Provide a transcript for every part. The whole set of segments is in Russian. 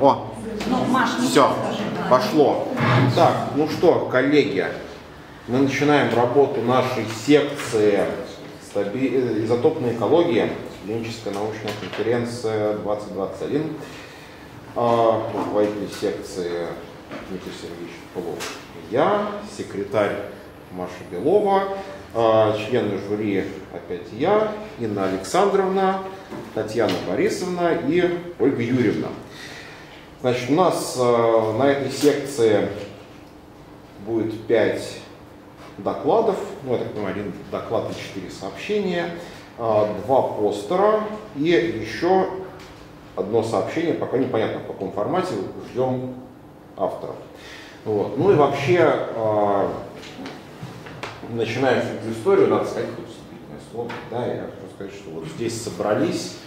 О, Ну, не все, пошло. Так, ну что, коллеги, мы начинаем работу нашей секции стаби- э, изотопной экологии, студенческая научная конференция 2021. А, Руководитель секции Дмитрий Сергеевич Пулов. Я, секретарь Маша Белова, а, члены жюри опять я, Инна Александровна, Татьяна Борисовна и Ольга Юрьевна. Значит, у нас э, на этой секции будет 5 докладов, ну, я так понимаю, один доклад и 4 сообщения, э, два постера и еще одно сообщение, пока непонятно в каком формате, ждем авторов. Вот. Ну и вообще, э, начиная всю эту историю, надо сказать да, я хочу сказать, что вот здесь собрались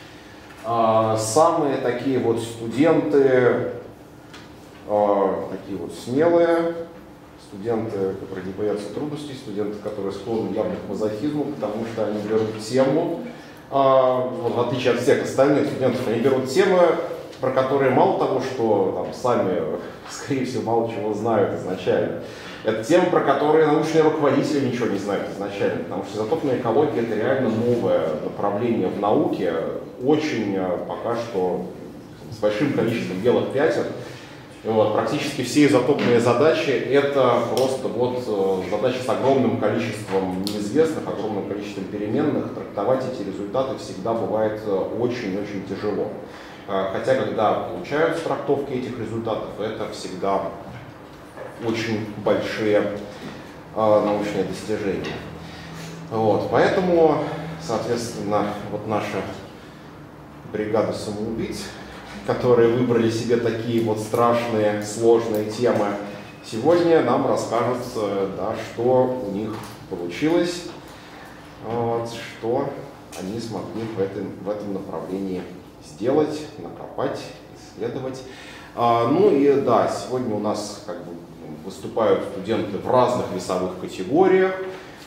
самые такие вот студенты, а, такие вот смелые, студенты, которые не боятся трудностей, студенты, которые склонны явно к мазохизму, потому что они берут тему, а, вот, в отличие от всех остальных студентов, они берут темы, про которые мало того, что там, сами, скорее всего, мало чего знают изначально, это тема, про которые научные руководители ничего не знают изначально, потому что изотопная экология это реально новое направление в науке, очень э, пока что с большим количеством белых пятен. Вот, практически все изотопные задачи это просто вот э, задачи с огромным количеством неизвестных, огромным количеством переменных. Трактовать эти результаты всегда бывает э, очень-очень тяжело. Э, Хотя, когда получаются трактовки этих результатов, это всегда очень большие э, научные достижения. Вот, поэтому, соответственно, вот наша бригада самоубийц, которые выбрали себе такие вот страшные, сложные темы, сегодня нам расскажут, да, что у них получилось, вот, что они смогли в этом, в этом направлении сделать, накопать, исследовать. А, ну и да, сегодня у нас как бы выступают студенты в разных весовых категориях.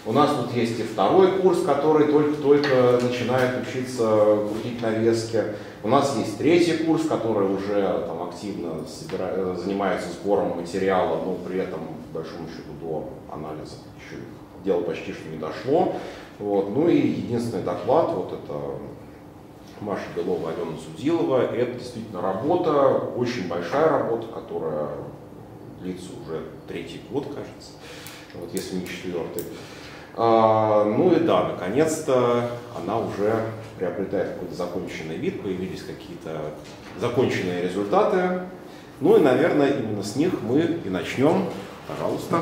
У нас тут есть и второй курс, который только-только начинает учиться крутить навески. У нас есть третий курс, который уже там, активно собира- занимается сбором материала, но при этом, по большому счету, до анализа еще дело почти что не дошло. Вот. Ну и единственный доклад, вот это Маша Белова, Алена Судилова, это действительно работа, очень большая работа, которая длится уже третий год, кажется, вот если не четвертый. А, ну и да, наконец-то она уже приобретает какой-то законченный вид, появились какие-то законченные результаты. Ну и, наверное, именно с них мы и начнем. Пожалуйста.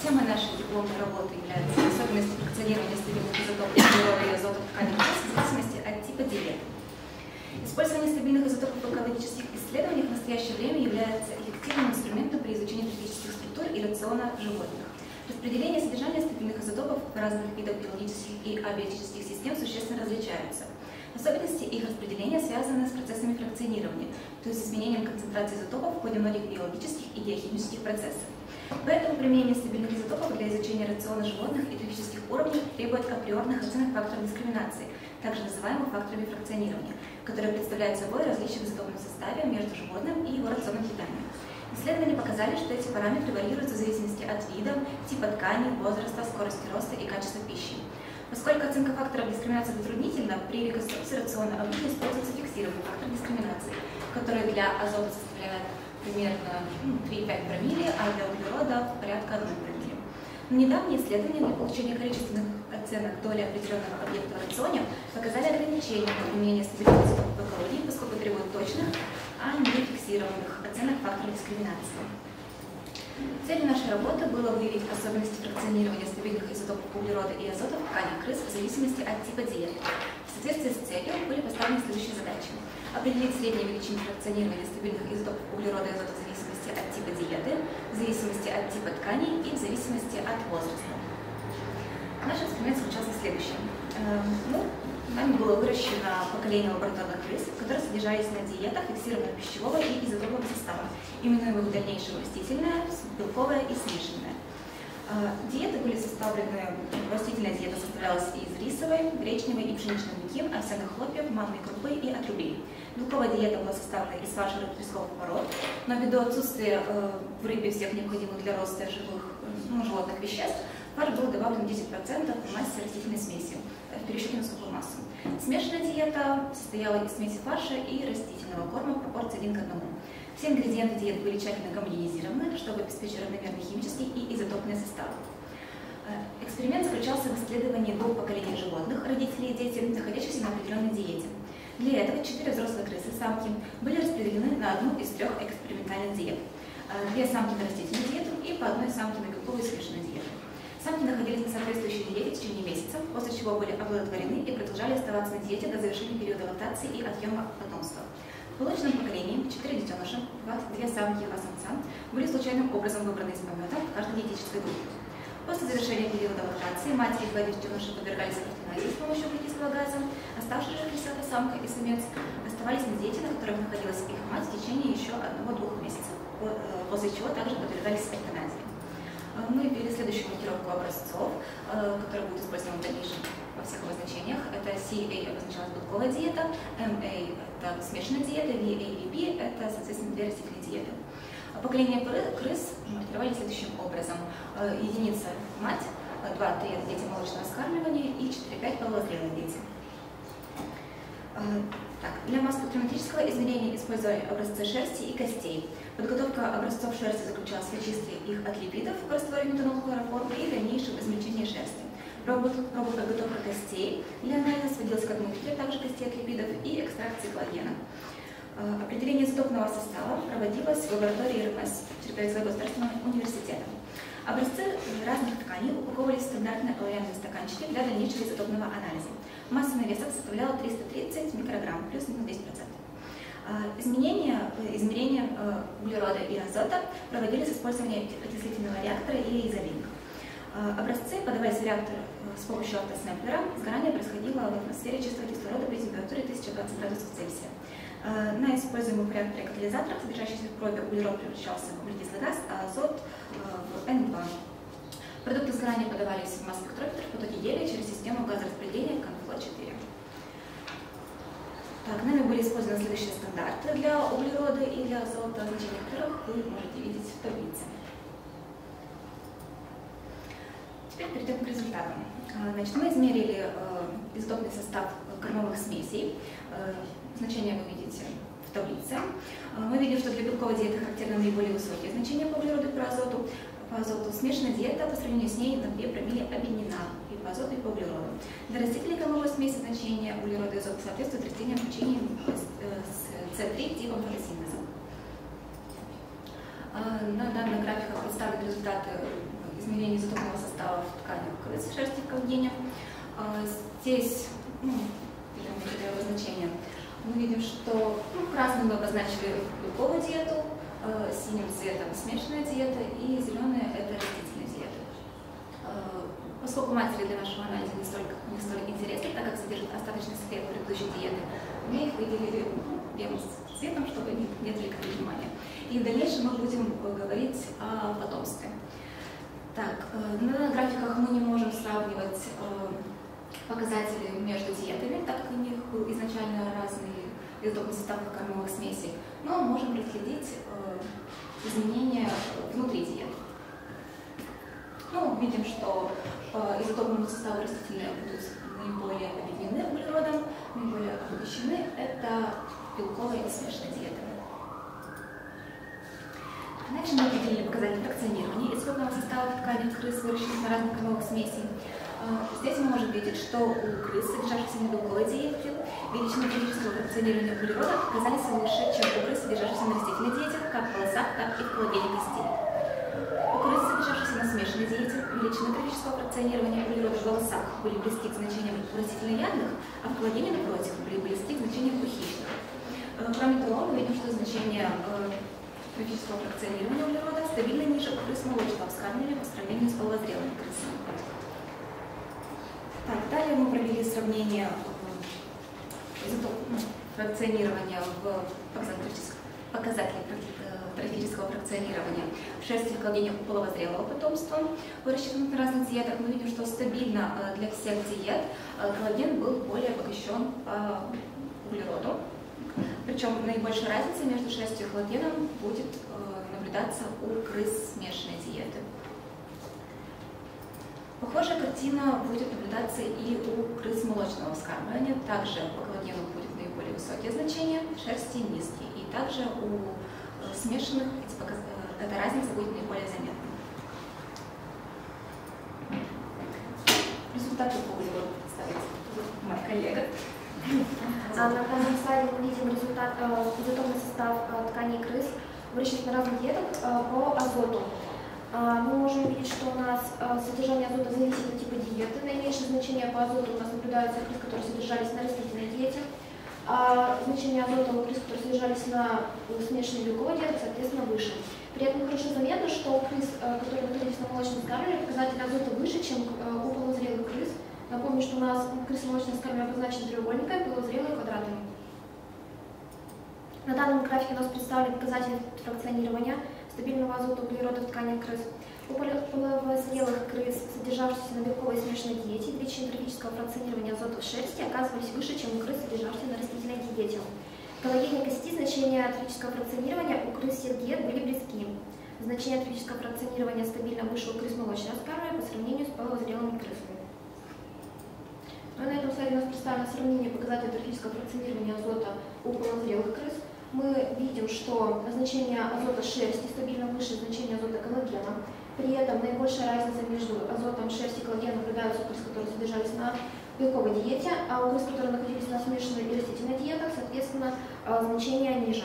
Темой нашей дипломной работы является особенности функционирования стабильных изотопов углерода и азота в тканях в зависимости от типа диеты. Использование стабильных изотопов в экологических исследованиях в настоящее время является эффективным инструментом при изучении тропических структур и рациона животных. Распределение содержания стабильных изотопов в разных видах биологических и абиотических систем существенно различаются. Особенности их распределения связаны с процессами фракционирования, то есть изменением концентрации изотопов в ходе многих биологических и биохимических процессов. Поэтому применение стабильных изотопов для изучения рациона животных и тропических уровней требует априорных оценок факторов дискриминации, также называемых факторами фракционирования, которые представляют собой различия в изотопном составе между животным и его рационным питанием. Исследования показали, что эти параметры варьируются в зависимости от вида, типа ткани, возраста, скорости роста и качества пищи. Поскольку оценка факторов дискриминации затруднительна, при реконструкции рациона обычно используется фиксированный фактор дискриминации, который для азота составляет примерно ну, 3-5 промилле, а для углерода порядка 1 промилле. Но недавние исследования для получения количественных оценок доли определенных объектов в рационе показали ограничения на применение в экологии, поскольку требуют точных, а не фиксированных оценок факторов дискриминации. Целью нашей работы было выявить особенности фракционирования стабильных изотопов углерода и азота в тканях крыс в зависимости от типа диеты. В соответствии с целью были поставлены следующие задачи. Определить средние величины фракционирования стабильных изотопов углерода и азота в зависимости от типа диеты, в зависимости от типа тканей и в зависимости от возраста. Наш эксперимент заключался в Ну, нами было выращено поколение лабораторных крыс, которые содержались на диетах фиксированного пищевого и изотопного состава, именуемых в дальнейшем растительное, белковое и смешанное. Диеты были составлены, растительная диета составлялась из рисовой, гречневой и пшеничной муки, овсяных хлопьев, манной крупы и отрубей. Белковая диета была составлена из фарша рыб пород, но ввиду отсутствия э, в рыбе всех необходимых для роста живых ну, животных веществ, фарш был добавлен 10% в массе растительной смеси э, в пересчете на сухую массу. Смешанная диета состояла из смеси фарша и растительного корма в пропорции 1 к 1. Все ингредиенты диет были тщательно гомогенизированы, чтобы обеспечить равномерный химический и изотопный состав. Э, эксперимент заключался в исследовании двух поколений животных, родителей и дети, находящихся на определенной диете. Для этого четыре взрослые крысы, самки, были распределены на одну из трех экспериментальных диет. Э, две самки на растительную диету и по одной самке на белковую смешанную диету. Самки находились на соответствующей диете в течение месяца, после чего были оплодотворены и продолжали оставаться на диете до завершения периода лактации и отъема потомства. В полученном поколении четыре детеныша, две самки и два самца, были случайным образом выбраны из помета каждой диетической группе. После завершения периода лактации мать и два детеныша подвергались эвтаназии с помощью углекислого газа, оставшиеся самка и самец оставались на диете, на которых находилась их мать в течение еще одного-двух месяцев, э, после чего также подвергались эвтаназии. Э, мы ввели следующую маркировку образцов, э, которая будет использована в дальнейшем во всех обозначениях. Это CA обозначалась белковая диета, MA – это смешанная диета, VAVP – это, соответственно, две растительные диеты. Поколение крыс маркировали следующим образом. Э, единица – мать, 2-3 – это дети молочного скармливания и 4-5 – половозрелые дети. Так, для масс-спектрометрического измерения использовали образцы шерсти и костей. Подготовка образцов шерсти заключалась в очистке их от липидов в растворе метанол и дальнейшем измельчении шерсти. Проба подготовка костей для анализа сводилась к отмывке также костей от липидов и экстракции коллагена. Э, определение изотопного состава проводилось в лаборатории РМС Череповецкого государственного университета. Образцы разных тканей упаковывались в стандартные оловянные стаканчики для дальнейшего изотопного анализа. Масса навесов составляла 330 микрограмм, плюс-минус 10%. А, изменения, э, измерения э, углерода и азота проводились с использованием окислительного реактора или изолинг. А, образцы подавались в реактор э, с помощью автосэмплера. Сгорание происходило в атмосфере чистого кислорода при температуре 1020 градусов Цельсия. На используемых в реакторе катализаторах, содержащихся в пробе, углерод превращался в углекислый газ, а азот в N2. Продукты сгорания подавались в масс-спектрометр в потоке гелия через систему газораспределения КНФЛО-4. Были использованы следующие стандарты для углерода и для азота, значения которых вы можете видеть в таблице. Теперь перейдем к результатам. А, значит, мы измерили э, изотопный состав кормовых смесей. Э, значения вы видите в таблице. А, мы видим, что для белковой диеты характерны наиболее высокие значения по углероду и по азоту по азоту. Смешанная диета по сравнению с ней на 2 промилле объединена азоту, и по углероду. Для растительной кормовой смеси значение углерода и азота соответствует растениям лечением с С3 типом фотосинтеза. А, на данных графиках представлены результаты изменения изотопного состава в тканях крыс, шерсти в колгине. А, здесь, ну, видим обозначения, мы видим, что ну, красным мы обозначили белковую диету, Э, синим цветом смешанная диета и зеленая – это растительная диета. Э, поскольку матери для нашего анализа не столь, не столь интересны, так как содержат остаточный след предыдущей диеты, мы их выделили белым цветом, чтобы не, не отвлекали внимание. И в дальнейшем мы будем говорить о потомстве. Так, э, на графиках мы не можем сравнивать показатели между диетами, так как у них изначально разные изотопный состав кормовых смесей, но можем разглядеть изменения внутри диеты. Ну, видим, что по изотопному составу растительные будут наиболее объединены углеродом, наиболее обогащены – это белковая и смешанная диета. Дальше мы определили показатели фракционирования исходного состава тканей крыс, выращенных на разных кормовых смесей. А, здесь мы можем видеть, что у крыс, содержащихся на белковой диете, величины количества функционирования углерода оказались выше, чем у крыс, содержащихся на растительной диете, как в волосах, так и в костей. У крыс, смешанной диете, величины количества функционирования углерода в волосах были близки к значениям растительноядных, а в коллагене, напротив, были близки к значениям у. Э, кроме того, мы видим, что значение графического э, фракционирования углерода стабильно ниже у крыс молочного вскармливания по сравнению с половозрелыми крысами. Так, далее мы провели сравнение э, фракционирования в показатели э, трофического фракционирования в шерсти в коллагене половозрелого потомства, выращенных на разных диетах, мы видим, что стабильно э, для всех диет коллаген был более обогащен по углероду. Причем наибольшая разница между шерстью и коллагеном будет наблюдаться у крыс смешанной диеты. Похожая картина будет наблюдаться и у крыс молочного вскармливания. Также по коллагену будет наиболее высокие значения, шерсти низкие. И также у э, смешанных э, эта разница будет наиболее заметна. Результаты по углероду представить мой коллега. На данном слайде мы видим результат, э, изотопный состав тканей крыс, выращенных на разных диетах по азоту. А, мы можем видеть, что у нас содержание азота зависит от типа диеты. Наименьшее значение по азоту у нас наблюдаются крыс, которые содержались на растительной диете. А значение азота у крыс, которые содержались на смешанной диете, соответственно, выше. При этом хорошо заметно, что у крыс, а, которые находились на молочном скармливании, показатель азота выше, чем у полузрелых крыс. Напомню, что у нас крысы молочного скармливания обозначены треугольниками, полузрелые квадратами. На данном графике у нас представлены показатели фракционирования стабильного азота углерода в тканях крыс. Половозрелых крыс, содержавшихся на белковой смешанной диете, величины трофического фракционирования азота в шерсти оказывались выше, чем у крыс, содержавшихся на растительной диете. В коллагене кости значения трофического фракционирования у крыс всех диет были близки. Значение трофического фракционирования стабильно выше у крыс молочного скармливания по сравнению с половозрелыми крысами. Ну, на этом слайде у нас представлено сравнение показателей трофического фракционирования азота у половозрелых крыс – мы видим, что значение азота шерсти стабильно выше значения азота коллагена. При этом наибольшая разница между азотом шерсти и коллагена наблюдается у крыс, которые содержались на белковой диете, а у крыс, которые находились на смешанной и растительной диетах, соответственно, а, значение ниже.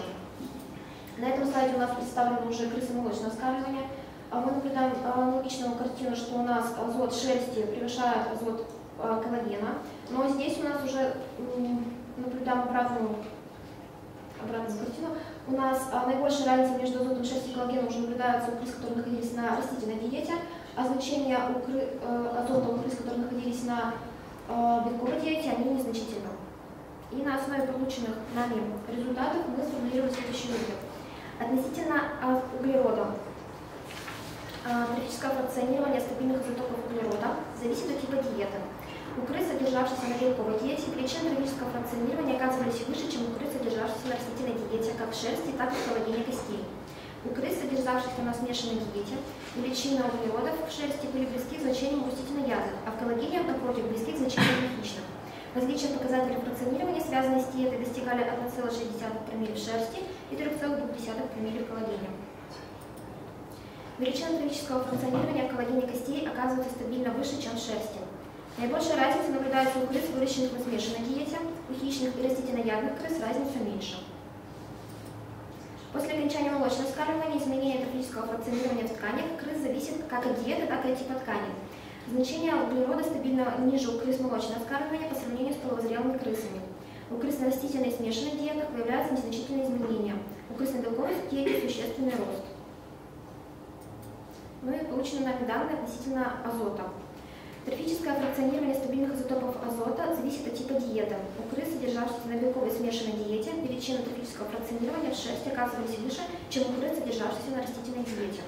На этом слайде у нас представлены уже крысы молочного скармливания. А мы наблюдаем аналогичную картину, что у нас азот шерсти превышает азот коллагена, но здесь у нас уже наблюдаем обратную обратную картину. У нас а, наибольшая разница между азотом шерсти и коллагеном уже наблюдается у крыс, которые находились на растительной диете, а значения у кры, э, азота у крыс, которые находились на э, белковой диете, они незначительны. И на основе полученных нами результатов мы сформулировали следующий вывод. Относительно э, углерода, э, трофическое фракционирование стабильных изотопов углерода зависит от типа диеты. У крыс, содержавшихся на белковой диете, величины трофического фракционирования оказывались выше, чем у крыс, содержавшихся на растительной диете, как в шерсти, так и в коллагене костей. У крыс, содержавшихся на смешанной диете, величины углеродов в шерсти были близки к значениям растительной ягод, а в коллагене, напротив, близки к значениям хищных. Различия показателей фракционирования, связанные с диетой, достигали 1,6 промилле в шерсти и 3,2 промилле в коллагене. Величина трофического фракционирования в коллагене костей оказывается стабильно выше, чем в шерсти. Наибольшая разница наблюдается у крыс, выращенных на смешанной диете, у хищных и растительноядных крыс разница меньше. После окончания молочного скармливания изменение трофического фракционирования в тканях крыс зависит как от диеты, так и от типа ткани. Значение углерода стабильно ниже у крыс молочного скармливания по сравнению с половозрелыми крысами. У крыс на растительной смешанной диетах появляются незначительные изменения. У крыс на белковой диете существенный рост. Ну и получены нами данные относительно азота. Трофическое фракционирование стабильных изотопов азота зависит от типа диеты. У крыс, содержавшихся на белковой смешанной диете, величины трофического фракционирования в шерсти оказывались выше, чем у крыс, содержавшихся на растительной диете.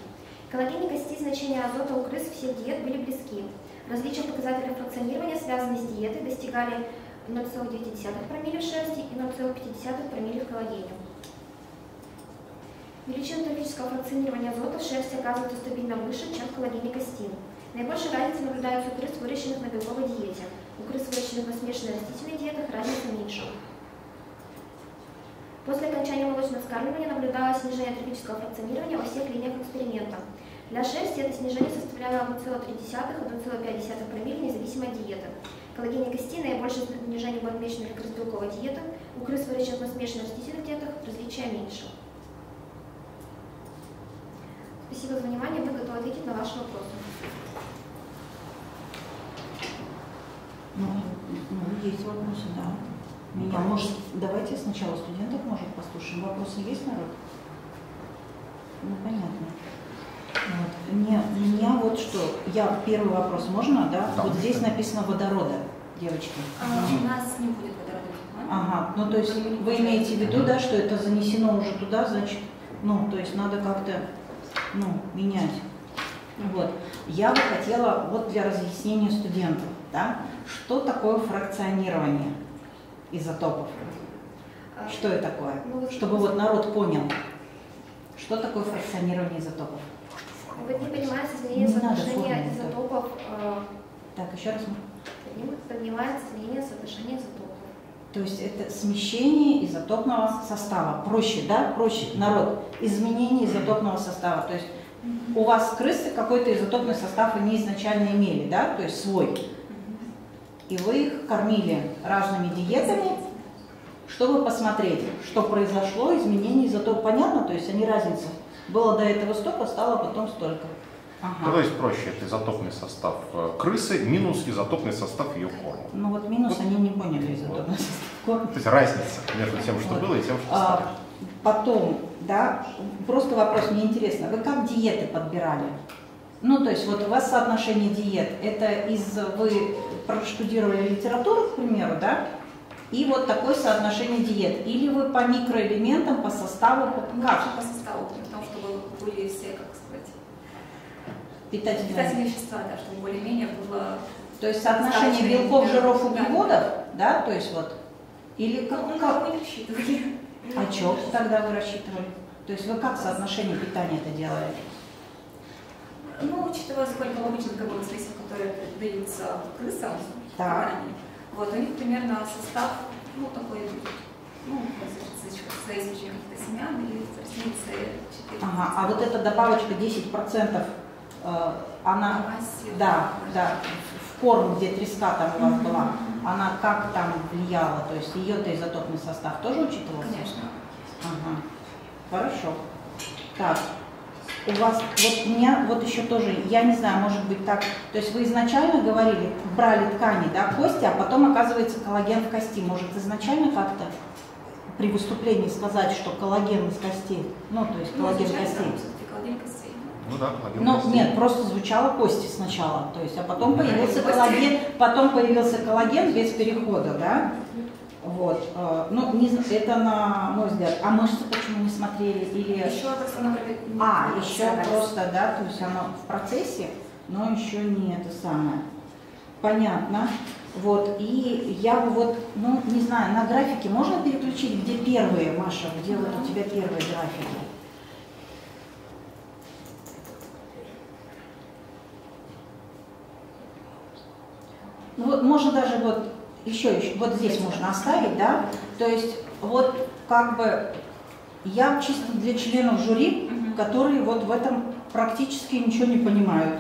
Коллагене кости значения азота у крыс всех диет были близки. Различия показателей фракционирования, связанные с диетой, достигали 0,9 промилле в шерсти и 0,5 промилле в коллагене. Величина трофического фракционирования азота в шерсти оказывается стабильно выше, чем в коллагене кости. Наибольшая разница наблюдается у крыс, выращенных на белковой диете. У крыс, выращенных на смешанной растительной диетах, разница меньше. После окончания молочного скармливания наблюдалось снижение трофического фракционирования во всех линиях эксперимента. Для шерсти это снижение составляло 1,3-1,5 промилле независимо от диеты. Коллагене кости наибольшее снижение было отмечено для крыс белковой диеты. У крыс, выращенных на смешанных растительных диетах, различия меньше. Спасибо за внимание. Мы готовы ответить на ваши вопросы. Ну, ну, есть вопросы, да. Меня, а может, давайте сначала студентов, может, послушаем. Вопросы есть, народ? Ну, понятно. Вот. Мне, меня вот что, я первый вопрос, можно, да? да вот здесь написано водорода, девочки. А, у нас не будет водорода. Ага, Ну, то есть вы имеете в виду, да, что это занесено уже туда, значит, ну, то есть надо как-то, ну, менять. Вот. Я бы хотела, вот для разъяснения студентов, да, что такое фракционирование изотопов? А, Что это такое? Ну, Чтобы вот народ понял, что такое фракционирование изотопов. В этой понимается изменение Не надо соотношения формулы, да. изотопов, э, Так, еще раз. подним- поднимается изменение соотношения изотопов. То есть это смещение изотопного состава. Проще, да? Проще, народ. Изменение изотопного состава. То есть у вас крысы какой-то изотопный состав они изначально имели, да? То есть свой. И вы их кормили разными диетами, чтобы посмотреть, что произошло, изменение изотопа. Понятно? То есть они разница. Было до этого столько, стало потом столько. Ага. то есть проще, это изотопный состав э, крысы минус изотопный состав ее корма. Ну вот минус они не поняли изотопный состав корма. То есть разница между тем, что Вот. было, и тем, что А, стало. потом, да, просто вопрос, мне интересно, вы как диеты подбирали? Ну, то есть вот у вас соотношение диет, это из, вы проштудировали литературу, к примеру, да, и вот такое соотношение диет, или вы по микроэлементам, по составу, по- как? по составу, потому что были все, как Питательные. питательные вещества, да, чтобы более-менее было... То есть соотношение белков, да. жиров, Да. углеводов, да, то есть вот, или как, Ну, как? мы не рассчитывали. А что тогда вы рассчитывали? То есть вы как соотношение питания это делали? Ну, учитывая, сколько обычных кarbоновых смесей, которые даются крысам, Так. питании, вот, у них примерно состав, ну, такой, ну, зависимости от каких-то семян или растеницы 4. Ага, а вот эта добавочка 10%, э, она, Массе. да, да, в- корм, где треска там у вас была, она как там влияла? То есть ее-то изотопный состав тоже учитывался? Конечно. Ага, хорошо. Так, у вас, вот у меня вот еще тоже, я не знаю, может быть так, то есть вы изначально говорили, брали ткани, да, кости, а потом оказывается коллаген в кости. Может изначально как-то при выступлении сказать, что коллаген из костей, ну, то есть Ну, коллаген изначально, костей? да, коллаген костей. Ну да, коллаген Ну, костей. нет, просто звучало кости сначала, то есть, а потом появился коллаген, потом появился коллаген без перехода, да? Вот, э, ну, не, зн- это на мой взгляд. А мышцы почему не смотрели? Или... Еще А, еще просто, да, то есть оно в процессе, но еще не это самое. Понятно. Вот, и я бы вот, ну, не знаю, на графике можно переключить, где первые, Маша, где вот у тебя первые графики? Ну вот можно даже вот еще, еще вот здесь можно оставить, да? То есть вот как бы я чисто для членов жюри, которые вот в этом практически ничего не понимают.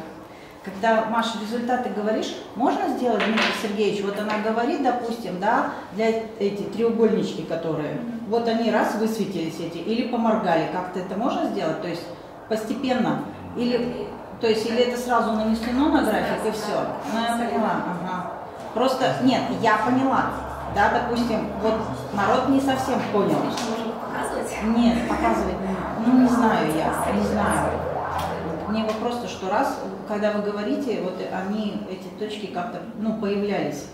Когда, Маша, результаты говоришь, можно сделать, Дмитрий Сергеевич, вот она говорит, допустим, да, для эти треугольнички, которые, вот они раз высветились эти, или поморгали, как-то это можно сделать, то есть постепенно, или, то есть, или это сразу нанесено на график и все? Ну, я поняла, ага. Просто, нет, я поняла, да, допустим, вот народ не совсем понял. Нет, показывать не, ну не знаю я, не знаю. Мне вот просто, что раз, когда вы говорите, вот они, эти точки как-то, ну, появлялись,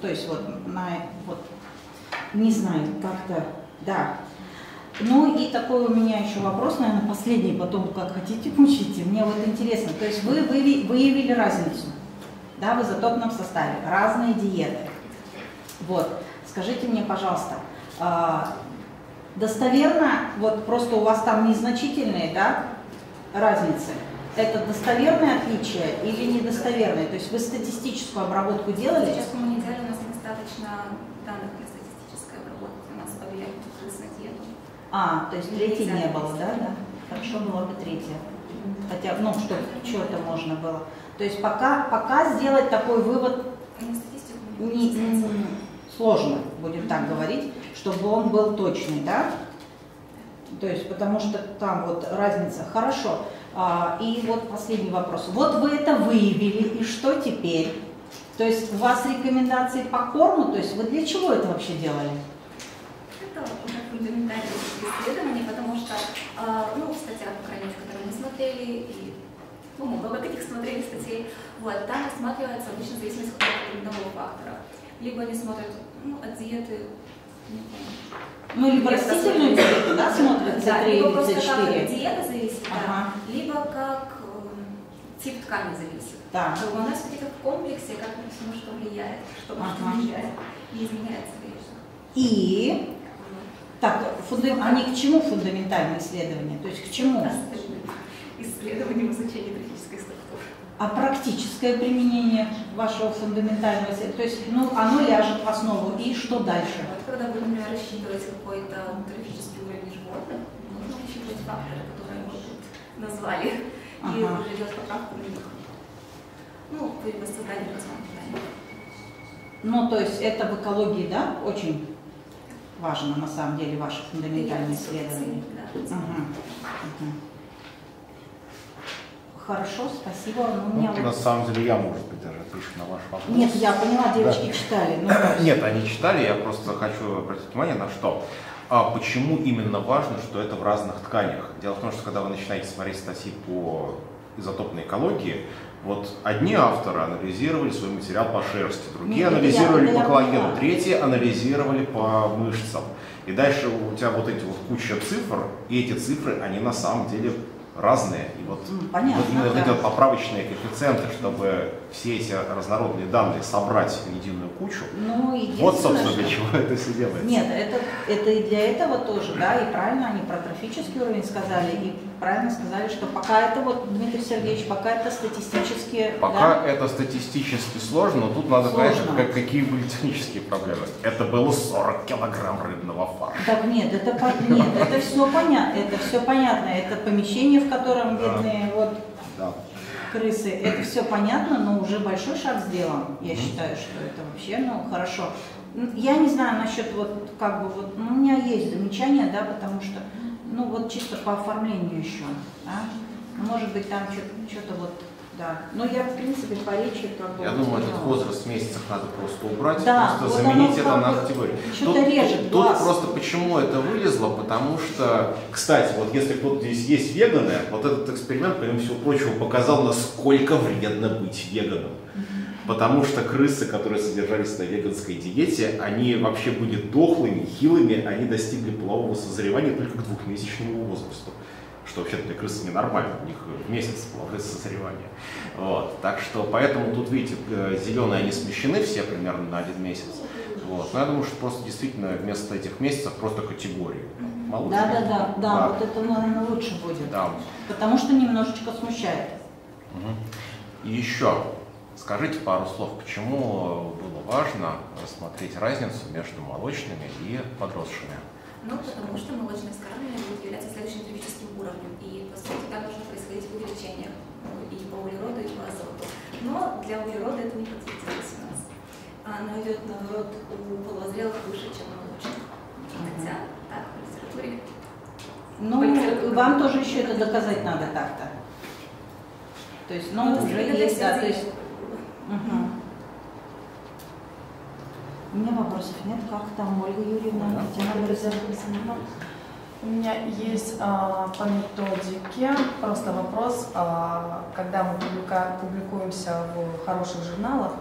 то есть вот на, вот, не знаю, как-то, да. Ну и такой у меня еще вопрос, наверное, последний, потом как хотите мучите. Мне вот интересно, то есть вы выяви- выявили разницу, да, в изотопном составе, разные диеты. Вот, скажите мне, пожалуйста, а, достоверно, вот просто у вас там незначительные, да, разницы, это достоверные отличия или недостоверные? То есть вы статистическую обработку делали? Сейчас мы не у нас недостаточно данных для статистической обработки. У нас повлияет крыс на диету. А, то есть третьей не Нельзя. было, да, да? Хорошо было бы третья. Хотя, ну, что, что-то можно было. То есть пока, пока сделать такой вывод статистику не, сложно, будем так говорить, чтобы он был точный, да? То есть, потому что там вот разница. Хорошо. А, и вот последний вопрос. Вот вы это выявили, и что теперь? То есть у вас рекомендации по корму, то есть вы для чего это вообще делали? Это уже фундаментальные исследования, потому что, а, ну, в статьях, по крайней мере, которые мы смотрели, и ну, много каких смотрели статей, вот, там рассматривается обычно зависимость от одного фактора. Либо они смотрят ну, от диеты. Ну, либо растительную диету, да, смотрят Да, C3 либо просто как C4? диета зависит, да, либо как эм, тип ткани зависит. Да. У нас все как в комплексе, как на все, что влияет, что Ага. влиять, и изменяется, конечно. И, так, фунда- они к чему фундаментальные исследования? То есть к чему? Остальные исследования в изучении структуры. А практическое применение вашего фундаментального исследования? То есть, ну, оно ляжет в основу. И что дальше? Вот когда будем рассчитывать какой-то трофический уровень животных, нужно учитывать факторы, которые мы тут назвали, и Ага. уже делать поправку на них. Ну, при воссоздании рационального Ну, то есть это в экологии, да, очень важно на самом деле ваши фундаментальные исследования. Да. Мгм. Мгм. Хорошо, спасибо. Ну, у меня Ну, вот- на самом деле я, может быть, даже отвечу на ваш вопрос. Нет, я поняла, девочки читали. Ну, то есть- Нет, они читали, я просто хочу обратить внимание на что. А почему именно важно, что это в разных тканях? Дело в том, что когда вы начинаете смотреть статьи по изотопной экологии, вот одни авторы анализировали свой материал по шерсти, другие я- анализировали по коллагену, третьи анализировали по мышцам. И дальше у тебя вот эти вот куча цифр, и эти цифры, они на самом деле разные. И вот, понятно, вот именно да. поправочные коэффициенты, чтобы все эти разнородные данные собрать в единую кучу, Ну, вот, собственно, что- для чего это все делается. Нет, это, это и для этого тоже, да, и правильно они про трофический уровень сказали, и правильно сказали, что пока это вот, Дмитрий Сергеевич, пока это статистически, Пока да, это статистически сложно, но тут надо понять, Сложно. как- какие были технические проблемы. Это было 40 килограмм рыбного фарша. Так нет, это нет, это все понятно, это все понятно, это помещение, в котором Да. видны вот Да. Крысы, это все понятно, но уже большой шаг сделан. Я считаю, что это вообще, ну, хорошо. Я не знаю насчет вот, как бы вот, ну, у меня есть замечания, да, потому что, ну, вот чисто по оформлению еще, да. Может быть, там что-то вот, да. Но я, в принципе, по речи как бы... Я думаю, этот возраст в месяцах надо просто убрать, Да, просто вот заменить это на категорию. что-то режет тут глаз. просто почему это вылезло, потому что, кстати, вот если кто-то здесь есть веганы, вот этот эксперимент, помимо всего прочего, показал, насколько вредно быть веганом. Потому что крысы, которые содержались на веганской диете, они вообще были дохлыми, хилыми, они достигли полового созревания только к двухмесячному возрасту. Что вообще для крысы ненормально, у них в месяц половое созревание. Вот. Так что поэтому тут, видите, э, зеленые они смещены все примерно на один месяц. Вот. Но я думаю, что просто действительно вместо этих месяцев просто категории. Молочные. Да, да, да, да, вот это, наверное, лучше будет. Да. Потому что немножечко смущает. Мгм. И еще, скажите пару слов, почему было важно рассмотреть разницу между молочными и подросшими? Ну, потому что молочное скармливание будет являться следующим трофическим уровнем. И, по сути, так должно происходить увеличение ну, и по углероду, и по азоту. Но для углерода это не подтвердилось у нас. Оно идет, наоборот, у половозрелых выше, чем у молочных. Хотя, так, в литературе. Ну, вам тоже еще это доказать надо так-то. То есть, ну, Ну, уже есть, да, то есть... У меня вопросов нет. Как там Ольга Юрьевна? Да. Татьяна Борисовна? У меня есть а, по методике просто вопрос, а, когда мы публика- публикуемся в хороших журналах,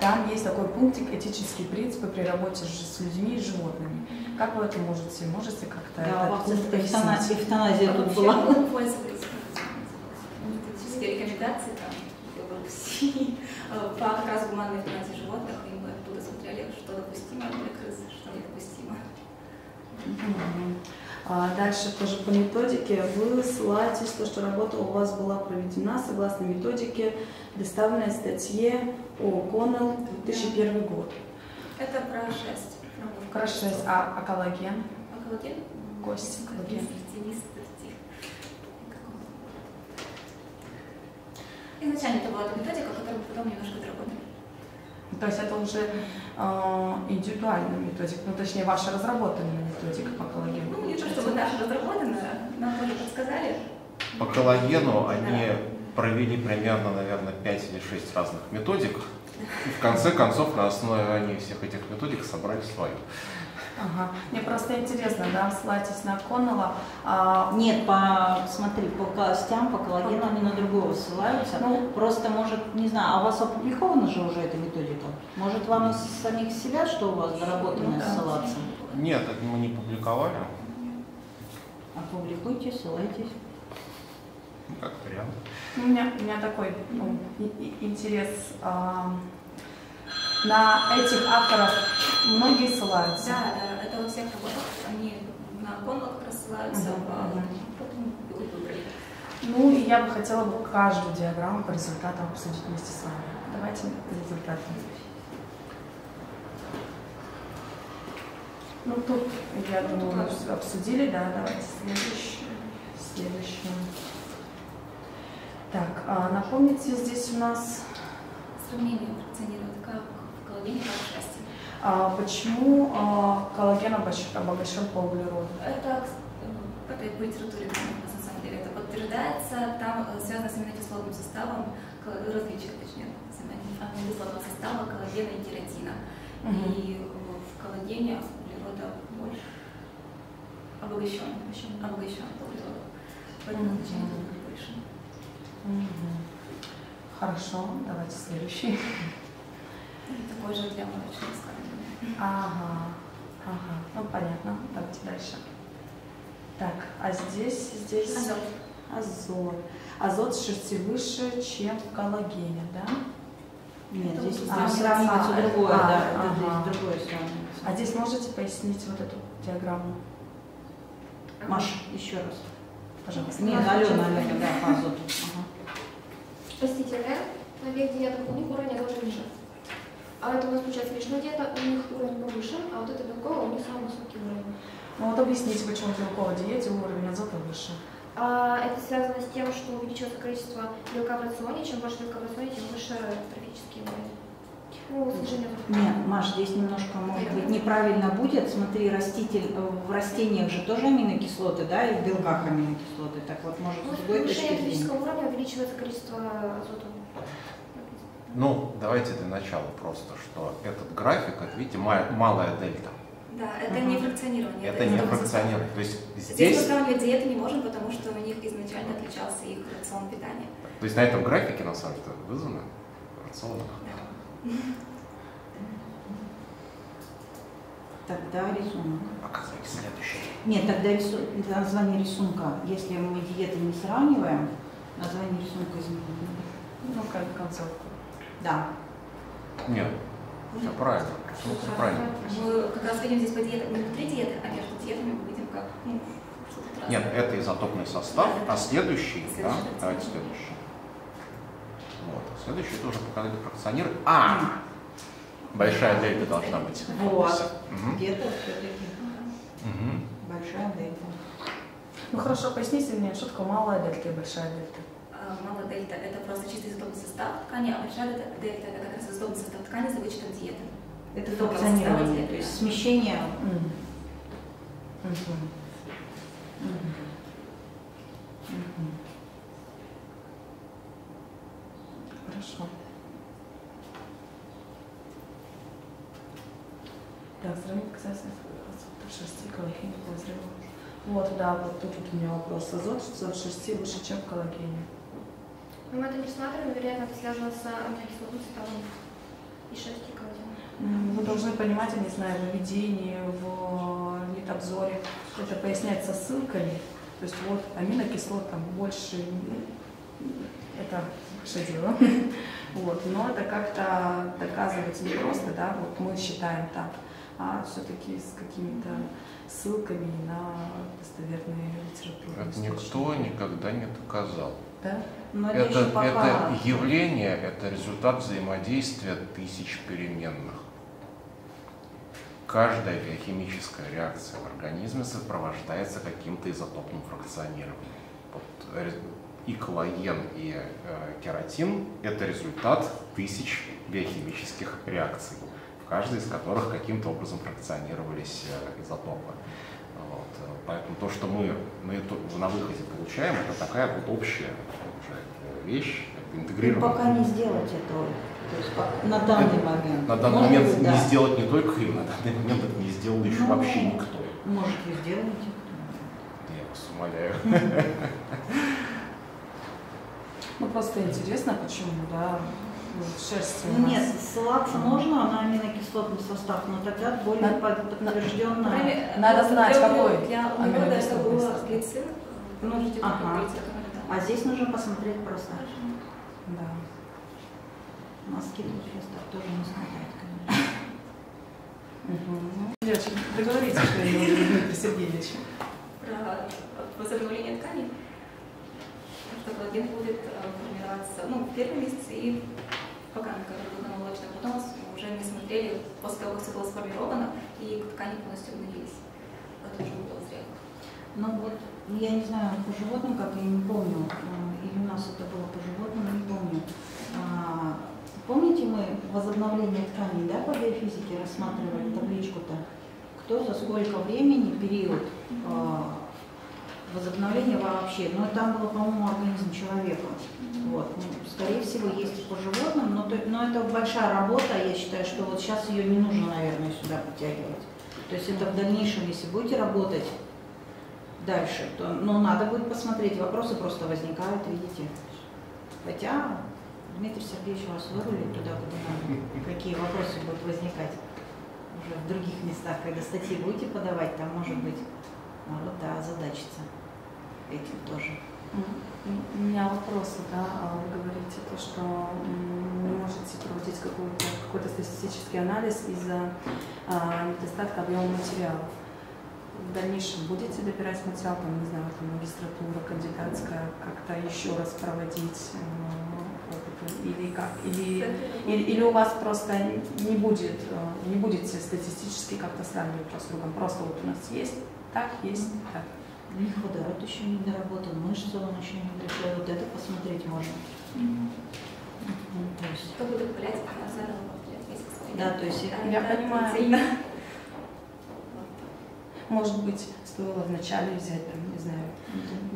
там есть такой пунктик «Этические принципы при работе с людьми и животными». Как вы это можете? Можете как-то Да, у этот вас пункт эвтана- пояснить? эвтаназия тут была. методические рекомендации, там, по как раз гуманной эвтаназии животных, и мы оттуда смотрели, крыс, что недопустимо. А Дальше тоже по методике вы ссылаетесь, то, что работа у вас была проведена согласно методике, представленной в статье о Коннелл 2001 год. Это про шесть. Про 6, а, а коллаген? А коллаген? Кость. Изначально это была эта методика, которую потом немножко доработали. То есть это уже э, индивидуальная методика, ну точнее ваша разработанная методика по коллагену. Ну, не то чтобы наша разработанная, нам тоже подсказали. По коллагену они провели примерно, наверное, 5 или 6 разных методик. И в конце концов на основании всех этих методик собрали свою. Ага. Мне просто интересно, да, ссылайтесь на Коннелла. А, Нет, по, смотри, по костям, по коллагену они на другого ссылаются. Ну. Просто, может, не знаю, а у вас опубликована же уже эта методика? Может, вам из самих себя, что у вас доработано, Ну да. ссылаться? Нет, это мы не публиковали. Опубликуйте, ссылайтесь. Ну, как вариант. У меня, у меня такой ну, и- и- интерес. а, на этих авторов многие ссылаются. Да, да, это во всех работах, они на конлог рассылаются, Мгм, а потом выбрали. Ну, и я бы хотела бы каждую диаграмму по результатам обсудить вместе с вами. Давайте результаты. Ну, тут, я думаю, кажется. обсудили, да, давайте следующую. Следующую. Так, а напомните, здесь у нас, Сравнение функционирует как в коллагене, как в шерсти. а, почему а, коллаген обогащ- обогащен по углероду? Это э, в этой по литературе на самом деле это подтверждается, там э, связано с аминокислотным составом, различие, точнее, с аминокислотного состава коллагена и кератина. Мгм. И в коллагене углерода больше, обогащен, обогащен углеродом, поэтому Мгм. значение больше. Мгм. Хорошо, давайте следующий. Такой же для молочного скармливания. Ага, ага, ну понятно, давайте дальше. Так, а здесь, здесь Азот. азот. Азот в шерсти выше, чем в коллагене, да? Нет, Это здесь а, сравнивается. сравнивается А, другое, а, да, это ага. здесь другое сравнивается. А здесь можете пояснить вот эту диаграмму, Маша, еще раз. пожалуйста? Нет, Алена, Алена, да, по азоту. Ага. Растительная, на век диетах у них уровень азота ниже. А это у нас получается личная диета, у них уровень повыше, а вот это белковая у них самый высокий уровень. Ну вот объясните, почему в белковой диете уровень азота выше. А это связано с тем, что увеличивается количество белка в рационе. Чем больше белка в рационе, тем выше трофический уровень. Ну. Нет, Маш, здесь немножко, может быть, неправильно будет. Смотри, раститель, э, в растениях же тоже аминокислоты, да, и в белках аминокислоты. Так вот, может, Ну, с другой точки зрения. физического уровня увеличивается количество азота. Ну, давайте для начала просто, что этот график, это, видите, ма- малая дельта. Да, это не фракционирование. Это не изотопный состав. фракционирует. То есть Здесь мы здесь, сравнивать диеты не можем, потому что у них изначально отличался их рацион питания. то есть на этом графике на самом деле вызвано рацион. Да. Тогда рисунок. Показывайте следующий. Нет, тогда рису- название рисунка. Если мы диеты не сравниваем, название рисунка изменить. Ну, как концовку. Да. Нет, все правильно. Ну, всё правильно. Мы как раз видим здесь по диетам, не внутри диеты, а между диетами мы видим как ну, что-то. Нет, это изотопный состав, а следующий, да, Следующий давайте рацион. следующий. Вот, следующий тоже показатель фракционирования. А! Большая дельта должна быть. Вот. Мгм. Где-то все-таки Мгм. большая дельта. Ну хорошо, поясните мне, что такое малая дельта и большая дельта? Малая дельта – это просто чистый изотопный состав ткани, а большая дельта – дельта – это как раз изотопный состав ткани за вычетом диеты. Это функционирование, то есть смещение. Мгм. Мгм. Мгм. Мгм. Хорошо. Так, сравнить касательно в шерсти и коллагене по взрыву. Вот, да, вот тут вот у меня вопрос. Азот в шерсти выше, чем в коллагене. Но мы это не рассматриваем, вероятно, это связано с аминокислотным составом и шерсти коллагена. М, Вы должны понимать, я не знаю, в введении, в литобзоре, это поясняется ссылками. То есть вот аминокислот там больше, это ваше дело. Вот. Но это как-то доказывать не просто, да, вот мы считаем так, а все-таки с какими-то ссылками на достоверные источники. никто никогда не доказал. Да? Но это, Это, пока... явление, это результат взаимодействия тысяч переменных. Каждая биохимическая реакция в организме сопровождается каким-то изотопным фракционированием. Вот, э, и коллаген, и э, кератин – это результат тысяч биохимических реакций, в каждой из которых каким-то образом фракционировались э, изотопы. Э, Поэтому то, что мы на, эту- на выходе получаем, это такая вот общая уже э, вещь, как бы Ну, интегрированная. пока не сделать этого. То есть пока- на данный момент. На данный Может момент быть, не да. сделать не только им, на данный момент это не сделал еще Ну, вообще никто. Может, вы сделаете. Я вас умоляю. Ну просто интересно, почему, да, ну, шерсти у Ну нет, ссылаться можно на аминокислотный состав, но тогда более На- под- подтвержденно. Кроме- Надо знать, для какой Для углерода это было глицин. Ну, Можете ага. А здесь нужно посмотреть просто. Да. Носки тут сейчас так тоже не смотрят, конечно. Девочки, договоритесь что-нибудь, Дмитрий Сергеевич. Про возобновление тканей. Что коллаген будет э, формироваться ну, в первый месяц и пока на молочном. Потом уже мы смотрели, после того, как все было сформировано, и ткани полностью обновились. Это уже было зрело. Ну вот, я не знаю, по животным, как я не помню, э, или у нас это было по животным, не помню. А, Помните, мы возобновление тканей, да, по биофизике рассматривали табличку-то? Кто за сколько времени, период а, возобновления вообще? И там было, по-моему, организм человека. Вот. Ну, скорее всего, есть и по животным, но, но это большая работа, я считаю, что вот сейчас ее не нужно, наверное, сюда подтягивать. То есть это в дальнейшем, если будете работать дальше, то ну, надо будет посмотреть, вопросы просто возникают, видите. Хотя Дмитрий Сергеевич вас вырулит туда, куда надо. Какие вопросы будут возникать уже в других местах, когда статьи будете подавать, там может быть народ да, озадачится этим тоже. У меня вопрос, да, а вы говорите то, что не можете проводить какой-то какой статистический анализ из-за а, недостатка объема материалов. В дальнейшем будете добирать материал, там, не знаю, там, магистратура, кандидатская, как-то еще раз проводить опыты, или как? Или, или, или у вас просто не будет, э, не будете статистически как-то сравнивать друг с другом, просто вот у нас есть так, есть так. У них водород еще не доработан, мышцы он еще не пришел, вот это посмотреть можно. Мгм, то есть, Кто будет гулять заново? Да, то есть Да, я понимаю. Может быть, стоило вначале взять, там, не знаю,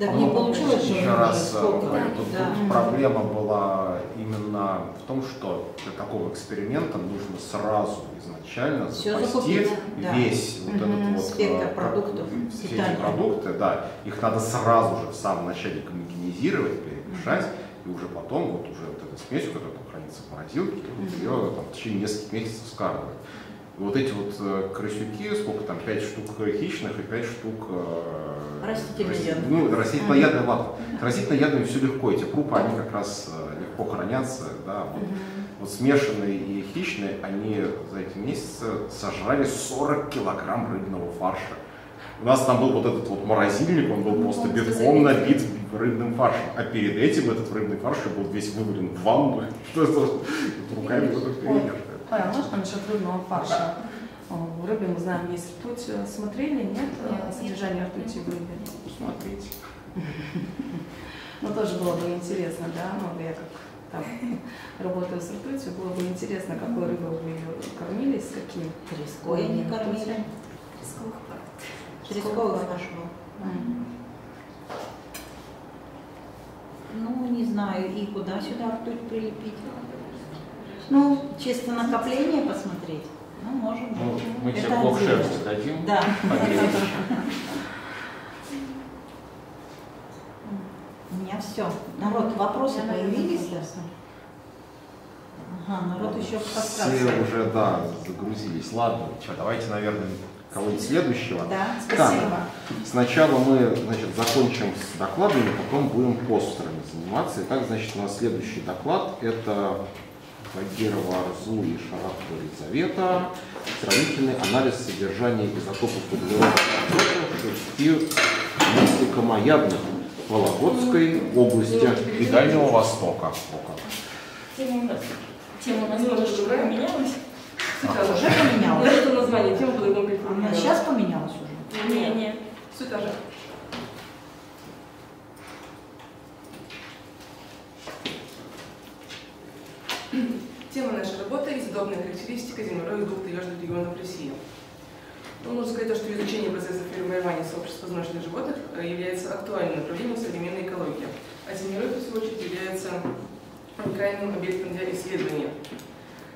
да Ну, не получилось же Еще раз сколько, говорю, да, тут, да. тут проблема была именно в том, что для такого эксперимента нужно сразу изначально Всё запасти закупить, да. весь вот Мгм. этот вот Спектр э, продуктов все питания. эти продукты, да, их надо сразу же в самом начале гомогенизировать, перемешать, и уже потом вот уже вот эта смесь, которая там хранится в морозилке, вот Мгм. ее там в течение нескольких месяцев скармливать. Вот эти вот э, крысюки, сколько там, 5 штук хищных и 5 штук э, Растительноядных. Ну, растительноядные, ладно. Растительноядные все легко, эти крупы, они как раз э, легко хранятся, да. Вот, вот смешанные и хищные, они за эти месяцы сожрали 40 килограмм рыбного фарша. У нас там был вот этот вот морозильник, он был просто битком набит рыбным фаршем. А перед этим этот рыбный фарш был весь вывален в ванну. Что это? Вот Руками а можно насчет рыбного фарша? В рыбе, мы знаем, есть ртуть. Э, Смотрели, нет, э, Нет, содержание ртути в рыбе? Смотрите. Ну, тоже было бы интересно, да, ну, я как там работаю с ртутью, было бы интересно, какой рыбой вы ее кормили, с каким. Треской не кормили. Пар. Тресковый фарш был. Ну, не знаю, и куда сюда ртуть прилепить. Ну, чисто накопление посмотреть. Ну, можем. Ну, мы тебе блок шерсти дадим. Да. У меня все. Народ, вопросы Я, появились? Ага, народ еще Все подсказывает. уже, да, загрузились. Ладно, что, давайте, наверное, кого-нибудь следующего. Да, Спасибо. Сначала мы, значит, закончим с докладами, потом будем постерами заниматься. Итак, значит, у нас следующий доклад – это Багирова Арзу и Шарапова Елизавета. Сравнительный анализ содержания изотопов в шести нефтекомоядных Вологодской области и Дальнего Востока. О, как. Тема у нас немножко поменялась. А, уже поменялось? Это название темы по-другому Она сейчас поменялась уже? Не, не. Суть та же. Тема нашей работы – изотопная характеристика землероек двух таежных регионов России. Ну, нужно сказать, то, что изучение процесса формирования сообществ позвоночных животных э, является актуальным направлением современной экологии, а землеройка, в свою очередь, является уникальным объектом для исследования.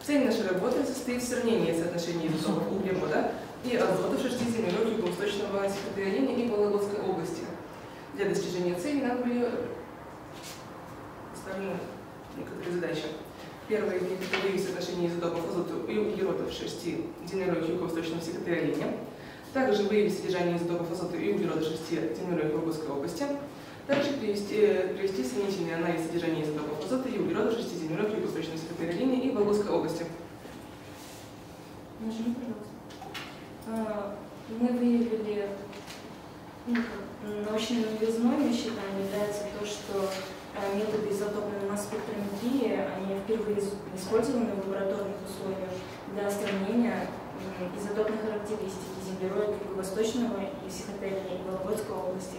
Цель нашей работы состоит в сравнении соотношения изотопов углерода и азота в шерсти землеройки Юго-Восточного стихотворения и Вологодской области. Для достижения цели нам были поставлены некоторые задачи. Это вывести соотношение изотопов азота и углерода в шерсти генерующих юго-восточного секретария Также выявить содержание изотопов азота и углерода в шерсти генерующих Вологодской области. Также привести, привести сравнительный анализ содержания изотопов азота и углерода в шерсти генерующих юго-восточного секретария и Вологодской области. Нажми, пожалуйста. А, Мы выявили ну, научной новизной, мы считаем, является то, что методы изотопной масс-спектрометрии, они впервые использованы в лабораторных условиях для сравнения изотопных характеристик землероя Юго-Восточного и Сихотельной и Вологодской области.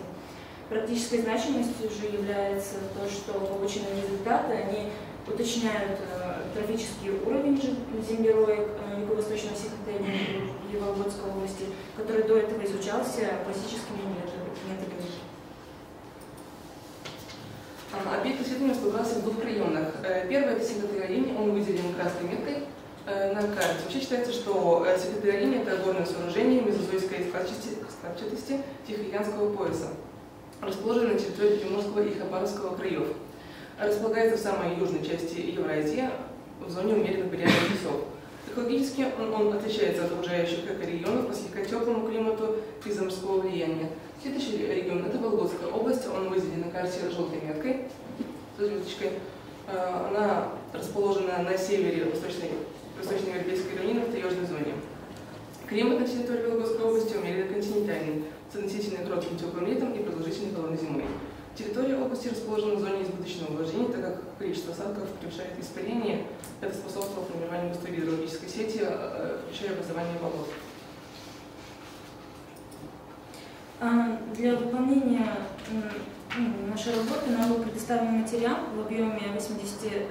Практической значимостью уже является то, что полученные результаты, они уточняют э, трофический уровень землероек э, Юго-Восточного Сихотельной и Вологодской области, который до этого изучался классическими методами. Объект исследования располагался в двух районах. Э, первый – это синтетиолинь, он выделен красной меткой на карте. Вообще считается, что синтетиолинь – это горное сооружение мезозойской складчатости Тихоокеанского пояса, расположенное на территории Приморского и Хабаровского краев располагается в самой южной части Евразии, в зоне умеренно полярных лесов. Экологически он, он отличается от окружающих регионов по слегка теплому климату из-за влияния. Следующий регион – это Вологодская область, он выделен на карте желтой меткой, с звездочкой. Э, она расположена на севере восточной, восточно-европейской равнины в таежной зоне. Климат на территории Вологодской области умеренно континентальный, с относительно коротким теплым летом и продолжительной холодной зимой. Территория области расположена в зоне избыточного вложения, так как количество осадков превышает испарение. Это способствовало формированию густой гидрологической сети, э, включая образование болот. А, для выполнения нашей работы нам был предоставлен материал в объеме 82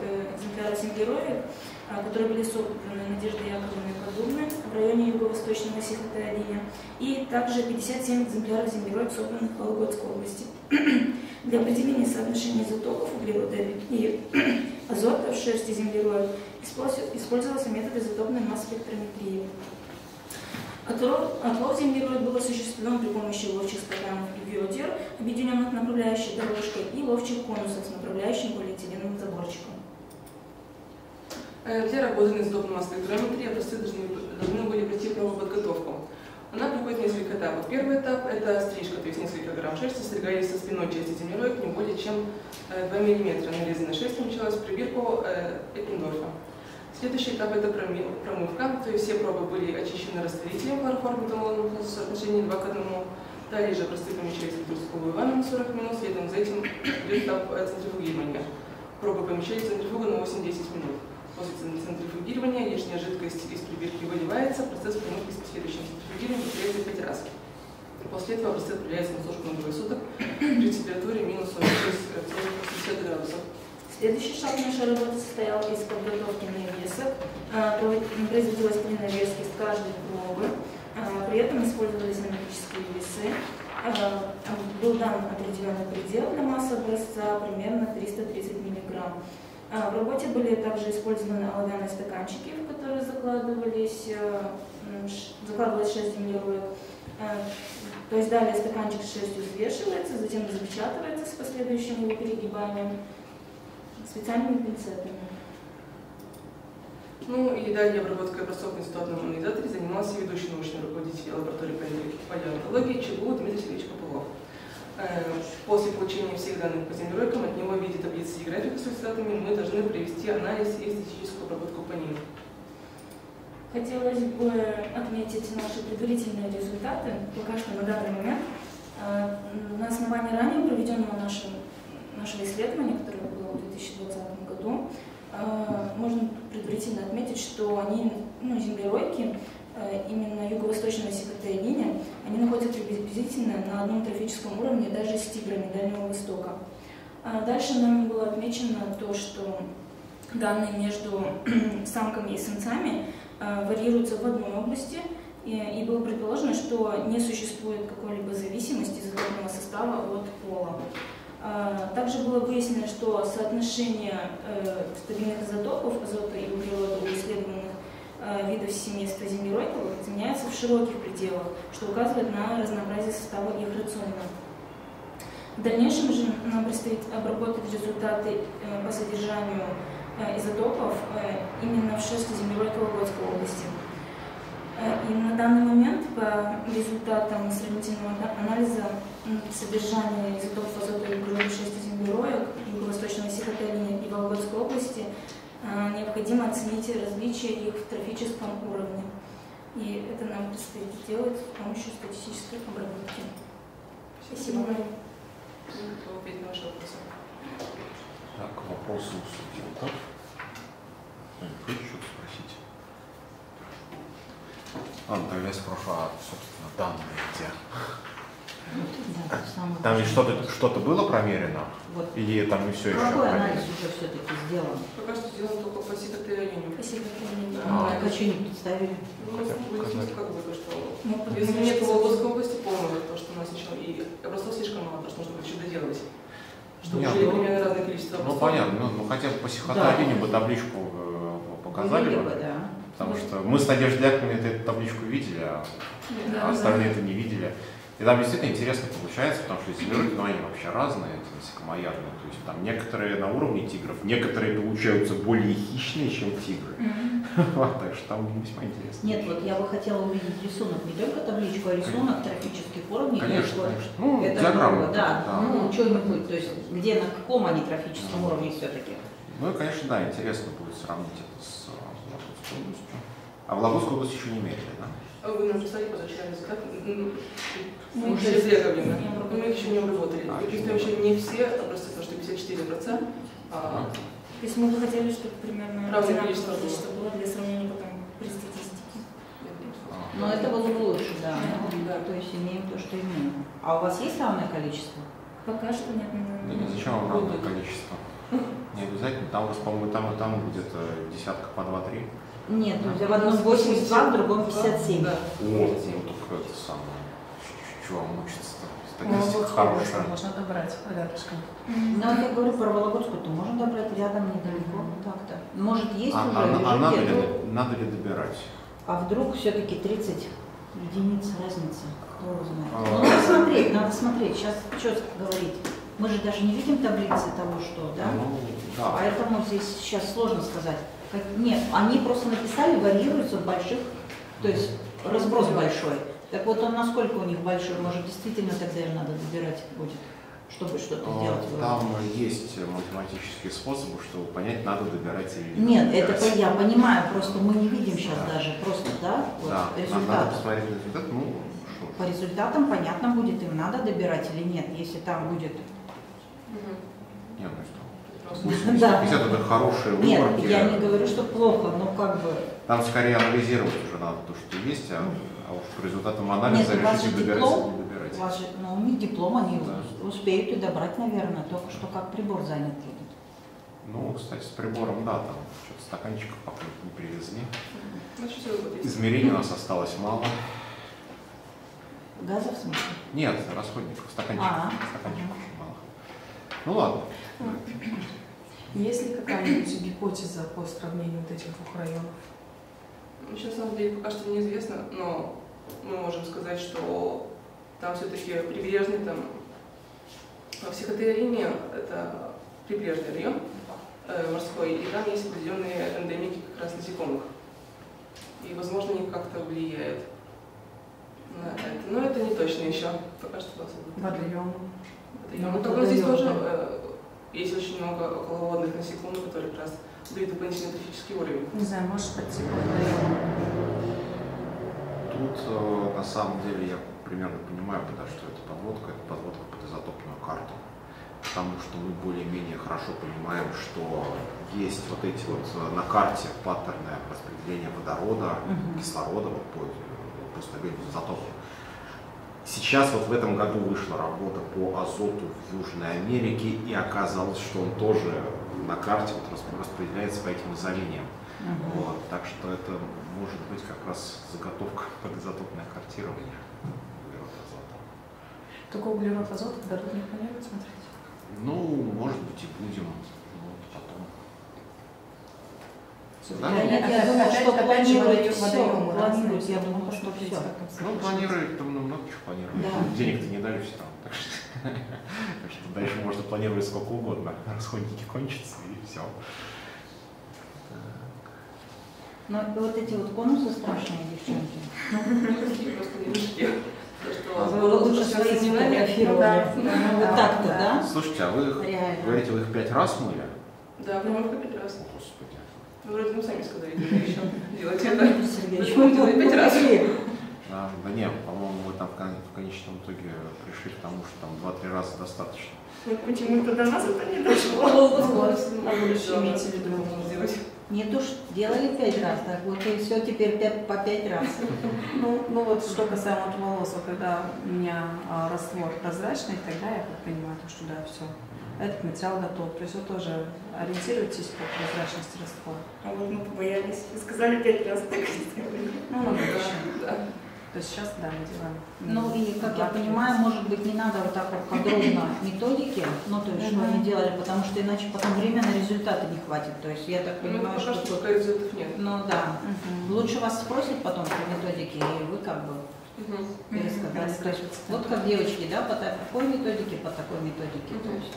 э, экземпляров землероек, а, которые были собраны Надеждой Яковлевной Подобной в районе юго-восточного Сихотеолиня, и также 57 экземпляров землероек, собранных в Вологодской области. Для определения соотношения изотопов углерода и азота в шерсти землероек использовался метод изотопной масс-спектрометрии. Отлов землероек был осуществлен при помощи ловчих стаканов и ведер, объединенных направляющей дорожкой, и ловчих конусов с направляющим полиэтиленовым заборчиком. Э, для работы на изотопной масс-спектрометрии образцы должны, должны были пройти подготовку. Она проходит несколько этапов. Первый этап – это стрижка, то есть несколько грамм шерсти стригались со спиной части землероек не более чем 2 э, мм. Нарезанная шерсть началась прибирку э, эпиндорфа. Следующий этап – это промывка, то есть все пробы были очищены растворителем хлороформ в соотношении 2 к 1. Далее же помещались в трусковую ванну на 40 минут, следом за этим идет этап э, центрифугирования. Пробы помещались в центрифугу на 8-10 минут. После центрифугирования лишняя жидкость из прибирки выливается, процесс промывки с последующим центрифугированием повторяется 5 раз. После этого образцы отправляется на сушку на двое суток при температуре минус 60 градусов. Следующий шаг нашей работы состоял из подготовки навесок. А, производилась при навеске с каждой пробы. А, при этом использовались аналитические весы. А, был дан определенный предел для массы образца, примерно 330 миллиграмм. А, в работе были также использованы оловянные стаканчики, в которые закладывались, э, закладывалась шерсть землероек. То есть далее стаканчик с шерстью взвешивается, затем запечатывается с последующим его перегибанием специальными пинцетами. Ну и далее обработкой образцов в институтном анализаторе занимался ведущий научный руководитель лаборатории палеонтологии ЧГУ Дмитрий Сергеевич Копылов. Э, после получения всех данных по землеройкам от него в виде таблицы и графика с результатами мы должны провести анализ и статистическую обработку по ним. Хотелось бы отметить наши предварительные результаты. Пока что на данный момент э, на основании ранее проведенного нашего, нашего исследования, которое 2020 году, э, можно предварительно отметить, что они, ну, землеройки, Э, именно юго-восточного секретаря линия, они находятся приблизительно на одном трофическом уровне даже с тиграми Дальнего Востока. А дальше нам было отмечено то, что данные между самками и самцами э, варьируются в одной области, и было предположено, что не существует какой-либо зависимости изотопного состава от пола. А, также было выяснено, что соотношение э, стабильных изотопов азота и углерода у исследованных Э, видов семейства землеройковых изменяются в широких пределах, что указывает на разнообразие состава их рациона. В дальнейшем же нам предстоит обработать результаты э, по содержанию изотопов именно в шести землеройке Вологодской области. Э, И на данный момент по результатам сравнительного ана- анализа содержания изотопов азота и углерода в шести землероек Юго-Восточного Сихотелия и Вологодской области э, необходимо оценить различия их в трофическом уровне. И это нам предстоит сделать с помощью статистической обработки. Спасибо. Ответить на ваши вопросы. Так, вопросы у студентов. Кто-нибудь хочет спросить? Ладно, тогда я спрошу, а, собственно, данные где? Да, самое Там ведь что-то что было промерено? Вот Или там не все еще какой анализ уже все-таки сделан? Пока что сделано только по ситотерионе. Спасибо, Каролина. А. А не представили? Ну, Хотя как бы то, что Мы Если нет что- Вологодской области полного, то, что у нас еще и образцов слишком мало, то, что нужно еще доделывать. Чтобы Нет, уже ну, примерно разное количество Ну понятно, ну, ну хотя бы по сихотарине бы табличку э, показали бы. бы, да. Потому что мы с Надеждой это- эту табличку видели, а Да, остальные это не видели. И там действительно интересно получается, потому что землеройки, ну они вообще разные, эти насекомоядные. То есть там некоторые на уровне тигров, некоторые получаются более хищные, чем тигры. Так что там весьма интересно. Нет, вот я бы хотела увидеть рисунок, не только табличку, а рисунок трофических уровней. Конечно, конечно. Ну, это диаграмма. много, да, ну что-нибудь, то есть где на каком они трофическом Ну. уровне все-таки. Ну и, конечно, да, интересно будет сравнить это Областью. А Вологодскую область еще не мерили, да? А Вы нам прислали позавчера результат. Мы Уже не обработали. Мы их еще не обработали. А, Каких-то еще не все образцы, потому что 54 образца. А, То есть мы бы хотели, чтобы примерно Равное количество было. для сравнения потом при статистике. А. Но это было бы лучше, да. Да. То есть имеем то, что имеем. А у вас есть равное количество? Пока что нет. Да нет, зачем вам равное количество? Не обязательно. Там у вас, по-моему, там и там где-то десятка по 2-3. Нет, ну, в одном 82, в другом 57. Да. Вот, ну только это самое. Чего вам учиться-то? Ну, Статистика хорошая. Можно добрать рядышком. Ну, я говорю про Вологодскую, то можно добрать рядом недалеко, так-то. Может, есть А, уже, а- а надо, ли, надо ли добирать? А вдруг все-таки 30 единиц разницы? Кто знает? А. Ну, надо смотреть, надо смотреть. Сейчас что говорить? Мы же даже не видим таблицы того, что, да? Ну, да. Поэтому здесь сейчас сложно сказать. Нет, они просто написали, варьируются в больших, то есть разброс большой. Так вот, он насколько у них большой, может, действительно тогда им надо добирать будет, чтобы что-то А, сделать. Там есть математические способы, чтобы понять, надо добирать или не Нет, надо это добирать. я понимаю, просто мы не видим сейчас Да. даже просто, да, вот, Да, надо результаты. посмотреть на результат. Ну, что. По результатам понятно будет, им надо добирать или нет, если там будет. Мгм. Не, ну что. 50 это хорошие Нет, выборки. я не говорю, что плохо, но как бы. Там скорее анализировать уже надо то, что есть, а, а уж по результатам анализа Нет, решить, же добирать диплом. или не добирать. У вас же, ну, у них диплом, они Да. успеют и добрать, наверное, только что как прибор занят будет. Ну, кстати, с прибором, да, там что-то стаканчиков пока не привезли. Есть. Измерений у нас осталось мало. Газа в смысле? Нет, расходников, стаканчиков. А, стаканчиков ага. очень мало. Ну ладно. Есть ли какая-нибудь гипотеза по сравнению вот этих двух районов? Еще на самом деле пока что неизвестно, но мы можем сказать, что там все-таки прибрежный там в Психотерине это прибрежный район э, морской, и там есть определенные эндемики как раз насекомых. И, возможно, они как-то влияют на это. Но это не точно еще. Пока что особо. Водоем. Я- Ну, Ну, только здесь водоем, тоже да. э, есть очень много околоводных насекомых, которые как раз дают дополнительный трофический уровень. Не знаю, может по типу водоема. Тут э, на самом деле я примерно понимаю, куда что это подводка. Это подводка под изотопную карту. Потому что мы более-менее хорошо понимаем, что есть вот эти вот э, на карте паттерны распределения водорода, Мгм. кислорода вот по, по стабильному изотопу. Сейчас вот в этом году вышла работа по азоту в Южной Америке, и оказалось, что он тоже на карте вот расп- распределяется по этим изолиниям. Мгм. Вот, так что это может быть как раз заготовка под изотопное картирование углерода азота. Только углерод, азот, когда тут не планируют смотреть? Ну, может быть и будем, ну, потом. Да? Да, нет, я Опять- думаю, что планируют все, водоемы разные, планируют, я думаю, что все. Ну, планируют, там ну, много чего планируют. Да. Денег-то не дали все равно, так что, так что дальше можно планировать сколько угодно. Расходники кончатся и все. Но вот эти вот конусы страшные, девчонки. Ну, что А было лучше свои фотографировали. Ну. Ну, Вот так-то, да? Слушайте, а вы их, говорите, вы их пять раз мыли? Да, примерно пять раз. Ну, вроде мы сами сказали, что еще делать это. Почему делать пять раз? могли. Да, да не, по-моему, вы там в кон- в конечном итоге пришли к тому, что там два-три раза достаточно. Почему-то до нас это не дошло. А больше имейте в виду, можно сделать. Не то, что делали пять раз, так вот и все теперь пять- по пять раз. Ну, ну вот что касаемо волос, вот когда у меня а, раствор прозрачный, тогда я понимаю, то, что да, все, этот материал готов. То есть вы тоже ориентируйтесь по прозрачности раствора. А вот мы побоялись. Вы сказали пять раз так сделали. Ну, будущее. Да. То есть сейчас, да, мы делаем. Ну и, как я понимаю, может быть, не надо вот так вот подробно методики, ну то есть, что они делали, потому что иначе потом время на результаты не хватит. То есть я так Ну, понимаю, что... что пока результатов нет. Ну да. Лучше вас спросят потом по методике, и вы как бы пересказали. То есть, Рассказывается, вот как девочки, да, по такой методике, по такой методике. То Мгм. есть,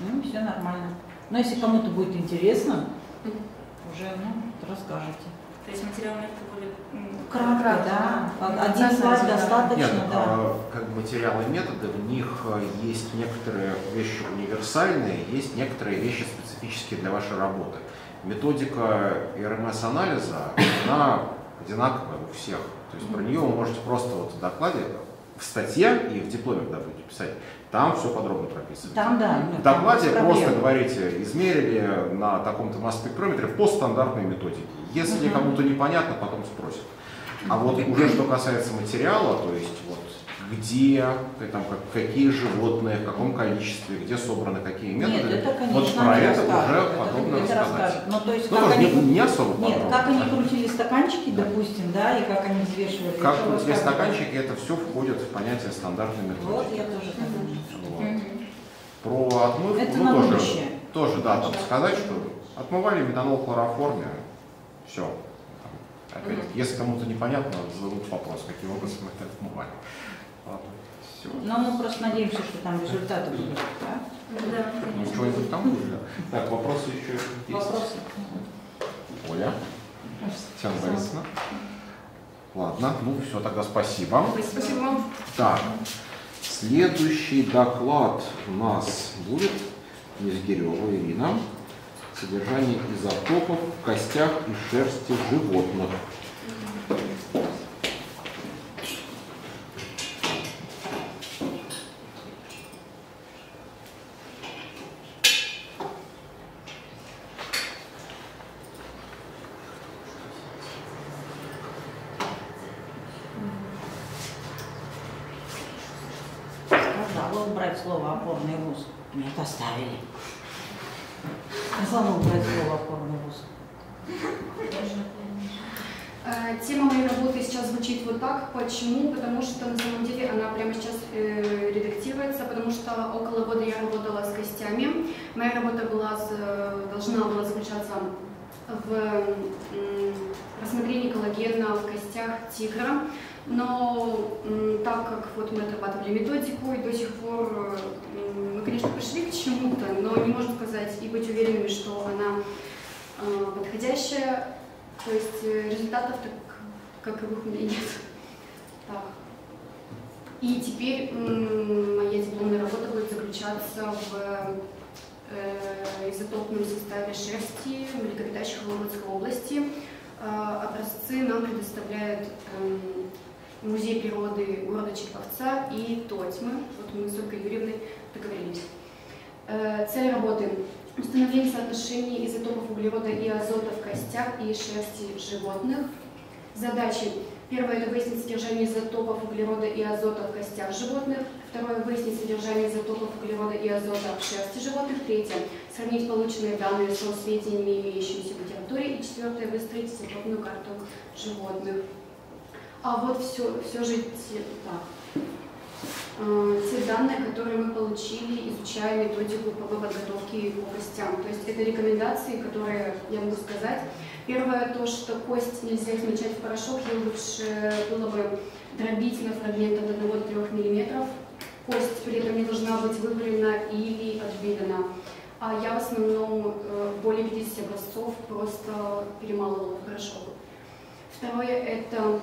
ну, все нормально. Но если кому-то будет интересно, уже, ну, расскажете. То есть материал более м, Кратко, да. да. Один слайд достаточно, Нет, да. а, как бы материалы и методы, в них а, есть некоторые вещи универсальные, есть некоторые вещи специфические для вашей работы. Методика РМС-анализа, она одинаковая у всех. То есть про нее вы можете просто вот в докладе, в статье и в дипломе, когда будете писать, там все подробно прописано. Там, да. В нет, там докладе без просто говорите, измерили на таком-то масс-спектрометре по стандартной методике. Если Мгм. кому-то непонятно, потом спросят. А вот уже что касается материала, то есть вот где, там, как- какие животные, в каком количестве, где собраны какие методы, Нет, это, конечно, вот про это расскажут, уже это- подробно это рассказать. расскажут. Ну, то есть, Ну, как тоже они, не, не особо нет, подробно. как они крутили стаканчики, допустим, да, и как они взвешивали. Как это крутили стаканчики, это все входит в понятие стандартной методики. Вот, я тоже так. Про отмывку, Это ну, тоже, будущее. тоже, да, там сказать, что отмывали метанол в хлороформе, все. Опять, Мгм. если кому-то непонятно, зададут вопрос, каким образом это отмывали. Ладно, все. Но мы просто надеемся, что там результаты будут, да? Да, Ну, что-нибудь там будет. Так, вопросы еще есть? Вопросы? Оля? Татьяна Борисовна? Ладно, ну все, тогда спасибо. Спасибо вам. Так, следующий доклад у нас будет Низгирева Ирина. Содержание изотопов в костях и шерсти животных. Сказала убрать слово опорный вуз. Нет, оставили. Сказала убрать слово опорный вуз. Э, Тема моей работы сейчас звучит вот так. Почему? Потому что на самом деле она прямо сейчас э, редактируется, потому что около года я работала с костями. Моя работа была, с- должна была заключаться в рассмотрении коллагена в костях тигра. Но так как вот мы отрабатывали методику и до сих пор м, мы, конечно, пришли к чему-то, но не можем сказать и быть уверенными, что она э, подходящая. То есть э, результатов так, как у меня нет. Так. И теперь моя дипломная работа будет заключаться в э, изотопном составе шерсти млекопитающих Вологодской области. Э, образцы нам предоставляет эм, Музей природы города Череповца и Тотьмы. Вот мы с Ольгой Юрьевной договорились. Э, Цель работы – установление соотношений изотопов углерода и азота в костях и шерсти животных. Задачи. Первое – это выяснить содержание изотопов углерода и азота в костях животных. Второе – выяснить содержание изотопов углерода и азота в шерсти животных. Третье – сравнить полученные данные со сведениями, имеющимися в литературе. И четвертое – выстроить изотопную карту животных. А вот все, все же те, так. Э, те данные, которые мы получили, изучая методику по подготовке по костям. То есть это рекомендации, которые я могу сказать. Первое, то, что кость нельзя измельчать в порошок, ее лучше было бы дробить на фрагменты от 1 до 3 мм. Кость при этом не должна быть выварена или отбелена. а я в основном э, более 50 образцов просто перемалывала в порошок. Второе – это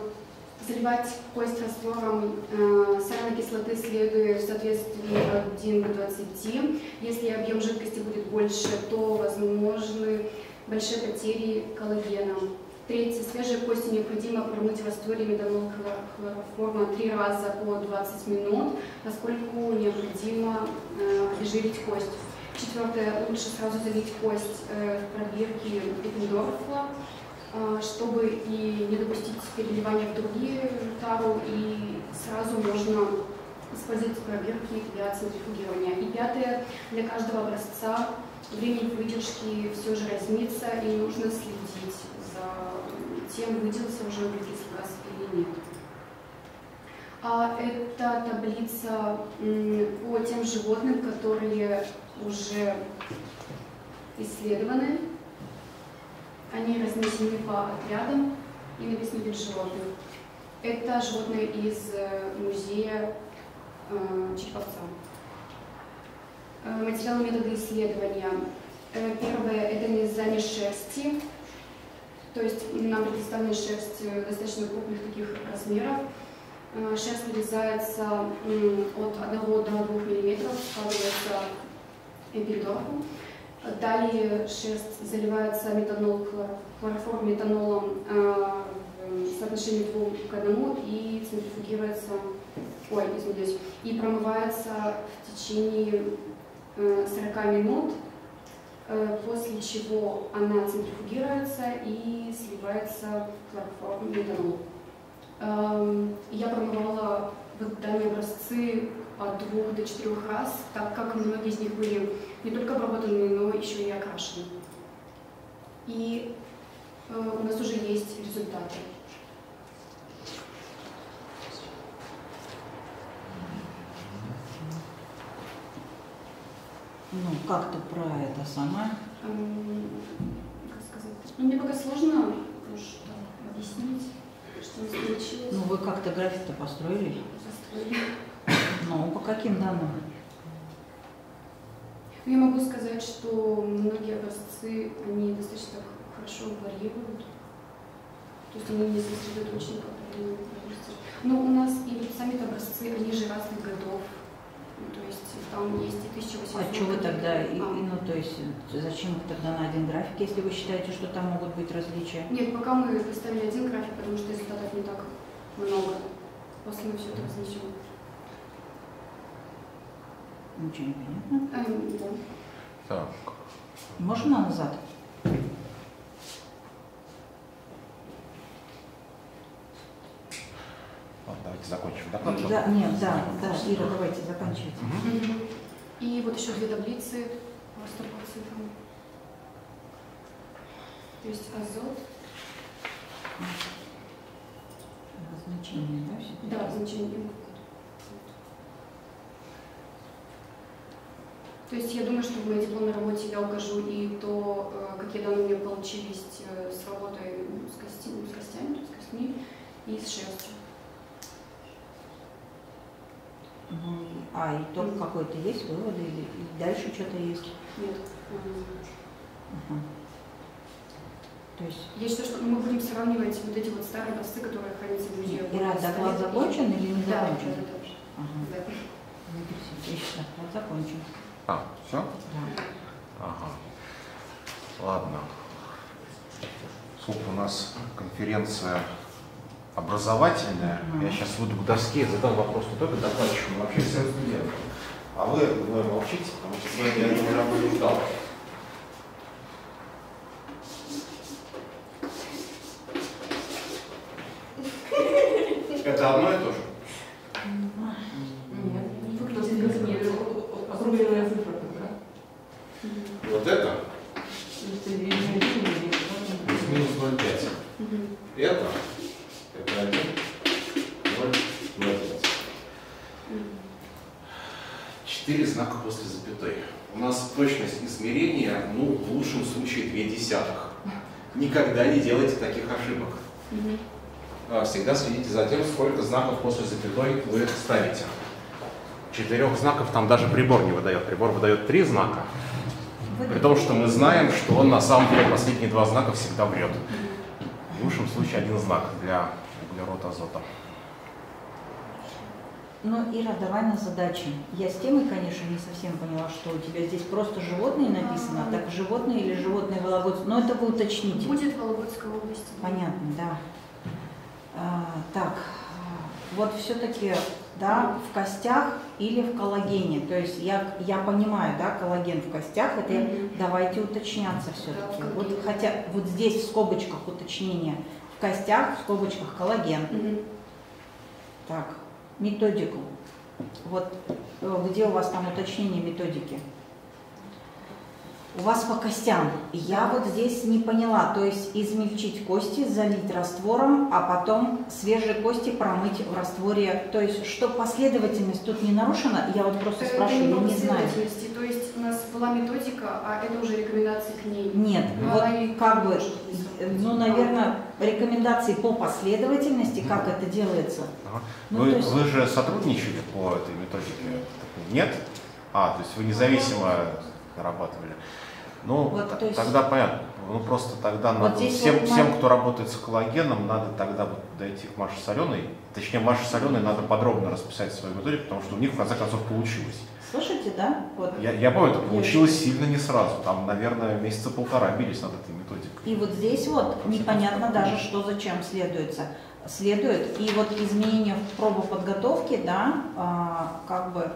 заливать кость раствором э, соляной кислоты следуя в соответствии 1 к 20. Если объем жидкости будет больше, то возможны большие потери коллагена. Третье. Свежие кости необходимо промыть в растворе метанол хлороформа три раза по 20 минут, поскольку необходимо э, обезжирить кость. Четвертое. Лучше сразу залить кость э, в пробирки Эппендорфа, э, чтобы и не допустить переливания в другие тару, и сразу можно использовать пробирки для центрифугирования. И пятое. Для каждого образца время выдержки все же разнится, и нужно следить за тем, выделился уже углекислый газ или нет. А это таблица по тем животным, которые уже исследованы. Они разнесены по отрядам и написаны вид животных. Это животные из э, музея э, Череповца. Э, материалы методы исследования. Э, первое – это низание шерсти, то есть нам представлена шерсть достаточно крупных таких размеров. Шерсть вырезается от 1 до 2 мм, складывается эпидорфу. Далее шерсть заливается метанол, хлороформ метанолом в соотношении 2 к 1 и центрифугируется, ой, извиняюсь, и промывается в течение 40 минут, э, после чего она центрифугируется и сливается хлороформ метанол. Эм, я промывала вот данные образцы от двух до четырех раз, так как многие из них были не только обработаны, но еще и окрашены. И э, у нас уже есть результаты. Ну, как то про это самое? как сказать? Ну, мне пока сложно что объяснить, что получилось. Ну, вы как-то график-то построили? Построили. Ну, по каким данным? Я могу сказать, что многие образцы, они достаточно хорошо варьируют. То есть они не сосредоточены как образцы. Но у нас и вот сами образцы, они же разных годов. Ну, то есть там есть и 1800. А что вы тогда, и, а. ну то есть зачем их тогда на один график, если вы считаете, что там могут быть различия? Нет, пока мы поставили один график, потому что результатов не так много. После мы все это разнесем. Ничего не понятно. Эм, да. Так. Можно назад? Ладно, давайте закончим. Да, Да, нет, да, да, Ира, давайте заканчивать. Мгм. И вот еще две таблицы просто по цифрам. То есть азот, Значение, да, все? да, значение. То есть я думаю, что в моей дипломной работе я укажу и то, э, какие данные у меня получились э, с работой с, кости, с костями, с костьми и с шерстью. Ну, А, итог Мгм. какой-то есть, выводы, или дальше что-то есть? Нет. Ага. То есть, Я считаю, что мы будем сравнивать вот эти вот старые образцы, которые хранятся в музее. Ира, Вот, доклад закончен или не Да, закончен? да, да, Ага. да. Дмитрий Сергеевич, доклад закончен. А, все? Да. Ага. Ладно. Сколько у нас конференция образовательная. Мгм. Я сейчас выйду к доске и задам вопрос не только докладчику, но вообще всем студентам. А вы вы молчите, потому что сегодня я этого не ждал. Это одно и то же? Округленная цифра, да? Вот это минус 0,5. Мгм. Это, это 1, 0, 0,5. Четыре знака после запятой. У нас точность измерения, ну, в лучшем случае, две десятых. Никогда не делайте таких ошибок. А, Всегда следите за тем, сколько знаков после запятой вы ставите. Четырех знаков там даже прибор не выдает. Прибор выдает три знака. При том, что мы знаем, что он на самом деле последние два знака всегда врет. В лучшем случае один знак для углерода азота. Ну, Ира, давай на задачи. Я с темой, конечно, не совсем поняла, что у тебя здесь просто животные написано. А. Так животные или животные Вологодского? Но это вы уточните. Будет в Вологодской области. Понятно, да. А, так, вот все-таки, да, в костях или в коллагене. То есть я, я понимаю, да, коллаген в костях, это Мгм. давайте уточняться Да, все-таки. в вот хотя вот здесь в скобочках уточнение. В костях, в скобочках коллаген. Мгм. Так, методику. Вот э, где у вас там уточнение методики? У вас по костям. Я вот здесь не поняла. То есть измельчить кости, залить раствором, а потом свежие кости промыть в растворе. То есть что последовательность тут не нарушена? Я вот просто Это спрашиваю, не не знаю. последовательности, То есть у нас была методика, а это уже рекомендации к ней. Нет, Ну, вот она как бы, э, ну, наверное, рекомендации по последовательности, как это делается. Ага. Ну, вы, есть- вы же сотрудничали по этой методике? Нет? А, то есть вы независимо нарабатывали. Ну, Вот, то есть- тогда понятно. Ну просто тогда Вот надо всем, вот всем, кто работает с коллагеном, надо тогда вот дойти к Маше Соленой. Точнее, Маше Соленой надо подробно расписать свою методику, потому что у них в конце концов получилось. Слышите, да? Вот. Я, я помню, это получилось сильно не сразу. Там, наверное, месяца полтора бились над этой методикой. И вот здесь вот непонятно даже, что зачем следуется. Следует. И вот изменения в пробоподготовке, да, а, как бы,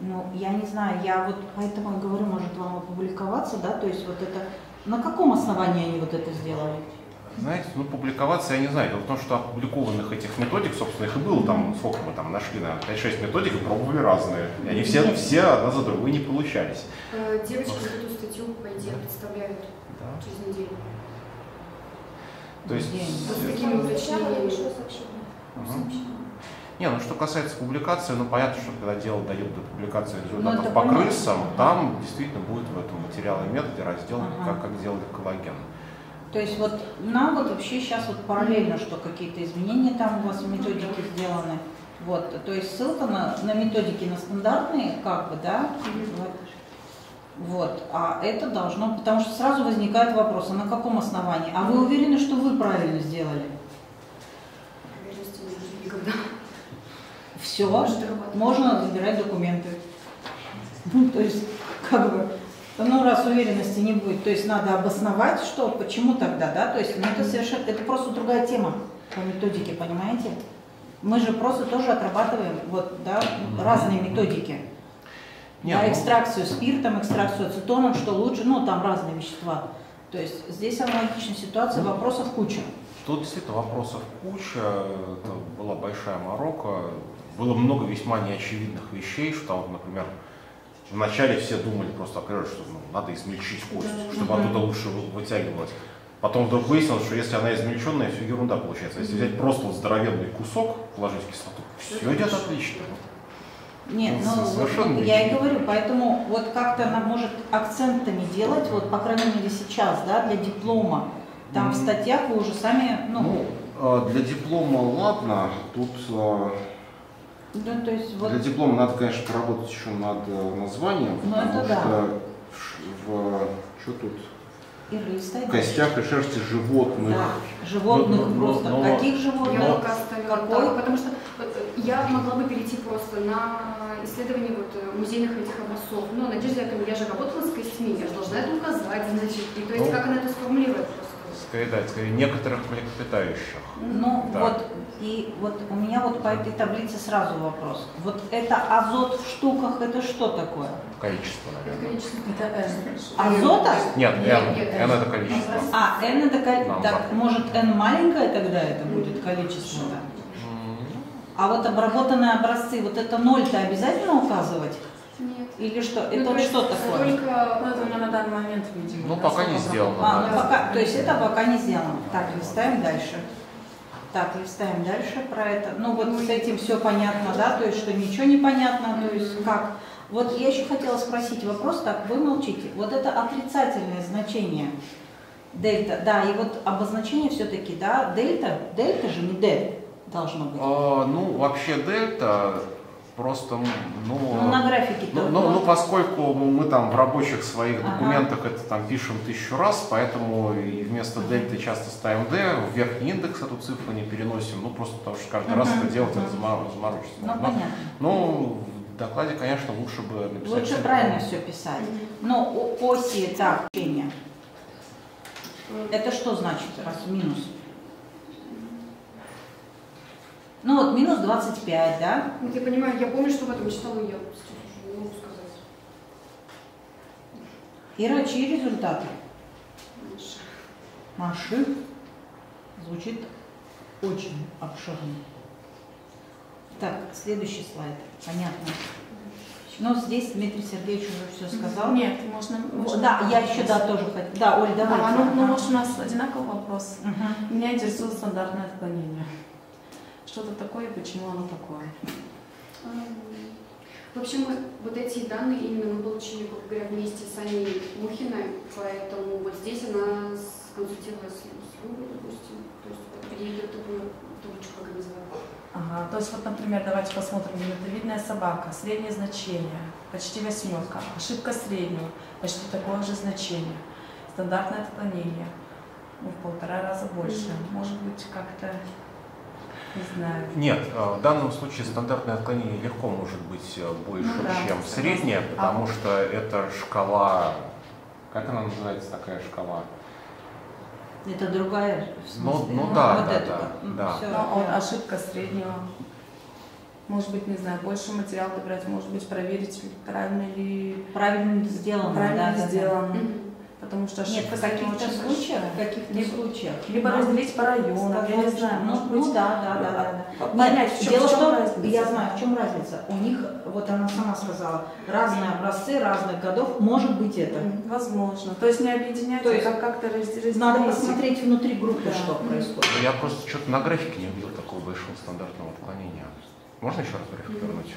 ну, я не знаю, я вот поэтому и говорю, может вам опубликоваться, да, то есть вот это, на каком основании они вот это сделали? Знаете, ну публиковаться я не знаю. Дело в том, что опубликованных этих методик, собственно, их и было там, сколько мы там нашли, наверное, 5-6 методик и пробовали разные. И они все, все одна за другой не получались. Э, Девочки вот эту статью, по идее, представляют Да. через неделю. То есть, с э, такими уточнениями. Мгм. Не, ну что касается публикации, ну понятно, что когда дело дает до публикации результатов это по понятно. крысам, там действительно будет в этом материале и методе раздел, Ага. как, как делали коллаген. То есть вот нам вот вообще сейчас вот параллельно, что какие-то изменения там у вас в методике сделаны. Вот, то есть ссылка на, на методики на стандартные, как бы, да, вот. Вот, а это должно, потому что сразу возникает вопрос, а на каком основании? А вы уверены, что вы правильно сделали? Уверенности не никогда. Все, можно забирать документы. Ну, то есть, как бы, ну, раз уверенности не будет, то есть надо обосновать, что, почему тогда, да, то есть, ну, это совершенно, это просто другая тема по методике, понимаете? Мы же просто тоже отрабатываем, вот, да, разные методики. Не, да, ну- экстракцию спиртом, экстракцию ацетоном, что лучше, ну, там разные вещества. То есть здесь аналогичная ситуация, Ну, вопросов куча. Тут действительно вопросов куча, это была большая морока, было много весьма неочевидных вещей, что, например, вначале все думали просто, что ну, надо измельчить кость, чтобы оттуда лучше вы- вытягивалось. Потом вдруг выяснилось, что если она измельченная, все ерунда получается. Если взять просто вот здоровенный кусок, положить в кислоту, все идет отлично. Нет, Ну, ну, совершенно я и говорю, поэтому вот как-то она может акцентами делать, вот по крайней мере сейчас, да, для диплома. Там в Мгм. статьях вы уже сами, ну, Ну, э, для диплома ладно, тут э, ну, то есть вот, Для диплома надо, конечно, поработать еще над э, названием, Ну, потому это да. что в, в- что тут в костях и шерсти животных. да, животных Ну, ну, просто. ну, Каких Я животных? пока оставила Какой? так, потому что э, я могла бы перейти просто на исследование вот, э, музейных этих образцов. Но Надежда я же работала с костьми, я же должна это указать, значит. И то есть Ну. как она это сформулирует. Скорее, да, скорее некоторых млекопитающих. Ну Да. вот, и вот у меня вот по этой таблице сразу вопрос. Вот это азот в штуках, это что такое? Количество, наверное. Это N. Азота? Нет, N, N это количество. А, n это количество. Так, да. может, n маленькое тогда это будет количество-то? М, А вот обработанные образцы, вот это ноль-то обязательно указывать? Нет. Или что? Ну, Это то вот что такое? Ну, Только это у меня на данный момент, видимо. Ну, да, пока не сделано. А, да. ну пока, то есть это пока не сделано. Так, листаем дальше. Так, листаем дальше про это. Ну вот с этим все понятно, да, то есть что ничего не понятно, то есть как. Вот я еще хотела спросить вопрос, так, вы молчите. Вот это отрицательное значение дельта, да, и вот обозначение все-таки, да, дельта, дельта же не D должно быть. А, ну, вообще дельта, Просто, ну, Ну, на графике ну, ну, ну, поскольку мы там в рабочих своих Ага. документах это там пишем тысячу раз, поэтому и вместо дельты часто ставим d, в верхний индекс эту цифру не переносим, ну просто потому что каждый раз Мгм. это делать это замор- заморочиться. Ну, можно. понятно. Ну, в докладе, конечно, лучше бы написать. Лучше правильно все писать. Но о- оси, так, учения. Это что значит, раз минус? Ну вот, минус 25, да? Вот я понимаю, я помню, что в этом читала я, сейчас уже не могу сказать. Ира, чьи результаты? Маша. Маши. Звучит очень обширно. Так, следующий слайд. Понятно. Но здесь Дмитрий Сергеевич уже все сказал. Нет, можно... Можно Да, я еще да, тоже хотела. Да, Оль, давай. А, ну, ну, может, у нас одинаковый вопрос. Мгм. Меня интересует стандартное отклонение. Что это такое и почему оно такое? Ам, В общем, мы- вот эти данные именно мы получили, как говоря, вместе с Аней Мухиной, поэтому вот здесь она сконсультировалась с Любой, допустим, то есть вот ей эту такую табличку организовала. Ага, то есть вот, например, давайте посмотрим. Минутовидная собака, среднее значение, почти восьмерка. Ошибка среднего, почти такое же значение. Стандартное отклонение, ну, в полтора раза больше. Может быть, как-то, не знаю. Нет, э, в данном случае стандартное отклонение легко может быть э, больше, Ну да, чем среднее, потому А. что это шкала, как она называется, такая шкала? Это другая. Ну, смысле? ну да, вот да, это да. М, да. Но он, да. ошибка среднего. Может быть, не знаю, больше материала добрать, может быть, проверить, правильно ли Правильно сделано. правильно да, ли да, да. Потому что Нет, в каких-то случаях, в каких-то Либо- случаях. Либо да. разделить по районам, я не знаю. Может ну быть, да, да, да, да. да. Понять, Нет, в чем- дело в чем том, разница. я знаю, в чем разница. У них, вот она сама сказала, разные образцы разных годов, может быть это. Возможно. То есть не объединять, То есть а как- как-то раз- разделить. Надо посмотреть внутри группы, Да. что происходит. Ну, я просто что-то на графике не увидел такого большого стандартного отклонения. Можно еще раз график вернуть?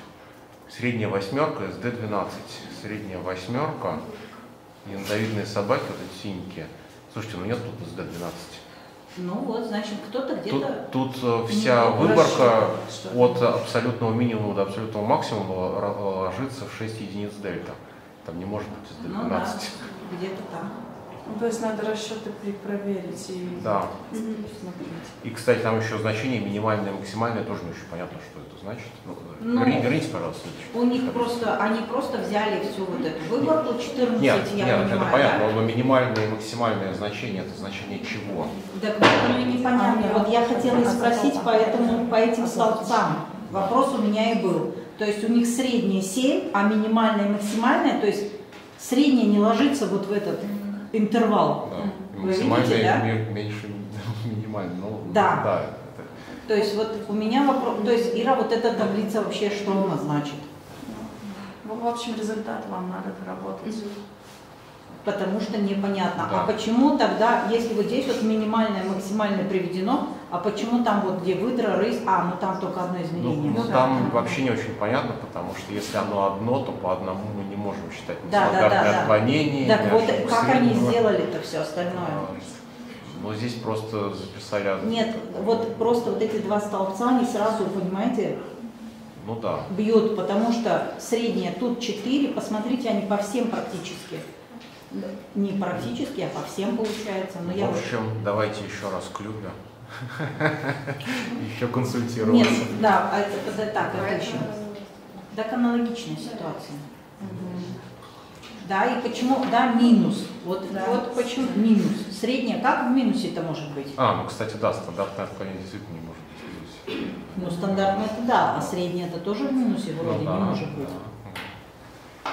Средняя восьмерка, SD12. Средняя восьмерка, янтовидные собаки, вот эти синенькие. Слушайте, ну нет тут SD12. Ну вот, значит, кто-то где-то... Тут, тут э, вся выборка от абсолютного минимума до абсолютного максимума ложится в 6 единиц дельта. Там не может быть Ну да, SD12. где-то там. Ну, то есть надо расчеты при- проверить и Да. смотреть. И, кстати, там еще значение минимальное и максимальное тоже не очень понятно, что это значит. Ну, Ну, верни- верните, пожалуйста, следующий. У них просто, они просто взяли всю вот эту выборку, 14, Нет, я нет, понимаю, это понятно, да? но минимальное и максимальное значение это значение чего? Так оно и непонятно. А, Вот я хотела и спросить столбцам? по, этому, по этим столбцам. Вопрос у меня и был. То есть у них среднее 7, а минимальное и максимальное, то есть среднее не ложится вот в этот интервал. Да. Вы Максимальное видите, да? ме- меньше минимальное. Ну, Да. да это- То есть вот у меня вопрос, то есть Ира, вот эта таблица вообще что она значит? Ну, в общем, результат вам надо доработать. Потому что непонятно. Да. А почему тогда, если вот здесь вот минимальное, максимальное приведено, а почему там вот где выдра, рысь, а, ну там только одно Ну, измерение. ну, всё. там вообще не очень понятно, потому что если оно одно, то по одному мы не можем считать ни Да, да, да, да. отклонение. Так вот, как они сделали-то все остальное? Ну, здесь просто записали... Нет, вот просто вот эти два столбца, они сразу, понимаете, Ну да. бьют, потому что среднее тут 4, посмотрите, они по всем практически. Не практически, а по всем получается. Но В общем, давайте еще раз к Еще Нет, консультироваться. да, а это, это так, это еще. Так аналогичная ситуация. Да, и почему, да, минус. Вот, Да. вот почему минус. Среднее, как в минусе это может быть? А, ну, кстати, да, стандартное отклонение действительно не может быть в минусе. Ну, стандартное это да, а среднее это тоже в минусе вроде Ну да, не может быть. да.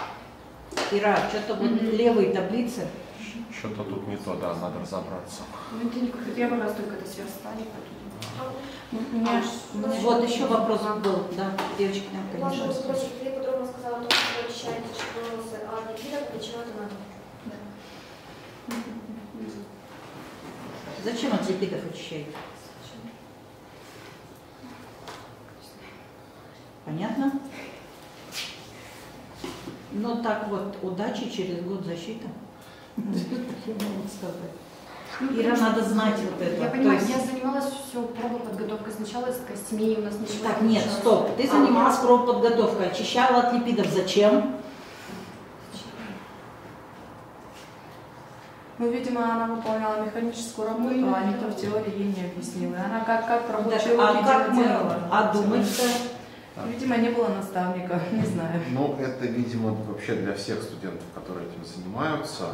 Ира, что-то вот левые таблицы. Что-то тут не то, да, надо разобраться. Ну, это не как первый раз только это сверстали, поэтому... У меня Вот еще вопрос был, да, девочки, да, Можно конечно. спросить, ты подробно сказала о том, что вы очищаете волосы, а вида для чего это надо? Зачем от липидов очищаете? Понятно? Ну так вот, удачи через год защита. Я могу сказать. Ну, Ира, надо знать вот это. Я понимаю, есть- я занималась все пробоподготовкой сначала с костьми, у нас ничего Так, не нет, получалось. стоп. Ты А, занималась пробоподготовкой, очищала от липидов. Зачем? Ну, видимо, она выполняла механическую работу, Ну, а никто в теории ей не объяснил. И она как, как Так, рабочие а как мы? делала. А думать-то? Видимо, не было наставника, не знаю. Ну, это, видимо, вообще для всех студентов, которые этим занимаются.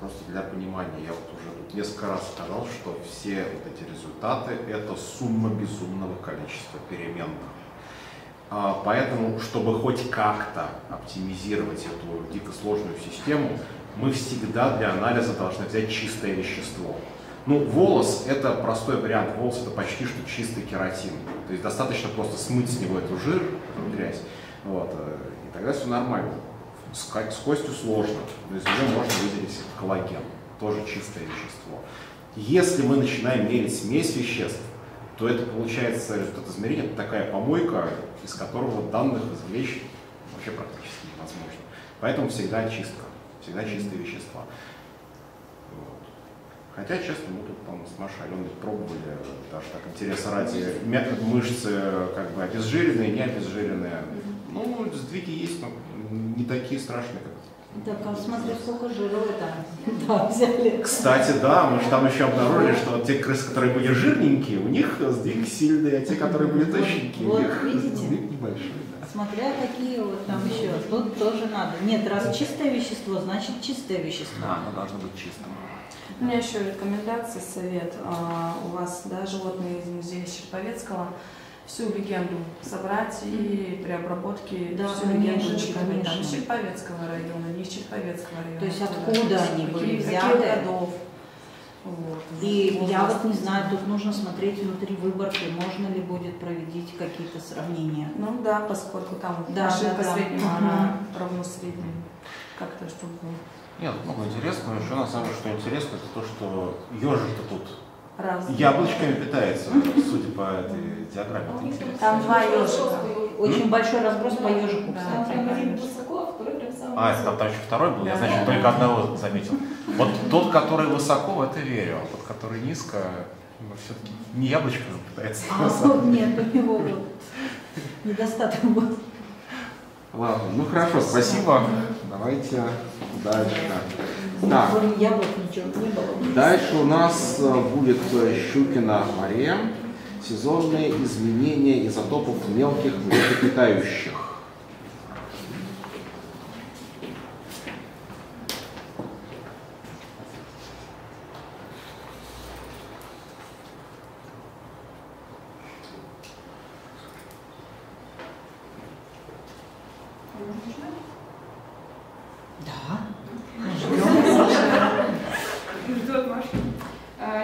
Просто для понимания, я вот уже тут несколько раз сказал, что все вот эти результаты – это сумма безумного количества переменных. А, Поэтому, чтобы хоть как-то оптимизировать эту дико сложную систему, мы всегда для анализа должны взять чистое вещество. Ну, волос – это простой вариант. Волос – это почти что чистый кератин. То есть достаточно просто смыть с него эту жир, эту грязь, вот, э, и тогда все нормально. С, ко- с костью сложно, но из нее можно выделить коллаген, тоже чистое вещество. Если мы начинаем мерить смесь веществ, то это получается результат измерения, это такая помойка, из которого данных извлечь вообще практически невозможно. Поэтому всегда чистка, всегда чистые вещества. Вот. Хотя, честно, мы тут там с Машей Аленой пробовали, даже так интереса ради, метод мышцы как бы обезжиренные, не обезжиренные. Ну, сдвиги есть, но не такие страшные, как Так, а смотри, сколько жира вы там да, взяли. Кстати, да, мы же там еще обнаружили, что те крысы, которые были жирненькие, у них сдвиг сильный, а те, которые были тощенькие, у Вот, них видите? сдвиг небольшой. Да. Смотря какие вот там еще. Тут тоже надо. Нет, раз чистое вещество, значит чистое вещество. оно должно быть чистым. У меня еще рекомендация, совет. А, У вас, да, животные из музея Щерповецкого, всю легенду собрать и при обработке Да, всю легенду конечно, учитывать. Там, Щерповецкого района, не из Щерповецкого района. То есть Откуда. откуда они были взяты? Каких годов. Вот. И я Возраст. вот не знаю, тут нужно смотреть внутри выборки, можно ли будет проводить какие-то сравнения. Ну да, поскольку там Да, ошибка да, да. среднего, она равно средней. Как-то чтобы... Нет, много интересного. Еще на самом деле, что интересно, это то, что ежик-то тут Раз. яблочками питается, судя по этой диаграмме. Это интересно. Там два ежика. Очень большой разброс по ежику, Да. кстати. А А, это там, там еще второй был, я, значит, только одного заметил. Вот тот, который высоко, в это верю, а тот, который низко, ну, все-таки не яблочками пытается. А, нет, у него вот недостаток был. Ладно, ну хорошо, спасибо. Давайте дальше. Так, дальше у нас э, будет э, Щукина Мария. Сезонные изменения изотопов мелких млекопитающих.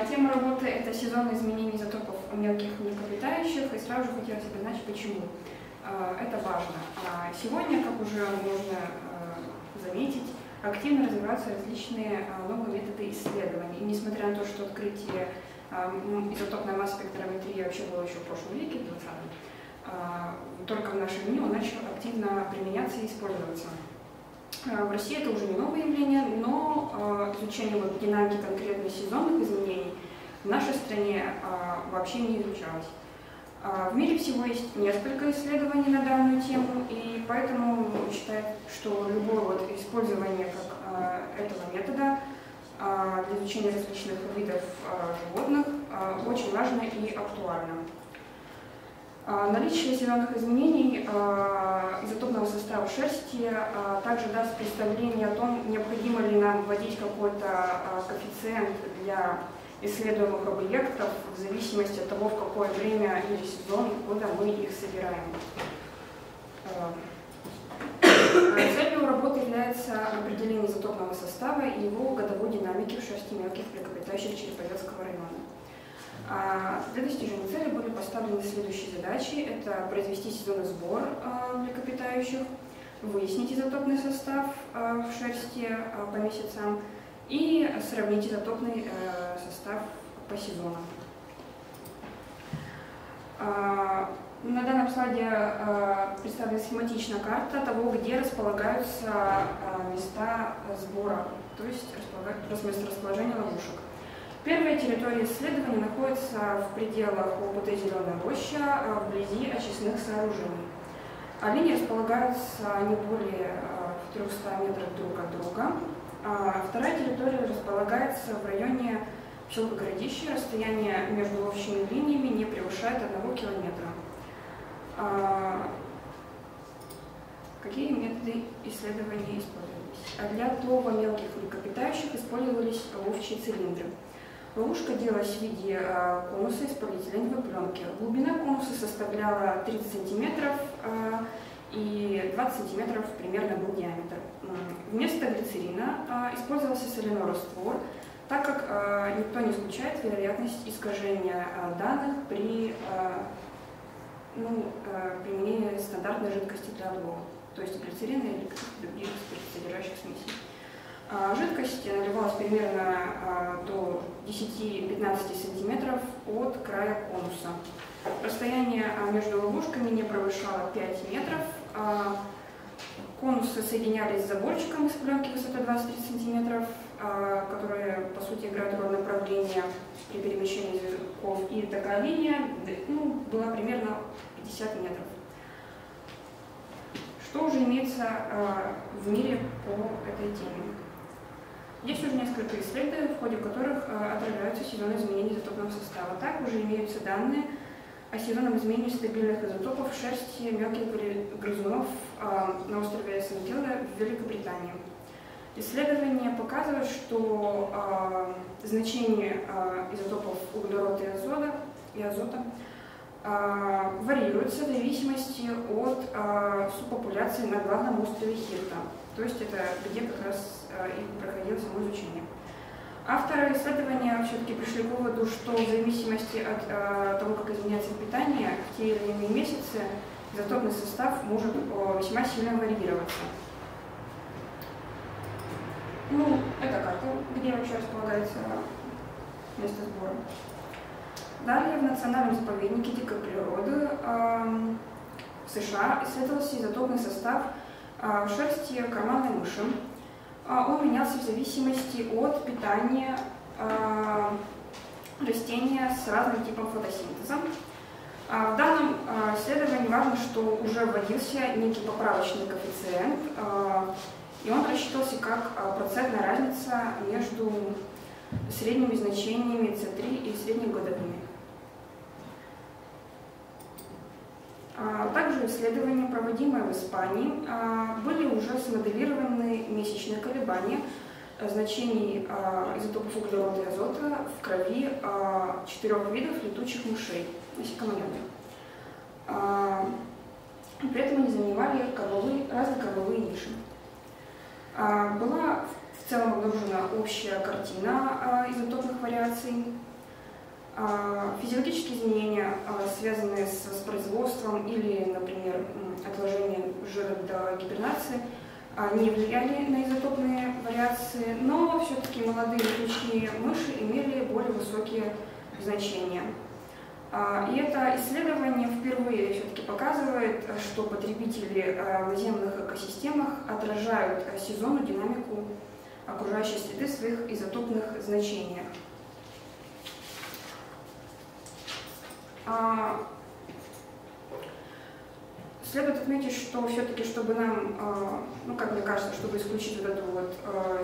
Тема работы – это сезонные изменения изотопов мелких млекопитающих, и сразу же хотелось обозначить, почему. А, Это важно. А Сегодня, как уже можно а, заметить, активно развиваются различные а, новые методы исследований. И несмотря на то, что открытие изотопной массы спектрометрии вообще было еще в прошлом веке, в 20-м, а, только в нашем дни он начал активно применяться и использоваться. А, В России это уже не новое явление, но а, изучение вот динамики конкретно сезонных изменений в нашей стране а, вообще не изучалось. А, В мире всего есть несколько исследований на данную тему, и поэтому считают, что любое вот использование как а, этого метода а, для изучения различных видов а, животных а, очень важно и актуально. А, Наличие сезонных изменений а, изотопного состава шерсти а, также даст представление о том, необходимо ли нам вводить какой-то коэффициент для исследуемых объектов в зависимости от того, в какое время или сезон года мы их собираем. Целью работы является определение изотопного состава и его годовой динамики в шерсти мелких млекопитающих Череповецкого района. А Для достижения цели были поставлены следующие задачи. Это произвести сезонный сбор а, млекопитающих, выяснить изотопный состав а, в шерсти по месяцам и сравнить изотопный э, состав по сезонам. На данном слайде представлена схематичная карта того, где располагаются места сбора, то есть место расположения ловушек. Первая территория исследования находится в пределах ОПТ «Зеленая роща» а, вблизи очистных сооружений. А линии располагаются не более а, в 300 метрах друг от друга. А вторая территория располагается в районе поселка Городище. Расстояние между ловчими линиями не превышает 1 километра. А, какие методы исследования использовались? А для отлова мелких млекопитающих использовались ловчие цилиндры. Ловушка делалась в виде э, конуса из полиэтиленовой пленки. Глубина конуса составляла 30 сантиметров э, и 20 сантиметров примерно был диаметр. Вместо глицерина э, использовался соляной раствор, так как никто не исключает вероятность искажения данных при ну, применении стандартной жидкости для отлова, то есть глицерина или других спиртосодержащих смесей. А, жидкость наливалась примерно а, до 10-15 сантиметров от края конуса. Расстояние а, между ловушками не превышало 5 метров. Конусы соединялись с заборчиком из пленки высотой 23 сантиметров, которые, по сути, играют роль направления при перемещении языков. И такая линия ну, была примерно 50 метров. Что уже имеется в мире по этой теме? Есть уже несколько исследований, в ходе которых э, отражаются сезонные изменения изотопного состава. Так уже имеются данные о сезонном изменении стабильных изотопов шерсти мелких грызунов э, на острове Сантилла в Великобритании. Исследования показывают, что э, значение изотопов углерода и азота, и азота варьируется в зависимости от субпопуляции на главном острове Хирта. То есть это где как раз э, и проходило само изучение. Авторы исследования все-таки пришли к выводу, что в зависимости от э, того, как изменяется питание, в те или иные месяцы изотопный состав может э, весьма сильно варьироваться. Ну, это карта, где вообще располагается место сбора. Далее в Национальном заповеднике дикой природы э, в США исследовался изотопный состав а, шерсти карманной мыши. А, он менялся в зависимости от питания а, растения с разным типом фотосинтеза. В данном исследовании важно, что уже вводился некий поправочный коэффициент, и он рассчитывался как процентная разница между средними значениями С3 и среднегодовыми. А, также исследования, проводимые в Испании, а, были уже смоделированы месячные колебания э, значений а, изотопов углерода и азота в крови четырех видов летучих мышей, насекомоядных. При этом они занимали кормовые, разные кормовые ниши. Была в целом обнаружена общая картина изотопных вариаций а, физиологические изменения, а, связанные с воспроизводством или, например, отложением жира до гибернации, а, не влияли на изотопные вариации, но все-таки молодые летучие мыши имели более высокие значения. И это исследование впервые все-таки показывает, что потребители в наземных экосистемах отражают сезонную динамику окружающей среды в своих изотопных значениях. Следует отметить, что все-таки, чтобы нам, а, ну, как мне кажется, чтобы исключить вот это вот а,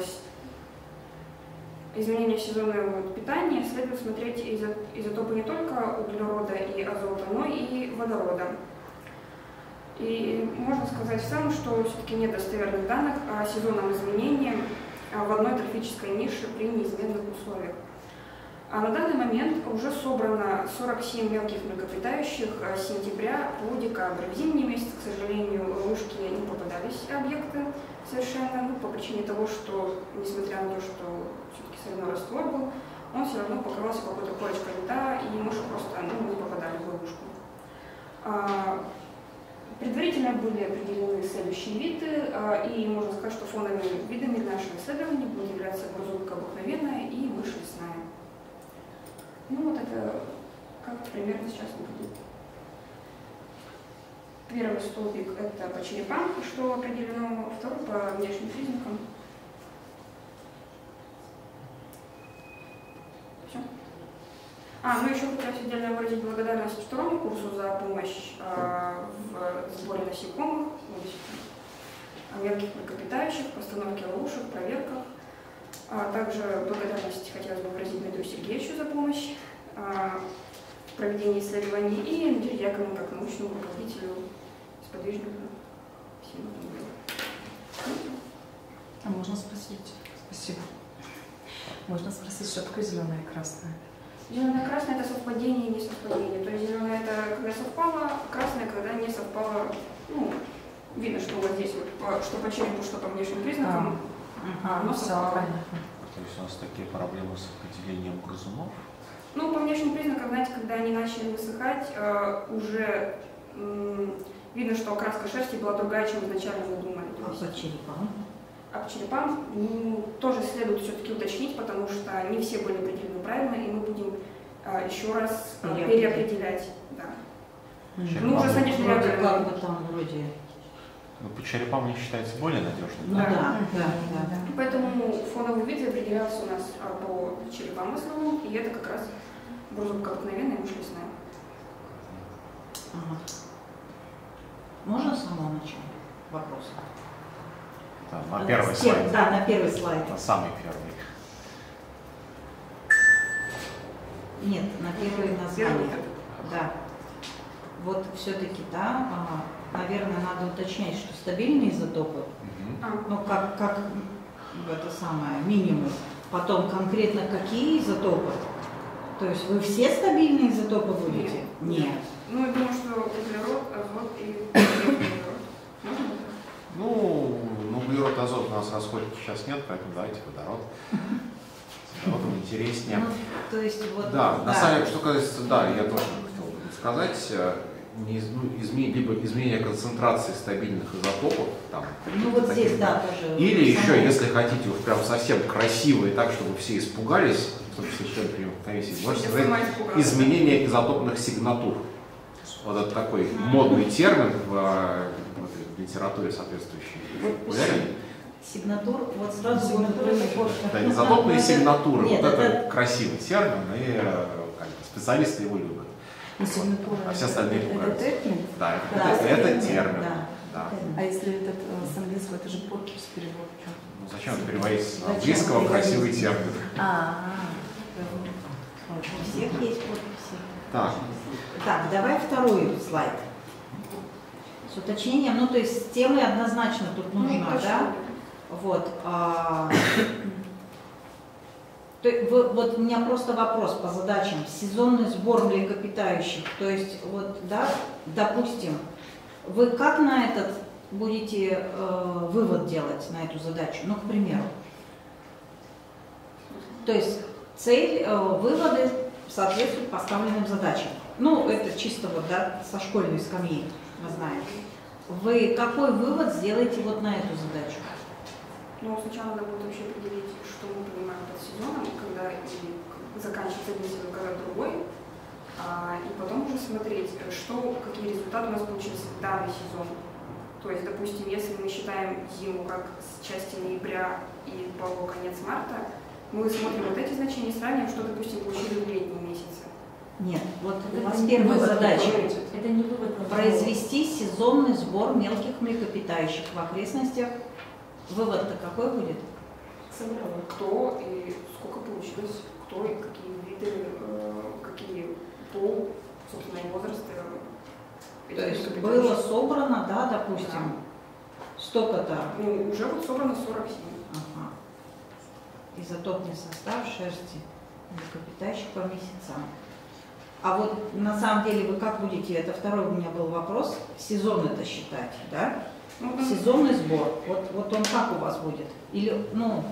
изменение сезонного питания, следует смотреть изотопы не только углерода и азота, но и водорода. И можно сказать в целом, что все-таки нет достоверных данных о сезонном изменении в одной трофической нише при неизменных условиях. А на данный момент уже собрано 47 мелких млекопитающих с сентября по декабрь. В зимние месяцы, к сожалению, ловушки не попадались объекты совершенно, ну, по причине того, что, несмотря на то, что все-таки соляной раствор был, он все равно покрывался какой-то корочкой льда, и мыши просто ну, не попадали в ловушку. А, предварительно были определены следующие виды, а, и можно сказать, что фоновыми видами нашего исследования будут являться грузовка обыкновенная и мышь лесная. Ну вот это как примерно сейчас выглядит. Первый столбик это по черепам, что определено, второй по внешним признакам. Все. А, ну еще хотелось отдельно выразить благодарность второму курсу за помощь э, в сборе насекомых, ну, мелких млекопитающих, постановке ловушек, проверках. А также благодарность хотелось бы выразить Дмитрию Сергеевичу за помощь э, в проведении исследований и Андрею Дьякону как научному руководителю сподвижника. Всем А можно спросить? Спасибо. Можно спросить, что такое зеленое и красное? Зеленое и красное это совпадение и не совпадение. То есть зеленое это когда совпало, красное когда не совпало. Ну, видно, что вот здесь вот, по- что по черепу, что по внешним признакам. А, но все, совпало. понятно. То есть у нас такие проблемы с определением грызунов. Ну, по внешним признакам, знаете, когда они начали высыхать, э, уже м, видно, что окраска шерсти была другая, чем изначально вы думали. А по черепам? а по черепам ну, тоже следует все-таки уточнить, потому что не все были определены правильно, и мы будем э, еще раз э, Переопределять. Да. Черепам Ну, уже бы там вроде... Ну, по черепам не считается более надежным. Ну Да. да, да, да. Поэтому фоновый вид определялся у нас а, по черепам в основном, и это как раз брузовка обыкновенная, муж лесная. Ага. Можно с самого начала вопрос? Да, на первый С тем- слайд. Да, на первый слайд. На самый первый. Нет, на первый Первый название. Да. Вот все-таки, да, наверное, надо уточнять, что стабильные изотопы, Мгм. А, ну как, как это самое, минимум. Потом конкретно какие изотопы? То есть вы все стабильные изотопы будете? Нет. ну, я думаю, что углерод, азот и углерод. Вот? Ну, ну, углерод, азот у нас расходов сейчас нет, поэтому давайте водород. С водородом интереснее. Ну, то есть вот... Да, на самом деле, что касается, да, я тоже хотел бы сказать, э, не из- ну, изме- либо изменение концентрации стабильных изотопов, там, Ну вот таких, здесь, да, тоже. Или самое- еще, если хотите, уж прям совсем красивые, так, чтобы все испугались, в том числе члены приемной комиссии, можете сказать изменение изотопных сигнатур. Вот это такой модный термин в, э, в литературе соответствующей. Сигнатур, вот сразу вот Да, изотопные сигнатуры. Нет, вот это, это- красивый термин, и э, как специалисты его любят. А все остальные это пугаются. термин? Да, это, Да, это- это термин, термин. да. Да. А если этот э, с английского, это же подпись перевод. Ну, зачем это переводить с английского красивый термин? А, У всех есть подписи. Так, Так, давай второй слайд. С уточнением, ну то есть темы однозначно тут нужно, Ну, точно. да? Вот. а, то вот у меня просто вопрос по задачам. Сезонный сбор млекопитающих. То есть вот, да, допустим, вы как на этот будете э, вывод делать на эту задачу? Ну, к примеру. То есть цель, э, выводы соответствуют поставленным задачам. Ну, это чисто вот, да, со школьной скамьи, мы знаем. Вы какой вывод сделаете вот на эту задачу? Ну, сначала надо будет вообще определить, что мы сезоном, когда и заканчивается один сезон, когда другой. А, и потом уже смотреть, что, какие результаты у нас получились в данный сезон. То есть, допустим, если мы считаем зиму как с части ноября и по конец марта, мы смотрим вот эти значения и сравниваем, что, допустим, получили в летние месяцы. Нет, вот у Это вас не первая вывод задача. Это не вывод. Произвести сезонный сбор мелких млекопитающих в окрестностях. Вывод-то какой будет? Собрала. Кто и сколько получилось, кто и какие виды, э, какие пол, собственно, и возраст. э, То есть было собрано, да, допустим, столько-то Ну, уже вот собрано 47. ага, изотопный состав шерсти млекопитающих по месяцам. А вот на самом деле вы как будете, это второй у меня был вопрос, сезон это считать, да? Сезонный сбор, вот, вот он как у вас будет? Или, ну,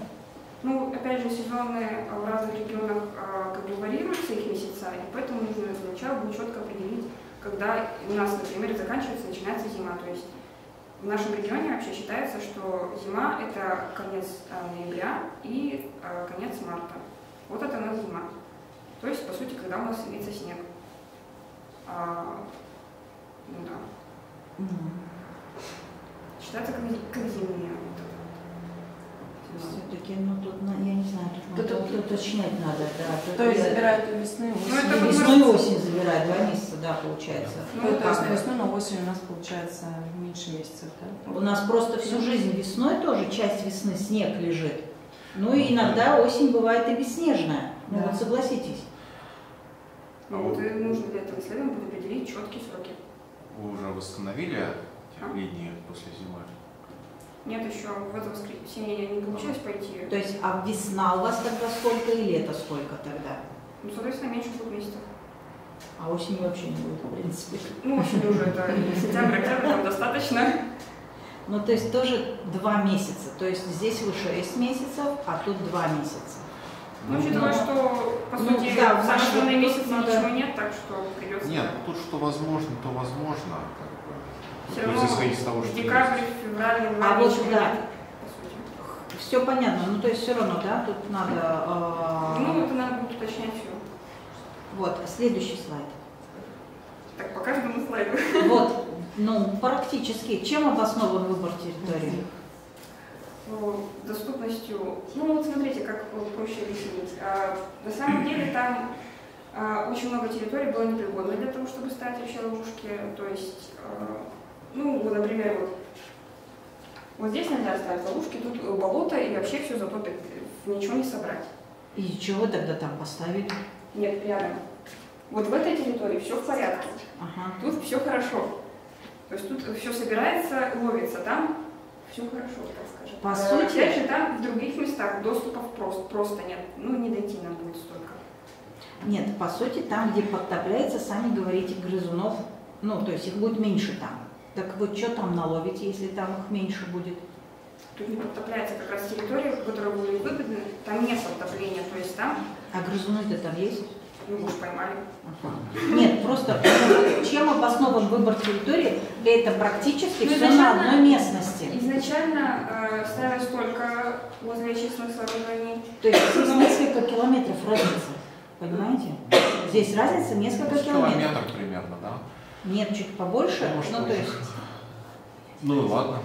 ну, опять же, сезонные в разных регионах а, как бы варьируются их месяца, и поэтому нужно сначала будет четко определить, когда у нас, например, заканчивается, начинается зима. То есть в нашем регионе вообще считается, что зима – это конец а, ноября и а, конец марта. Вот это у нас зима. То есть, по сути, когда у нас имеется снег. А, ну да. Считается как, как зимняя. Вот. Все-таки, ну тут, на- я не знаю, тут Тут- надо вот уточнять надо, да. тут То есть я- забирают у весны, Ну, осенью. это И весной и осень забирает, два месяца, да, получается. Ну, Ну, то есть да. весной на осень у нас получается меньше месяцев, да? У нас просто всю жизнь весной тоже часть весны снег лежит. Ну и иногда осень бывает и бесснежная. Ну Да. вот согласитесь. А вот и нужно для этого исследования будет определить четкие сроки. Вы уже восстановили линии после зимы? Нет, еще в это воскресенье не получилось пойти. То есть, а весна у вас тогда сколько и лето сколько тогда? Ну, соответственно, меньше двух месяцев. А осени вообще не будет, в принципе. Ну, осень уже это сентябрь, октябрь, там достаточно. Ну, то есть тоже два месяца. То есть здесь вы 6 месяцев, а тут два месяца. Ну, учитывая, что, по Ну, сути, да, в месяцы тут надо- ничего нет, так что придется... Нет, тут что возможно, то возможно. Все То равно из того, что декабрь, февраль, январь, А вот да. нет, по сути. Все понятно. Ну, то есть все равно, да, тут надо... а, Ну, это надо будет уточнять все. Вот, следующий слайд. Так, по каждому слайду. Вот, ну, практически. Чем обоснован выбор территории? Ну, доступностью. Ну вот смотрите, как проще объяснить. А, на самом деле там а, очень много территорий было непригодно для того, чтобы ставить вообще ловушки. То есть, а, ну, вот, например, вот, вот здесь нельзя ставить ловушки, тут э, болото и вообще все затопит, ничего не собрать. И чего тогда там поставили? Нет, рядом. Вот в этой территории все в порядке. Ага. Тут все хорошо. То есть тут все собирается, ловится, там все хорошо, так скажем. По Э, сути- Опять же, там в других местах доступов просто, просто нет. Ну, не дойти нам будет столько. Нет, по сути, там, где подтопляется, сами говорите, грызунов, ну, то есть их будет меньше там. Так вот, что там наловите, если там их меньше будет? Тут не подтопляется как раз территория, которая были выгодны, там нет подтопления, то есть там, А грызуны-то там есть? ну, вы же поймали. Ага. Нет, просто чем обоснован выбор территории? Это практически Ну, все на изначально- одной местности. Изначально э, ставилось только возле очистных сооружений. То есть здесь несколько километров разница, понимаете? Здесь разница несколько километров. Километр примерно, да? Нет, чуть побольше, Ну, может, ну то есть... Ну и ладно.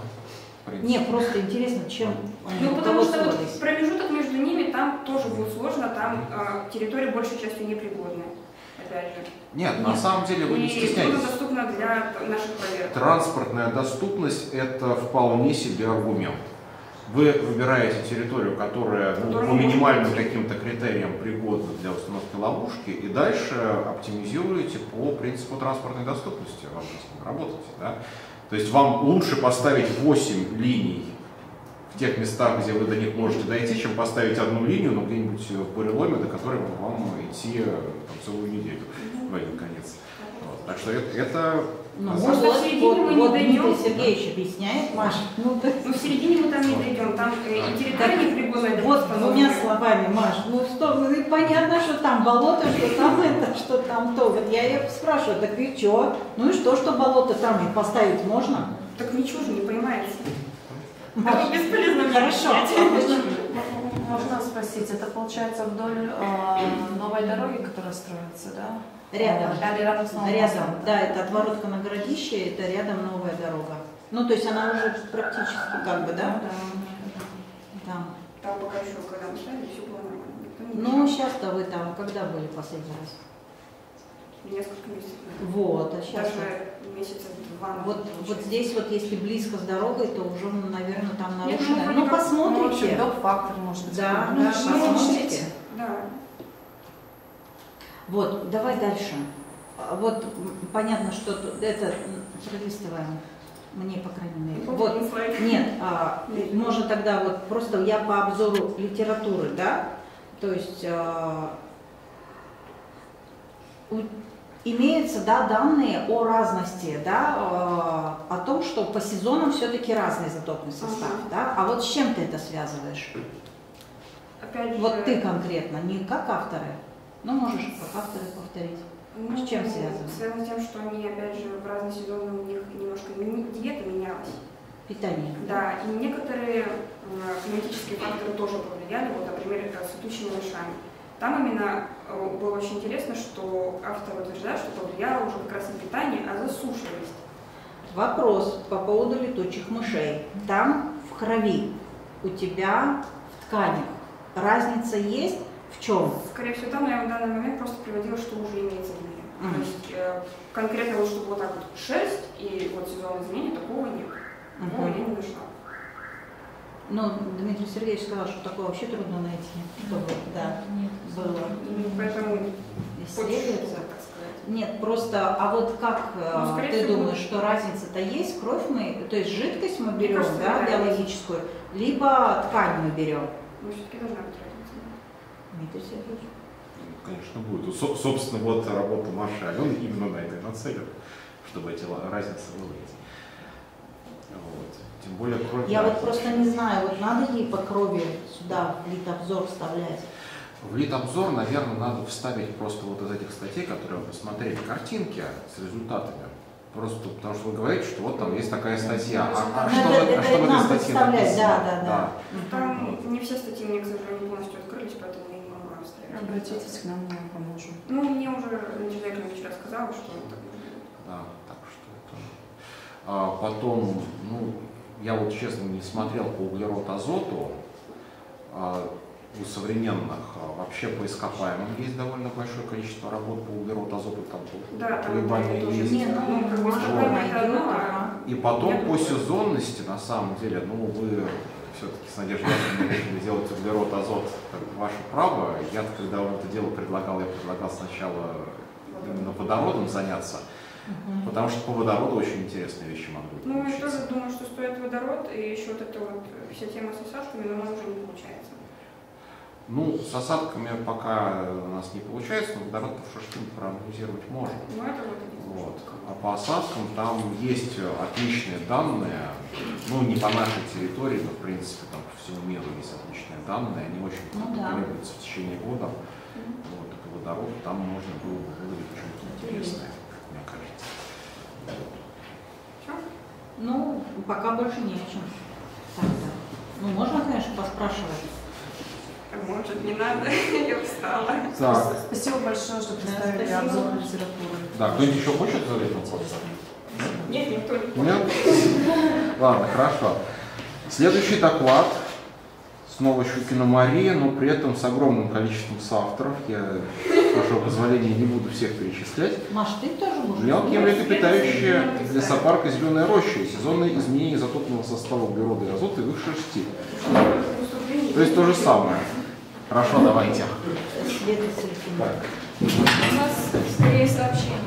в принципе. Не, просто интересно, чем они Ну, потому что вот промежуток между ними там тоже будет сложно, там э, территория большей частью непригодная, опять же. Нет, на самом деле вы не стесняйтесь. для наших проверок. Транспортная доступность – это вполне себе аргумент. Вы выбираете территорию, которая ну, по минимальным каким-то критериям пригодна для установки ловушки, и дальше оптимизируете по принципу транспортной доступности. Вам же с ним работаете, да? То есть вам лучше поставить 8 линий в тех местах, где вы до них можете дойти, чем поставить одну линию, но где-нибудь в буреломе, до которой вам идти э, там, целую неделю в один конец. Вот. Так что это, это Ну, на вот, в середине вот, мы не вот дойдем. Дмитрий Сергеевич объясняет, Маша. Ну, есть- Ну, в середине мы там не дойдем, там э, и территория непригодная для вот двумя словами, Маш, ну что, ну понятно, что там болото, что там это, что там то. Вот я ее спрашиваю, так и что? Ну и что, что болото там и поставить можно? Так ничего же не понимаете. Маш, Это бесполезно Хорошо. объяснять. Можно спросить, это получается вдоль э, новой дороги, которая строится, да? Рядом. Да, рядом с Рядом, да, это отворотка на городище, это рядом новая дорога. Ну, то есть она уже практически как бы, да? Да. Там пока еще, когда мы ставили, все было нормально. Ну, сейчас-то вы там, когда были последний раз? Несколько месяцев. Вот, а сейчас Даже месяца два назад, Вот, вот здесь вот, если близко с дорогой, то уже, наверное, там Нет, нарушено. ну, Ну, посмотрите. Ну, фактор может быть. Да, Ну, да, ну, посмотрите. Да. Вот, давай дальше. А, Вот, понятно, что это пролистываем. Мне, по крайней мере. Вот, один слайд. Нет, а, можно тогда вот просто я по обзору литературы, да, то есть а, у- имеются, да, данные о разности, да, а, о том, что по сезонам все-таки разный изотопный состав, Ага. да, а вот с чем ты это связываешь? Опять же, Вот ты конкретно, не как авторы, ну можешь авторы повторить. ну, с чем связано? Связано с тем, что они, опять же, в разные сезоны у них немножко диета менялась. Питание. Да, и некоторые э, климатические факторы тоже повлияли, вот, например, э, с летучими мышами. Там именно э, было очень интересно, что автор утверждает, что повлияло уже как раз не питание, а засушливость. Вопрос по поводу летучих мышей. Там в крови у тебя в тканях. Разница есть в чем? Скорее всего, там я в данный момент просто приводила, что уже имеется в виду. Мгм. То есть э, конкретно вот чтобы вот так вот шерсть и вот сезон изменений, такого нет. Такого Мгм. я не нашла. Ну, Дмитрий Сергеевич сказал, что такое вообще трудно найти, чтобы да, было. И поэтому Исследуется. Нет, просто, а вот как э, Ну, ты всего, думаешь, что разница-то есть? Кровь мы, то есть жидкость мы берем, кажется, да, биологическую, либо ткань мы берем? Но все-таки должна быть. Дмитрий Сергеевич. Конечно, будет. Со- собственно, вот работа Маши Алены именно на это и нацелена, чтобы эти разницы выявить. Вот. Тем более кровь... Я да, вот просто не знаю, вот надо ей по крови сюда в литобзор вставлять? В литобзор, наверное, надо вставить просто вот из этих статей, которые вы посмотрели, картинки с результатами. Просто потому что вы говорите, что вот там есть такая статья. А, а что, это- в- а это в этой надо статье вставлять, написано? да, да, да. Там не все статьи мне, к сожалению, полностью открылись, поэтому я не могу вставить. Обратитесь к нам, мы вам поможем. Ну, мне уже Надежда вчера сказала, что так будет. Да, так что это... А потом, ну, я вот честно не смотрел по углерод азоту. А у современных а, вообще по ископаемым есть довольно большое количество работ по углерод азоту, там Да, там колебания тоже есть. Не, Ну, ну, ага. а И потом по сезонности, на самом деле, ну, вы все-таки с Надеждой решили делать углерод, азот, как ваше право. Я когда вам это дело предлагал, я предлагал сначала именно водородом заняться, Мгм. потому что по водороду очень интересные вещи могут Ну, я тоже думаю, что стоит водород, и еще вот эта вот вся тема с осадками, но она уже не получается. Ну, с осадками пока у нас не получается, но водород в шашлык проанализировать можно. Но это вот Вот. А по осадкам там есть отличные данные, ну не по нашей территории, но в принципе там по всему миру есть отличные данные, они очень Ну да. в течение года. Вот, и по водороду там можно было бы выловить что-то интересное, мне кажется. Все? Ну, пока больше не о чем. Тогда. Ну, можно, конечно, поспрашивать. Может, не надо, я устала. Так, Спасибо большое, что представили спасибо. обзор литературы. да, кто-нибудь еще хочет задать вопрос? Нет, никто не Нет? Ладно, хорошо. Следующий доклад. Снова Щукина Мария, но при этом с огромным количеством соавторов. Я, с вашего позволения, не буду всех перечислять. Маш, ты тоже можешь? Мелкие млекопитающие лесопарка «Зеленая роща» сезонные изменения изотопного состава углерода и азота в их шерсти. То есть то же самое. Хорошо, давайте. Так. У нас скорее сообщение.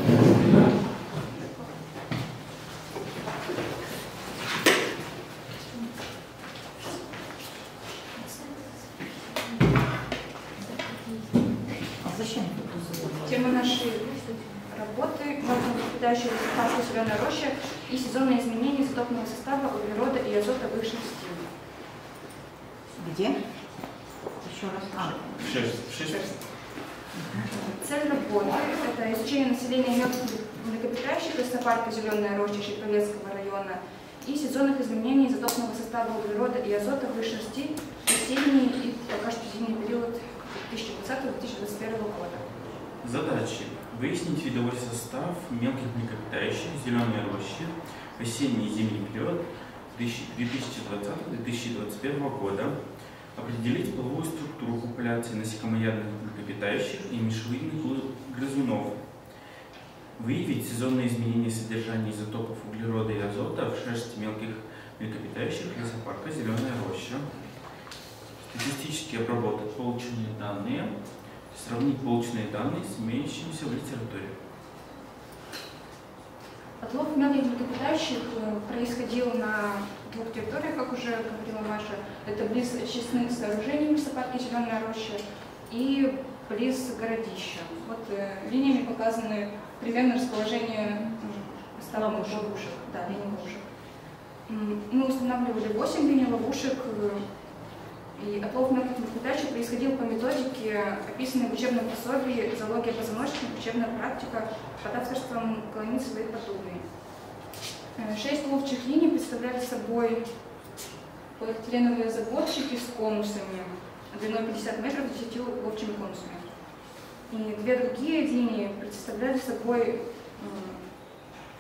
А? Тема нашей работы млекопитающие лесопарка «Зеленая роща» и сезонные изменения изотопного состава углерода и азота в их шерсти. Где? Еще раз. А, Цель работы – это изучение населения мелких млекопитающих лесопарка «Зеленая роща» Шиповецкого района и сезонных изменений изотопного состава углерода и азота в шерсти в осенний и пока что зимний период 2020-2021 года. Задачи. Выяснить видовой состав мелких млекопитающих зеленой рощи в осенний и зимний период 2020-2021 года. Определить половую структуру популяции насекомоядных млекопитающих и мешевидных гры- грызунов. Выявить сезонные изменения содержания изотопов углерода и азота в шерсти мелких млекопитающих лесопарка «Зеленая роща». Статистически обработать полученные данные, сравнить полученные данные с имеющимися в литературе. Отлов мелких млекопитающих э, происходил на двух территориях, как уже говорила Маша. Это близ очистных сооружений в лесопарке «Зеленая роща» и близ городища. Вот э, линиями показаны примерно расположение поставленных Ловушек. ловушек. Да, линий ловушек. Мы устанавливали 8 линий ловушек, э, и отлов мелких млекопитающих происходил по методике, описанной в учебном пособии «Зоология позвоночных. Учебная практика» под авторством Коломицы и подобные. Э, Шесть ловчих линий представляли собой полиэтиленовые заборчики с конусами длиной 50 метров с 10 ловчими конусами. И две другие линии представляли собой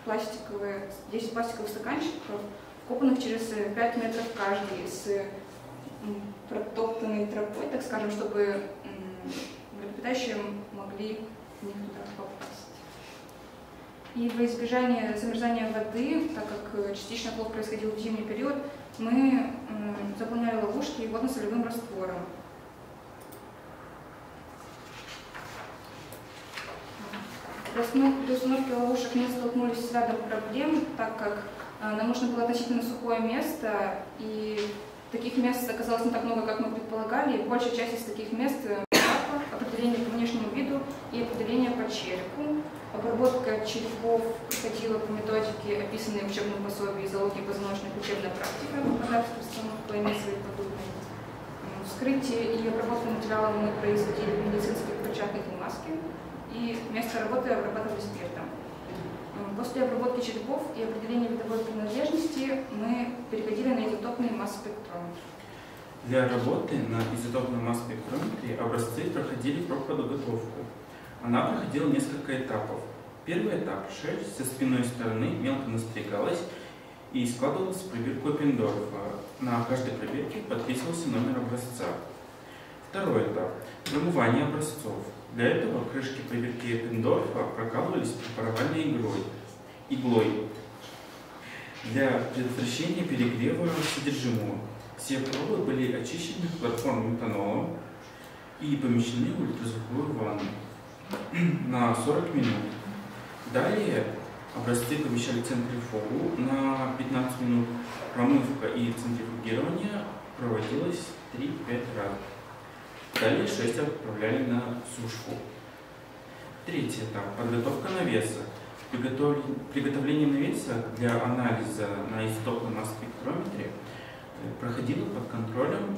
пластиковые, 10 пластиковых стаканчиков, вкопанных через 5 метров каждый, с протоптанной тропой, так скажем, чтобы млекопитающие могли в них туда попасть. И во избежание замерзания воды, так как э, частично отлов происходил в зимний период, мы заполняли ловушки водно-солевым раствором. При установке ловушек мы столкнулись с рядом проблем, так как э, нам нужно было относительно сухое место, и таких мест оказалось не так много, как мы предполагали. И большая часть из таких мест э, определение по внешнему виду черепу. Обработка черепов проходила по методике, описанной в учебном пособии «Зоология позвоночных учебная практика» в ходатайстве поимеции и подобное. Вскрытие и обработку материала мы производили в медицинских перчатках и маске, и место работы обрабатывали спиртом. После обработки черепов и определения видовой принадлежности мы переходили на изотопный масс-спектрометр. Для работы на изотопном масс-спектрометре образцы проходили подготовку. Она проходила несколько этапов. Первый этап – шерсть со спиной стороны мелко настригалась и складывалась в пробирку Эппендорфа. На каждой пробирке подписывался номер образца. Второй этап – промывание образцов. Для этого крышки пробирки Эппендорфа прокалывались препаровальной иглой. иглой для предотвращения перегрева содержимого. Все пробы были очищены платформой метанола и помещены в ультразвуковую ванну на 40 минут. Далее образцы помещали в центрифугу на 15 минут. Промывка и центрифугирование проводилось 3-5 раз. Далее 6 отправляли на сушку. Третий этап – подготовка навеса. Приготов- Приготовление навеса для анализа на изотопном масс-спектрометре э, проходило под контролем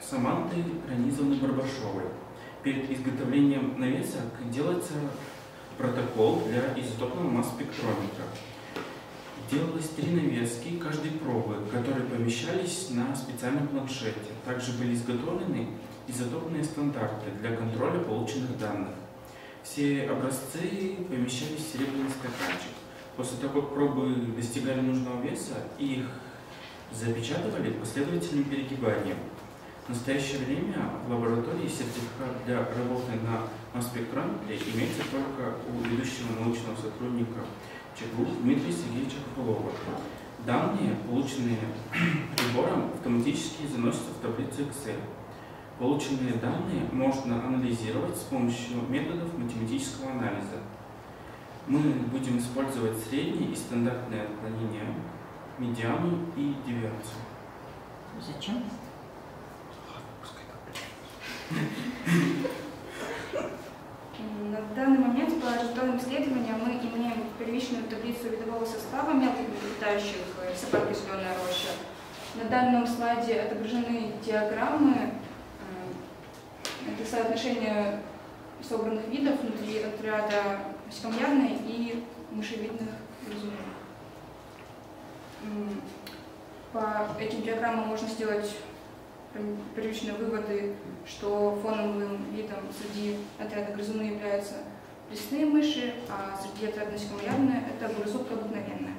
Саманты Ранизовны Барбашовой. Перед изготовлением навеса делается протокол для изотопного масс-спектрометра. Делалось три навески каждой пробы, которые помещались на специальном планшете. Также были изготовлены изотопные стандарты для контроля полученных данных. Все образцы помещались в серебряный стаканчик. После того, как пробы достигали нужного веса, их запечатывали последовательным перегибанием. В настоящее время в лаборатории сертификат для работы на масс-спектрометре имеется только у ведущего научного сотрудника ЧГУ Дмитрия Сергеевича Копылова. Данные, полученные прибором, автоматически заносятся в таблицу Excel. Полученные данные можно анализировать с помощью методов математического анализа. Мы будем использовать средние и стандартные отклонения, медиану и девиацию. Зачем? На данный момент по результатам исследования мы имеем первичную таблицу видового состава мелких млекопитающих э, собаки зеленая роща. На данном слайде отображены диаграммы. э, Это соотношение собранных видов внутри отряда насекомоядной и мышевидных грызунов. По этим диаграммам можно сделать первичные выводы, что фоновым видом среди отряда грызуны являются лесные мыши, а среди отряда насекомоядные это грызубка обыкновенная.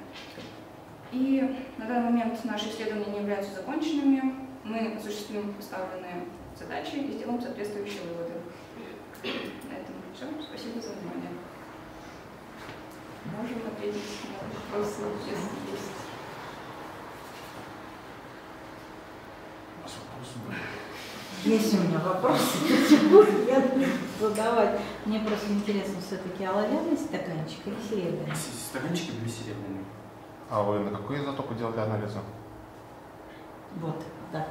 И на данный момент наши исследования не являются законченными. Мы осуществим поставленные задачи и сделаем соответствующие выводы. На этом все. Спасибо за внимание. Можем ответить на вопросы, если есть. Есть у меня вопросы, я буду задавать. Мне просто интересно все-таки оловянный стаканчик или серебряный? Стаканчики были серебряные. А вы на какой изотопы делали анализы? Вот, да.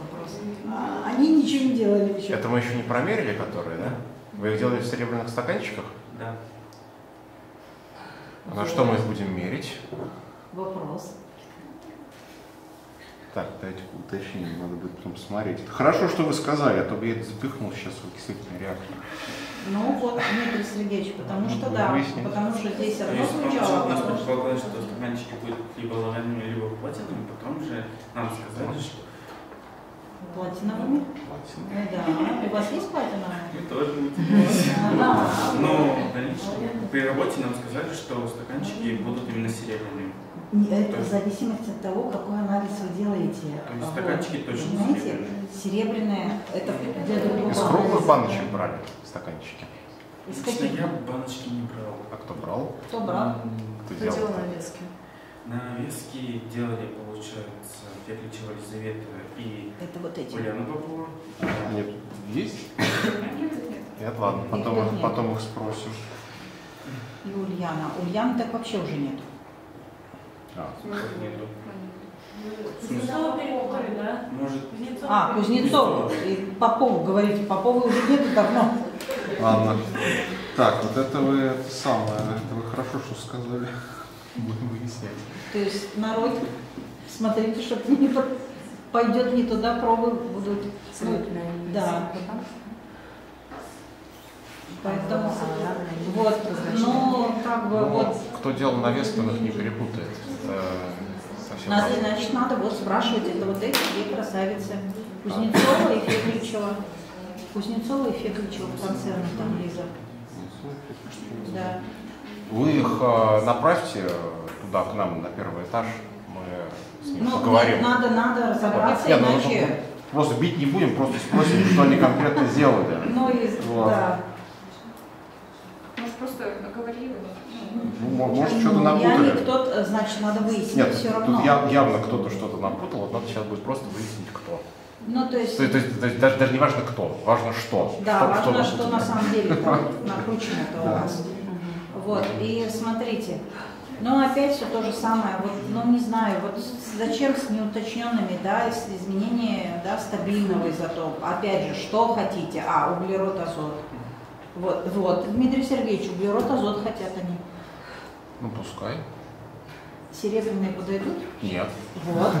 Вопрос. А, они ничего не делали еще. Это мы еще не промерили, которые, да? Вы их делали в серебряных стаканчиках? Да. А на что мы их будем мерить? Вопрос. Так, дайте уточнение, надо будет потом посмотреть. Это хорошо, что вы сказали, а то бы я это запихнул сейчас в окислительный реактор. Ну вот, Дмитрий Сергеевич, потому что Ну, да, выяснить. потому что здесь одно звучало, нас а потом предполагалось, что стаканчики будут либо лавянными, либо платиновыми, потом же нам сказали, что Платиновыми? Платина. Ну да. У вас есть платиновые? Мы тоже. Да. Но в дальнейшем при работе нам сказали, что стаканчики будут именно серебряными. Это в зависимости от того, какой анализ вы делаете. То есть Вот. стаканчики точно Понимаете, серебряные. это для другого Из круглых баночек брали стаканчики. Из Лично каких? я баночки не брал. А кто брал? Кто брал? Кто Кто делал? делал навески? Навески делали, получается, Фекличева Елизавета и Это вот эти. Ульяна Попова. Нет, есть? Нет, нет. Нет, ладно, потом, тут нет. потом их спросим. И Ульяна. Ульяны так вообще уже нет. А, Нету. Кузнецова переходит, да? Может, А, Кузнецова. И Попову говорите. Попову уже нету давно. Ладно. Так, вот это вы это самое, это вы хорошо, что сказали. Будем выяснять. То есть народ, смотрите, чтобы не по- пойдет не туда, пробы будут. Ну, да. Поэтому вот, ну как бы Ну, вот кто делал навес, он их не перепутает. Это совсем Надо, значит, надо вот спрашивать, это вот эти две красавицы. Кузнецова и Фекличева. Кузнецова и Фекличева в концерне там Лиза. Да. Вы их э, направьте туда, к нам, на первый этаж. Мы с ними Ну, поговорим. надо, надо разобраться, Нет, ну, иначе. Просто бить не будем, просто спросим, что они конкретно сделали. Ну и Вот. да. Просто оговорили. Ну, мо- может, что-то Ну, я напутали. не кто-то, значит, надо выяснить Нет, все равно. тут я- явно кто-то что-то напутал, вот надо сейчас будет просто выяснить, кто. Ну, то есть, То, есть- то есть- то есть даже, даже не важно кто, важно что. да, Что- важно, что, напутали. на самом деле накручено-то у Да. нас. Вот, и смотрите, ну опять все то же самое, вот, ну не знаю, вот зачем с неуточненными, да, с изменение, да, стабильного изотопа, опять же, что хотите, а, углерод, азот. Вот, вот, Дмитрий Сергеевич, углерод, азот хотят они. Ну, пускай. Серебряные подойдут? Нет. Вот.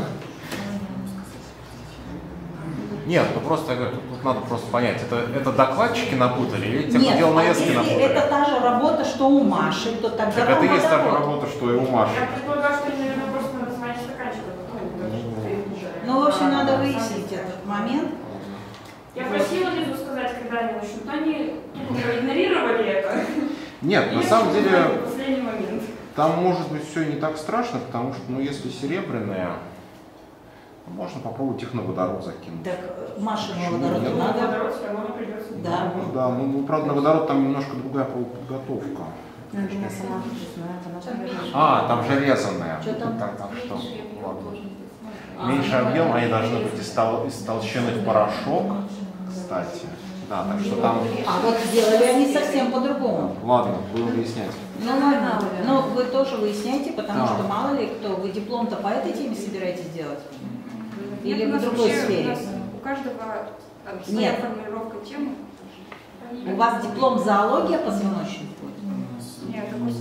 Нет, ну просто, я говорю, тут, тут надо просто понять, это, это докладчики напутали или те, кто Нет, делал а навески если напутали? это та же работа, что у Маши, то тогда Так это есть та же работа, что и у Маши. Я предполагаю, что наверное, просто на название стаканчиков. Ну, в общем, надо выяснить этот момент. Я просила Лизу сказать, когда они начнут, но они проигнорировали это. Нет, на самом деле, в последний момент. там может быть все не так страшно, потому что, ну, если серебряные, ну, можно попробовать их на водород закинуть. Так, Маше на водород нет? надо. Водород все равно придется. Да. Ну, да, ну, правда, на водород там немножко другая подготовка. Ну, это сама там. А, там же резаные. Что там? Так что, ладно. Меньше объем, они должны быть истол- истолщены в порошок, кстати. Да, так что там... А вот сделали они совсем по-другому. Ладно, будем выяснять. Ну ладно, но вы тоже выясняйте, потому Да. что мало ли кто, вы диплом-то по этой теме собираетесь делать? Или Нет, у в другой вообще- сфере? У, нас у каждого своя Нет. формулировка темы. У вас диплом зоология позвоночник будет? Нет, самый.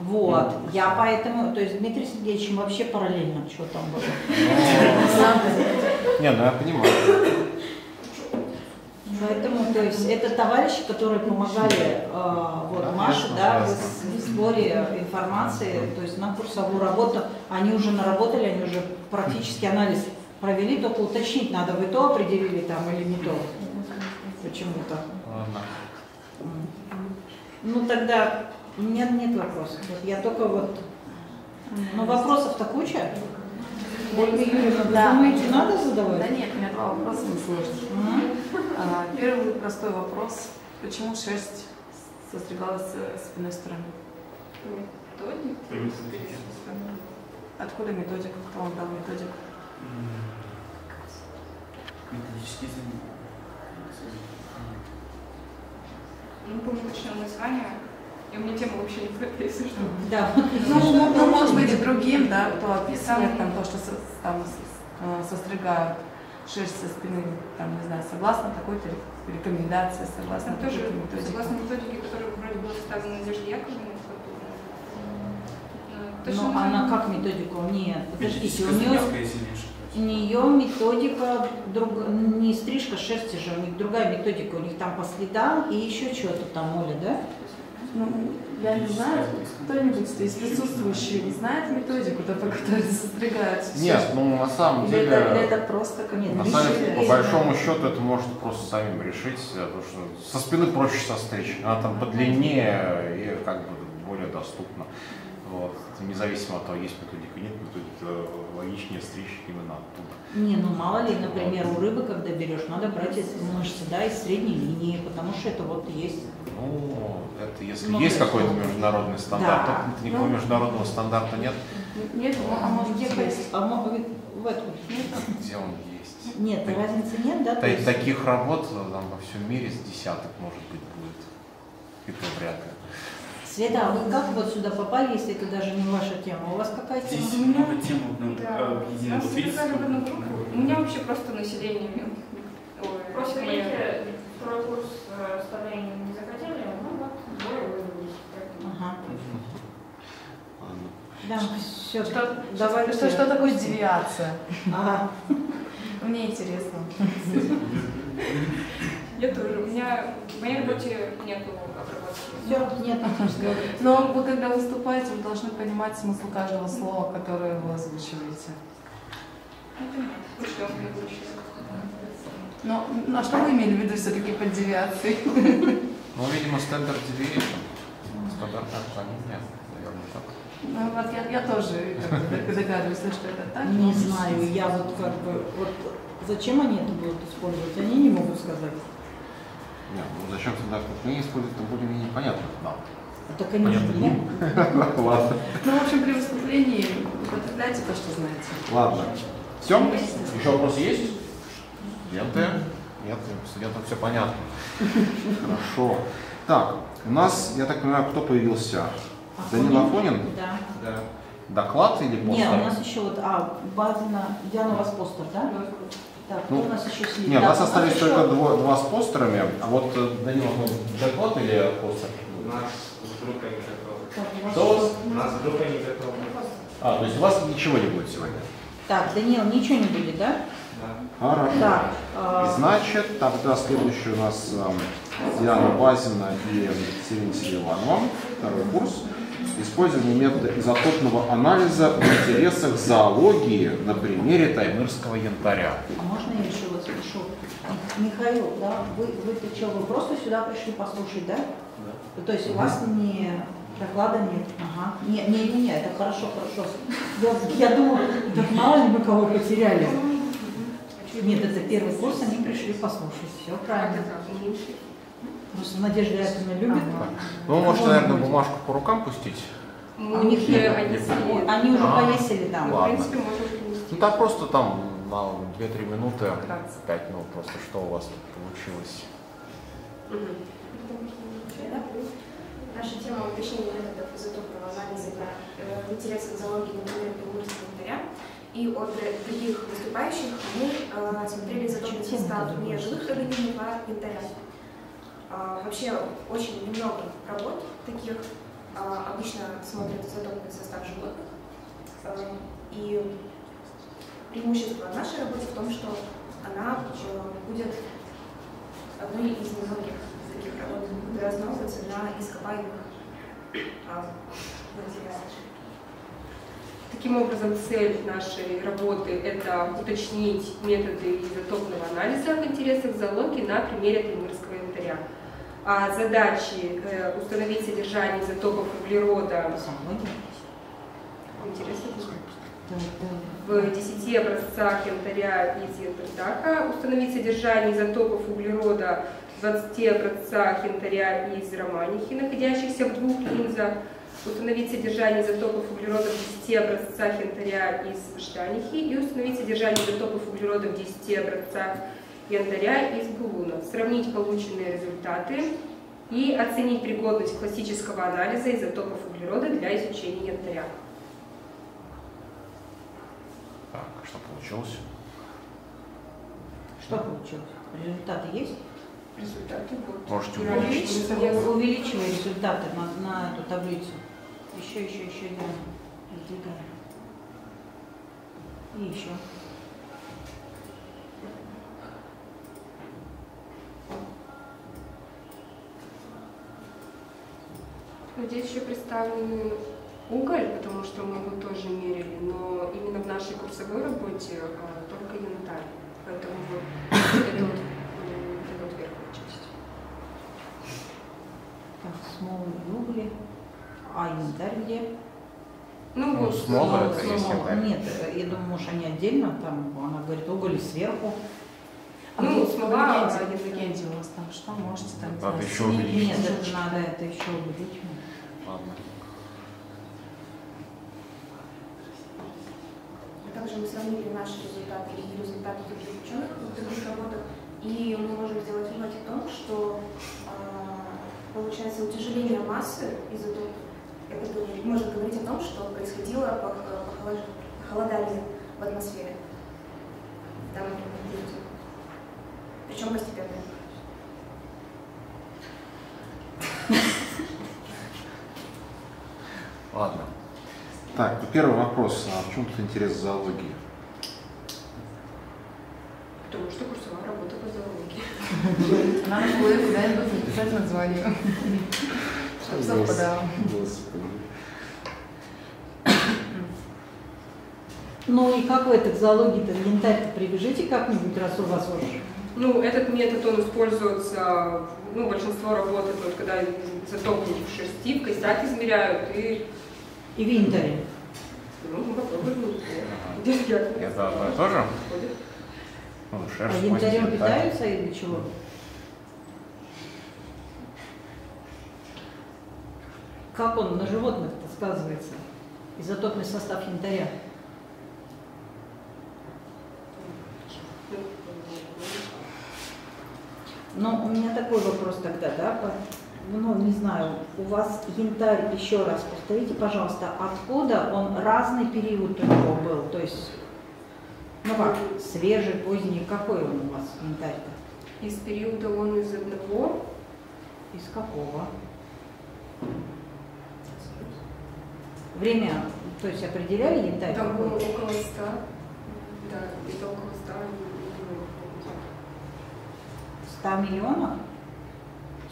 Вот, я поэтому, то есть Дмитрий Сергеевич вообще параллельно, что там было. Не, ну я понимаю. Поэтому, то есть, это товарищи, которые помогали э, вот, Маше, да, в, в сборе информации, то есть на курсовую работу, они уже наработали, они уже практически анализ провели, только уточнить надо, вы то определили там или не то, почему-то. Ну тогда у меня нет вопросов, Вот я только вот, ну вопросов-то куча. Ольга Юрьевна, вы Да. думаете, надо задавать? Да нет, у меня два вопроса несложных. М? А, Первый простой вопрос. Почему шерсть состригалась с спиной стороны? Методик. Откуда методика? Кто вам дал методику? Методические занятия. Не помню точно название. И у меня тема вообще не про это, если что. Да. Ну, ну, может быть, другим, да, кто описывает там то, что там э, состригают шерсть со спины, там, не знаю, согласно такой-то рекомендации, согласно Там тоже, методике. согласно методике, которая вроде была составлена Надеждой Яковлевной, э, точно Ну, знаю. она как методику? Нет, подождите, у нее, у нее методика, друг, не стрижка шерсти же, у них другая методика, у них там по следам и еще что-то там, Оля, да? Ну, Я не знаю, кто-нибудь из присутствующих знает методику, по которой состригаются? Нет, ну на самом Или деле... это, или это просто как На самом деле, по большому счету, это может просто самим решить, потому что со спины проще состричь, она там подлиннее и как бы более доступна. Вот. Независимо от того, есть методика, нет методики, логичнее стричь именно оттуда. Не, ну мало ли, например, у рыбы, когда берешь, надо брать из мышцы, да, из средней линии, потому что это вот есть. Ну, это если Ну, есть то какой-то международный стандарт, да. то никакого Ну. международного стандарта нет. Нет, а может быть Ехать, есть? а мо- в эту. Где он есть? Нет, Так- разницы нет, да? то Та- есть- Таких работ э, там во всем мире с десяток, может быть, будет. И то вряд ли. Света, а вы как вот сюда попали, если это даже не ваша тема? У вас какая тема? Здесь много тем Да. записали в одну сколько- группу. У меня вообще просто население. Ой, Просто видите, второй курс э, расставления не захотели, ну вот, двое вызвались. поэтому. Ага. Да, все, Что, давайте. что, что такое девиация? Ага. Мне интересно. Я тоже. У меня в моей работе нету. Все, нет, Но вы когда выступаете, вы должны понимать смысл каждого слова, которое вы озвучиваете. Но ну, а что вы имели в виду все-таки под девиацией? Ну, видимо, стандарт deviation. Стандартное отклонение, наверное, так. Ну, вот я, я тоже догадываюсь, что это так. Не знаю, я вот как бы, вот зачем они это будут использовать, они не могут сказать. Нет, ну зачем стандартное отклонение использовать, это более-менее понятно нам. Это, конечно, нет. Ладно. Ну, в общем, при выступлении употребляйте то, что знаете. Ладно. Все? Еще вопросы есть? Студенты? Нет, студентам все понятно. Хорошо. Так, у нас, я так понимаю, кто появился? Данил Афонин? Да. Да. Доклад или постер? Нет, у нас еще вот, а, Базина, Диана у вас постер, да? Так, Ну, у нас еще слив? Нет, у нас остались еще- только два, два с постерами. А вот э, Данил Афонин, доклад или постер? У нас группа не готова. Так, у вас Что у нас группа не готова. А, то есть у вас ничего не будет сегодня? Так, Данил, ничего не будет, да? Да. Хорошо. Так, а, Значит, тогда следующий у нас эм, Диана Базина и Екатерина Селиванова, второй курс. Использование метода изотопного анализа в интересах зоологии на примере таймырского янтаря. а можно я еще вас спрошу? Михаил, да, вы, вы-то что, вы просто сюда пришли послушать, да? Да. То есть у вас не доклада нет? Ага. Не, не, не, не, это хорошо, хорошо. Я, я думала, так мало ли мы кого потеряли. Нет, это первый курс, они пришли послушать. Все правильно. Просто Надежда Яковлевна любит. Ну, вы можете, наверное, бумажку по рукам пустить. Мы У них нет. онесли. Они уже А. повесили там. В Ладно. принципе, можем принести. Ну, там просто там на 2-3 минуты, Вкратце. 5 минут просто, что у вас тут получилось. Наша тема уточнения методов изотопного анализа для э, в интересах зоологии, например, приморского янтаря. И от э, других выступающих мы э, смотрели изотопный состав не живых организмов, а янтаря. А, вообще очень немного работ таких. А, обычно смотрят изотопный состав животных. Э, и преимущество нашей работы в том, что она э, будет одной из немногих таких работ, которая основывается на ископаемых а, материалах. Таким образом, цель нашей работы – это уточнить методы изотопного анализа в интересах зоологии на примере таймырского янтаря. А задачи э, установить содержание изотопов углерода интересно, в 10 образцах янтаря из Янтардака, установить содержание изотопов углерода в 20 образцах янтаря из романихи, находящихся в двух линзах, установить содержание изотопов углерода в 10 образцах янтаря из штанихи и установить содержание изотопов углерода в 10 образцах янтаря из булунов, сравнить полученные результаты и оценить пригодность классического анализа изотопов углерода для изучения янтаря. Так, а что получилось? Что получилось? Результаты есть? Результаты вот. Можете увеличить. Я- Увеличивай результаты на, на эту таблицу. Еще, еще, еще, да. Раздвигаем. И еще. Здесь еще представлены уголь, потому что мы его тоже мерили, но именно в нашей курсовой работе а, только янтарь. Поэтому вот это вот, это вот верхняя часть. Так, смолы и угли. А янтарь где? Ну, Ну, вот, смола это смола. Нет, э, я думаю, может, они отдельно, там, она говорит, уголь сверху. Ну, в смола, а, легенде у вас там что, можете там Надо еще увеличить. нет, это надо, это еще увеличить. Ладно. Также мы сравнили наши результаты и результаты других ученых в других работах, и мы можем сделать вывод о том, что а, получается утяжеление массы изотопов. Это говорит- может говорить о том, что происходило похолодание в атмосфере. периоде. Причем постепенно. Ладно. Так, первый вопрос. А в чем тут интерес зоологии? Потому что курсовая работа по зоологии. Надо было куда-нибудь написать название. Чтобы совпадало. Ну и как вы это к зоологии-то, янтарь-то привяжите как-нибудь, раз у вас уже? Ну, этот метод, он используется, ну, большинство работает, вот, когда изотопы в шерсти, в костях измеряют, и, И в янтаре. ну, мы попробуем. Где я? Это одно и то же? Ну, А янтарем питаются или чего? Как он на животных-то сказывается? Изотопный состав янтаря. Но у меня такой вопрос тогда, да, ну, не знаю, у вас янтарь, еще раз повторите, пожалуйста, откуда он разный период у него был, то есть, ну как, свежий, поздний, какой он у вас янтарь-то? Из периода он из одного, Из какого? Время, то есть определяли янтарь? там было около ста, да, где-то около ста миллионов. 100 миллионов?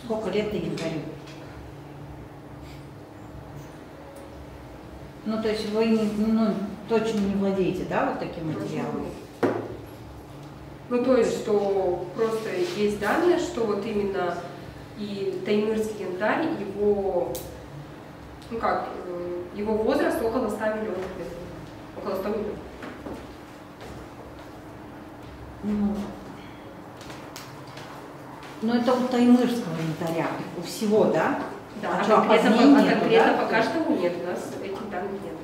Сколько лет-то янтарю? Ну, то есть вы ну, точно не владеете, да, вот таким материалом? Ну, то есть, что просто есть данные, что вот именно и таймырский янтарь, его, ну как, э, его возраст около 100 миллионов лет. Около 100 миллионов. Ну, ну это у таймырского янтаря, у всего, да? Да, А а, что, конкретно, по- а нету, конкретно да? по каждому нет, у нас этих данных нет.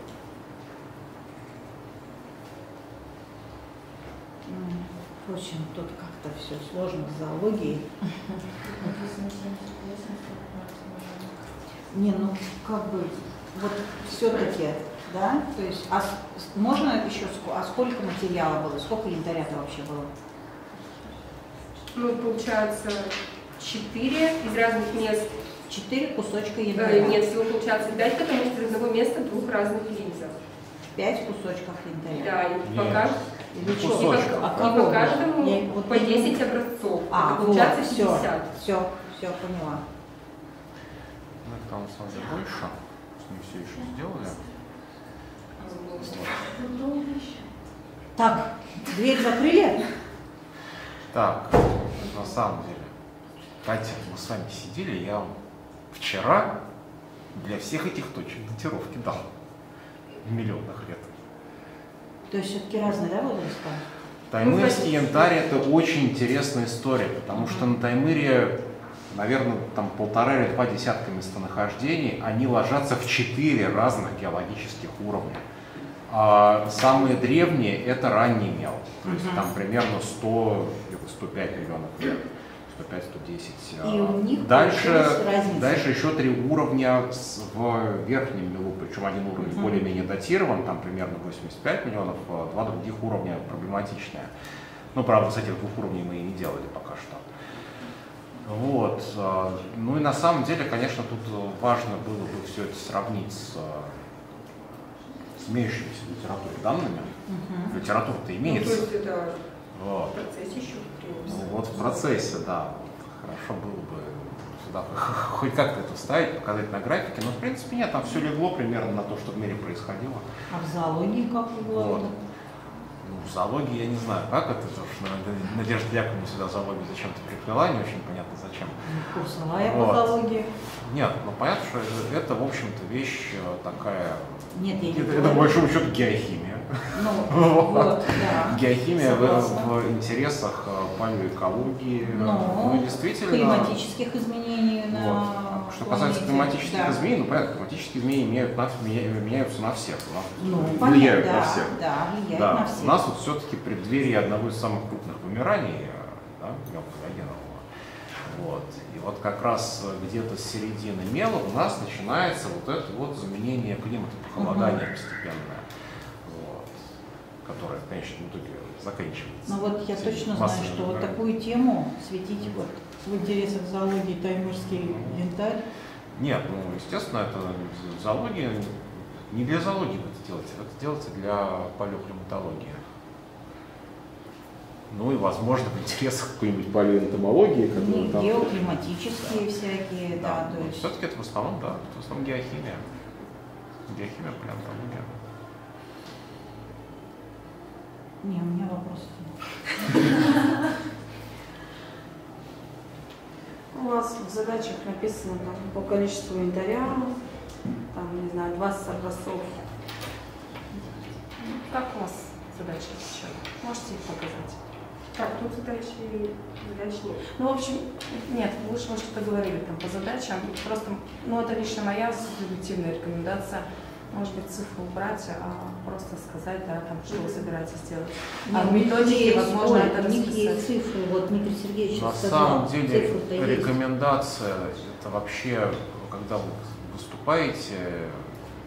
М, В общем, тут как-то все сложно с зоологией. Не, ну как бы, вот все-таки, да, то есть, а можно еще, а сколько материала было, сколько янтаря-то вообще было? Ну, получается, 4 из разных мест. Четыре кусочка Э, янтаря. нет, всего получается 5, потому что из одного места двух разных линзов. Пять кусочков янтаря. Да, и Нет. по каждому, Или и по. А и кого? по каждому Я вот по не 10 образцов. А, Это получается вот, все, 50. все, все, поняла. Ну, это там на самом деле больше. С ним все еще сделали. Так, дверь закрыли? Так, на самом деле, Катя, мы с вами сидели, я вам вчера для всех этих точек датировки дал. В миллионах лет. То есть все-таки разные, да, возраста? Таймырский янтарь это очень интересная история, потому что на Таймыре, наверное, там полтора или два десятка местонахождений, они ложатся в четыре разных геологических уровня. А самые древние это ранний мел, то есть там примерно 100, где-то 105 миллионов лет. 105-110. И у них дальше, дальше еще три уровня в верхнем мелу, причем один уровень Мгм. более-менее датирован, там примерно 85 миллионов, а два других уровня проблематичные. Ну, правда, с этих двух уровней мы и не делали пока что. Вот. а, Ну и на самом деле, конечно, тут важно было бы все это сравнить с, с имеющимися в литературе данными. Мгм. Литература-то Ну, то имеется. есть это в процессе еще Ну, вот в процессе, да. Хорошо было бы сюда хоть как-то это вставить, показать на графике, но в принципе нет, там все легло примерно на то, что в мире происходило. А в зоологии как угодно? Вот. Ну, в зоологии я не знаю, как это, потому что Надежда Яковлевна сюда зоологию зачем-то приплела, не очень понятно зачем. Курсовая Вот. по зоологии. Нет, ну понятно, что это, в общем-то, вещь э, такая... Нет, я не это, это, по большому счету геохимия. Ну, Вот. вот, да. Геохимия в, интересах э, палеоэкологии. Ну, действительно. климатических изменений на Вот. Что касается климатических Да. изменений, ну понятно, климатические изменения меняют на- меня- меняются на всех. у нас Ну, влияют понятно, на всех. да, Да, на всех. У нас вот все-таки преддверие одного из самых крупных вымираний, э, да, мелкоядерного. Вот. И вот как раз э, где-то с середины мела у нас начинается вот это вот заменение климата, похолодание постепенное, которое в конечном итоге заканчивается. Ну вот я точно знаю, что вот такую тему светить вот в интересах зоологии таймырский янтарь. Нет, ну, естественно, это зоология, не для зоологии это делается, это делается для палеоклиматологии. Ну и, возможно, в интересах какой-нибудь палеоэнтомологии, которая там... геоклиматические всякие, да, то есть. Все-таки это в основном, да, это в основном геохимия. Геохимия, палеонтология. Не, у меня вопросов нет. У вас в задачах написано там, по количеству янтаря, там, не знаю, 20 образцов. Как у вас задачи сейчас? Можете их показать? Так, тут задачи, задач нет. Ну, в общем, нет, лучше вы что-то говорили там по задачам. Просто, ну, это лично моя субъективная рекомендация. Может быть, цифру убрать, а просто сказать, да, там, что вы собираетесь делать. А в у методике, возможно, это у них расписать. есть цифры, вот Дмитрий Сергеевич На сказал, самом деле рекомендация это вообще, когда вы выступаете,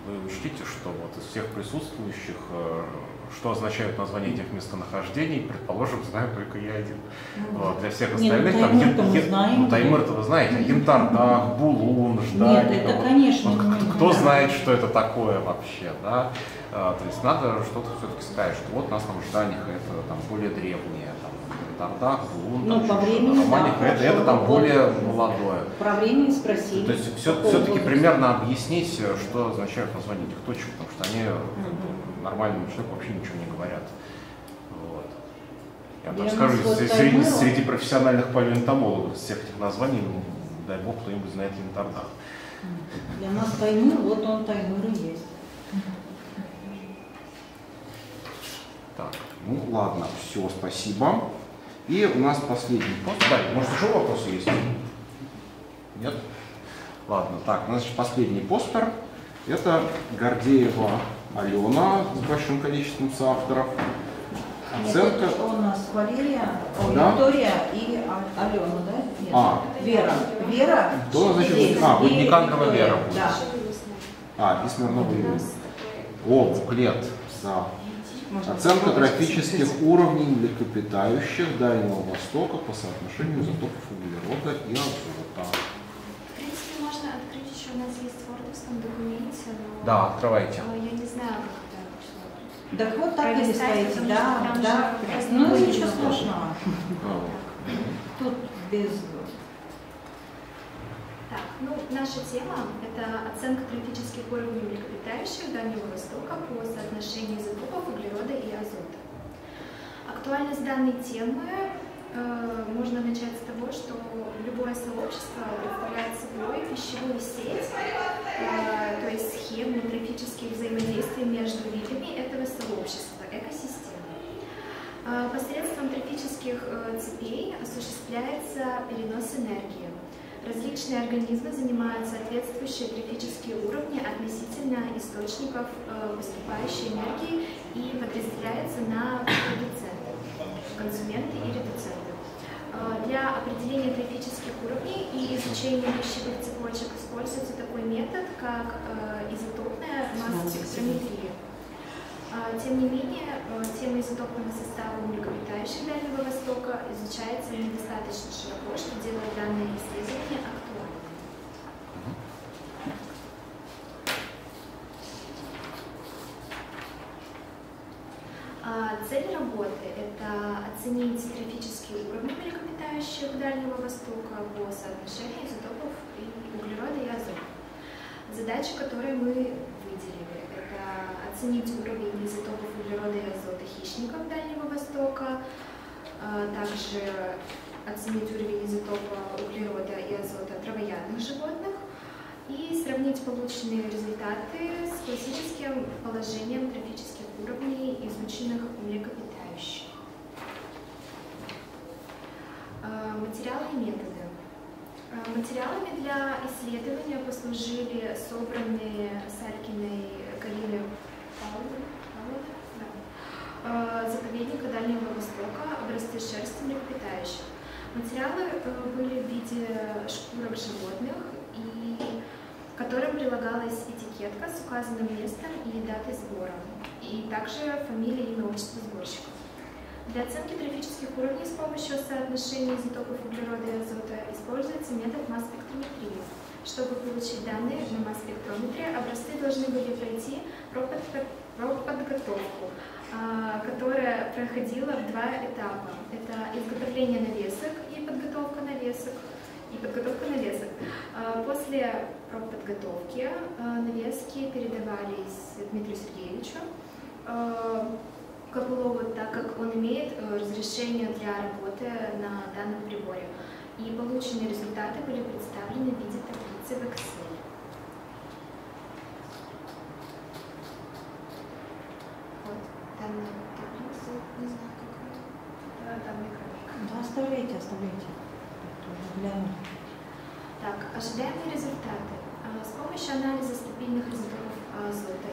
вы учтите, что вот из всех присутствующих, э, что означают названия этих местонахождений, предположим, знаю только я один. Ну Вот, для всех ну остальных там Таймыр-то мы Ен- знаем. ну, Таймыр-то вы знаете, а Янтардах, Булун, Ждань. Нет, это, конечно, Вот кто, кто знает, что это такое вообще, да? А, то есть надо что-то все-таки сказать, что вот у нас там в Жданиях это там более древнее, там Янтардах, Булун, Ну, там по времени, да, это, это там Вот. более молодое. Про время спросили. То есть все, все-таки примерно объяснить, что означают названия этих точек, потому что они э, бы, нормальному человеку вообще ничего не говорят. Вот. Я Для так скажу, среди, среди, профессиональных палеонтомологов всех этих названий, ну, дай бог, кто-нибудь знает янтардах. Для нас Таймыр, вот он Таймыр и есть. Так, ну ладно, все, спасибо. И у нас последний пост. Да, может еще вопросы есть? Нет? Ладно, так, у нас еще последний постер. Это Гордеева Алена с большим количеством соавторов. Оценка... это у нас Валерия, Да? Виктория и А- Алена, да? Нет. А. Вера. Вера. То, значит, здесь, а, Виктория, Вера будет. Да. А, и Смирнова Юлия. О, буклет, да. Оценка посмотреть. уровней млекопитающих Дальнего Востока по соотношению изотопов углерода и азота. В принципе, можно открыть еще, у нас есть в вордовском документе, но Да, открывайте. э, я не знаю, как это вообще. Так вот так и потому да, да. Ну, ничего сложного. Тут без... Так, ну, наша тема – это оценка трофических уровней млекопитающих Дальнего Востока по соотношению изотопов углерода и азота. Актуальность данной темы можно начать с того, что любое сообщество представляет собой пищевую сеть, э, то есть схему трофических взаимодействий между видами этого сообщества, экосистемы. Э, Посредством трофических э, цепей осуществляется перенос энергии. Различные организмы занимают соответствующие трофические уровни относительно источников э, поступающей энергии и подразделяется на продуценты, консументы и редуценты. Э, Для определения трофических уровней и изучения пищевых цепочек используется такой метод, как э, изотопная масс-спектрометрия. А, Тем не менее, э, тема изотопного состава млекопитающих Дальнего Востока изучается недостаточно широко, что делает данное исследование актуальным. А, Цель работы – это оценить трофические уровни млекопитающих Дальнего Востока по соотношению изотопов и углерода и азота. Задачи, которые мы выделили, это оценить уровень изотопов углерода и азота хищников Дальнего Востока, а также оценить уровень изотопа углерода и азота травоядных животных и сравнить полученные результаты с классическим положением трофических уровней изученных млекопитающих. А, Материалы и методы. А, Материалами для исследования послужили собранные Салькиной да, а, заповедника Дальнего Востока образцы шерсти млекопитающих. Материалы э, были в виде шкурок животных, и к которым прилагалась этикетка с указанным местом и датой сбора, и также фамилия, имя, отчество сборщика. Для оценки трофических уровней с помощью соотношения изотопов углерода и азота используется метод масс-спектрометрии. Чтобы получить данные на масс-спектрометре, образцы должны были пройти подготовку, а, которая проходила в два этапа. Это изготовление навесок и подготовка навесок, и подготовка навесок. А, После подготовки навески передавались Дмитрию Сергеевичу а, Копылову, так как он имеет э, разрешение для работы на данном приборе. И полученные результаты были представлены в виде таблицы в Excel. Вот данная таблица, не знаю, какая. Да, данный график. Да, оставляйте, оставляйте. Гляну. Так, ожидаемые результаты. А, С помощью анализа стабильных изотопов азота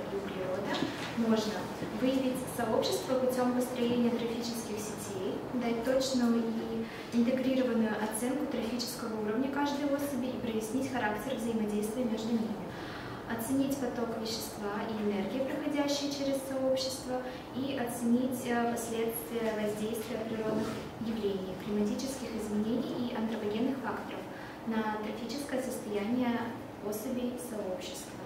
углерода можно выявить сообщество путем построения трофических сетей, дать точную и интегрированную оценку трофического уровня каждой особи и прояснить характер взаимодействия между ними, оценить поток вещества и энергии, проходящие через сообщество, и оценить э, последствия воздействия природных явлений, климатических изменений и антропогенных факторов на трофическое состояние особей сообщества.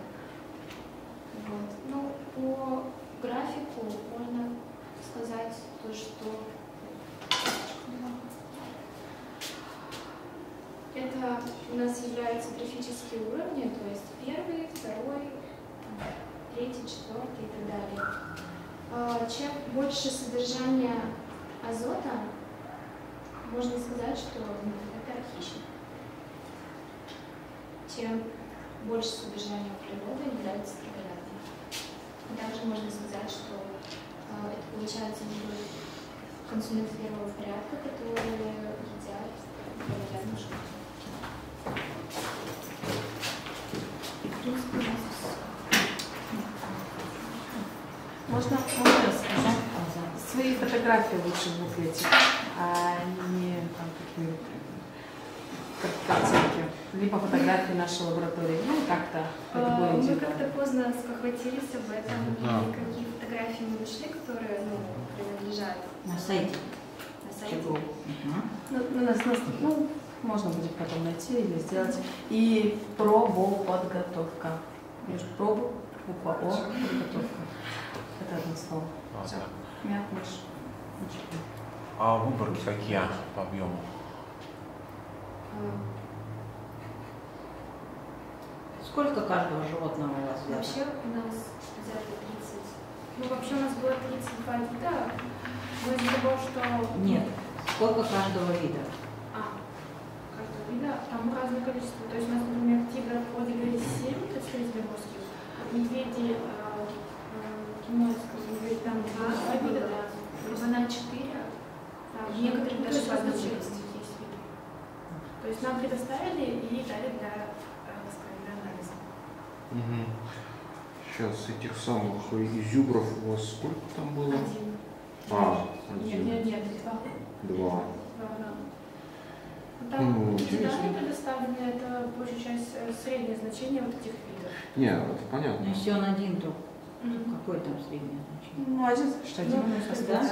Вот. Ну, по графику можно сказать то, что это у нас являются графические уровни, то есть первый, второй, третий, четвертый и так далее. А, Чем больше содержание азота, можно сказать, что ну, это хищник. Чем больше содержания углерода является травоядным. Также можно сказать, что э, это получается консументы первого порядка, которые едят травоядных животных. В принципе, у нас всё. Можно, можно скажу? Свои фотографии лучше в буклете, а не там какие как- картинки. Либо фотографии нашей лаборатории. Ну, как-то это Э, будет Мы как-то поздно спохватились об этом, Да. и какие фотографии мы нашли, которые ну, принадлежат На сайте. на сайте. Мгм. Ну, ну, нас- нас- ну, можно будет потом найти или сделать. И пробоподготовка. Между пробу, буква О, подготовка. Это одно слово. Я больше ничего. А выборки какие по объему? Сколько каждого животного у вас взято? Вообще у нас взято 30. Ну, вообще у нас было 32 вида, но из-за того, что... Нет. Сколько каждого вида? А, каждого вида, там разное количество. То есть у нас, например, тигров вроде 7 представителей морских, медведи, э, э, гимнойского медведя, там два вида, да. Кабана 4, а в некоторых даже по одной части есть виды. То есть нам предоставили и дали для, э, сказать, для анализа. Сейчас этих самых изюбров у вас сколько там было? Один. А, Нет, один. нет, нет, два. Два. Да, да. Там Ну, эти интересно. данные предоставлены, это большая часть э, среднее значение вот этих видов. Не, это понятно. Ну, если он один, то какое там среднее значение? Ну, один, что один. Ну, да.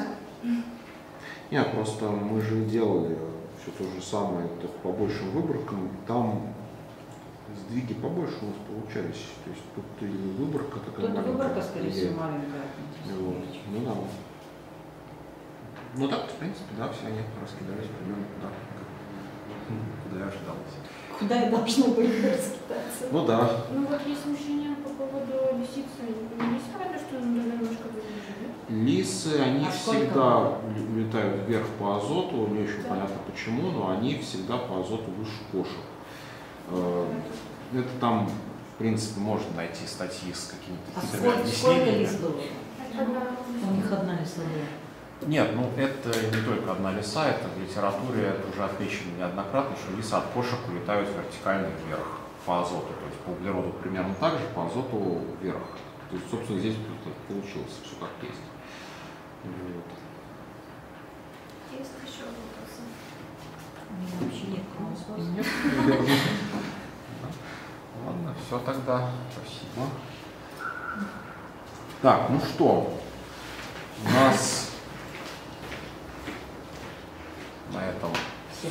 да. Не, просто мы же делали все то же самое это по большим выборкам, там сдвиги побольше у нас получались. То есть тут и выборка такая Тут маленькая. выборка, скорее всего, влияет. маленькая. Вот. Ну да. Ну так, в принципе, да, все они раскидались примерно туда, куда и ожидалось. Куда и должно быть раскидаться? Ну да. Ну вот есть смущение по поводу лисицы. Не правда, что она немножко выглядит? Лисы, они А сколько? всегда летают вверх по азоту, не очень понятно почему, но они всегда по азоту выше кошек. Э, Это там, в принципе, можно найти статьи с какими-то А хитрыми сколько, сколько объяснениями. лис было? У них одна лиса была. Нет, ну это не только одна лиса, это в литературе это уже отмечено неоднократно, что лисы от кошек улетают вертикально вверх по азоту. То есть по углероду примерно так же, по азоту вверх. То есть, собственно, здесь получилось все как есть. Вот. Есть еще вопросы? У меня вообще нет вопросов. Ладно, все тогда. Спасибо. Так, ну что, у нас на этом все.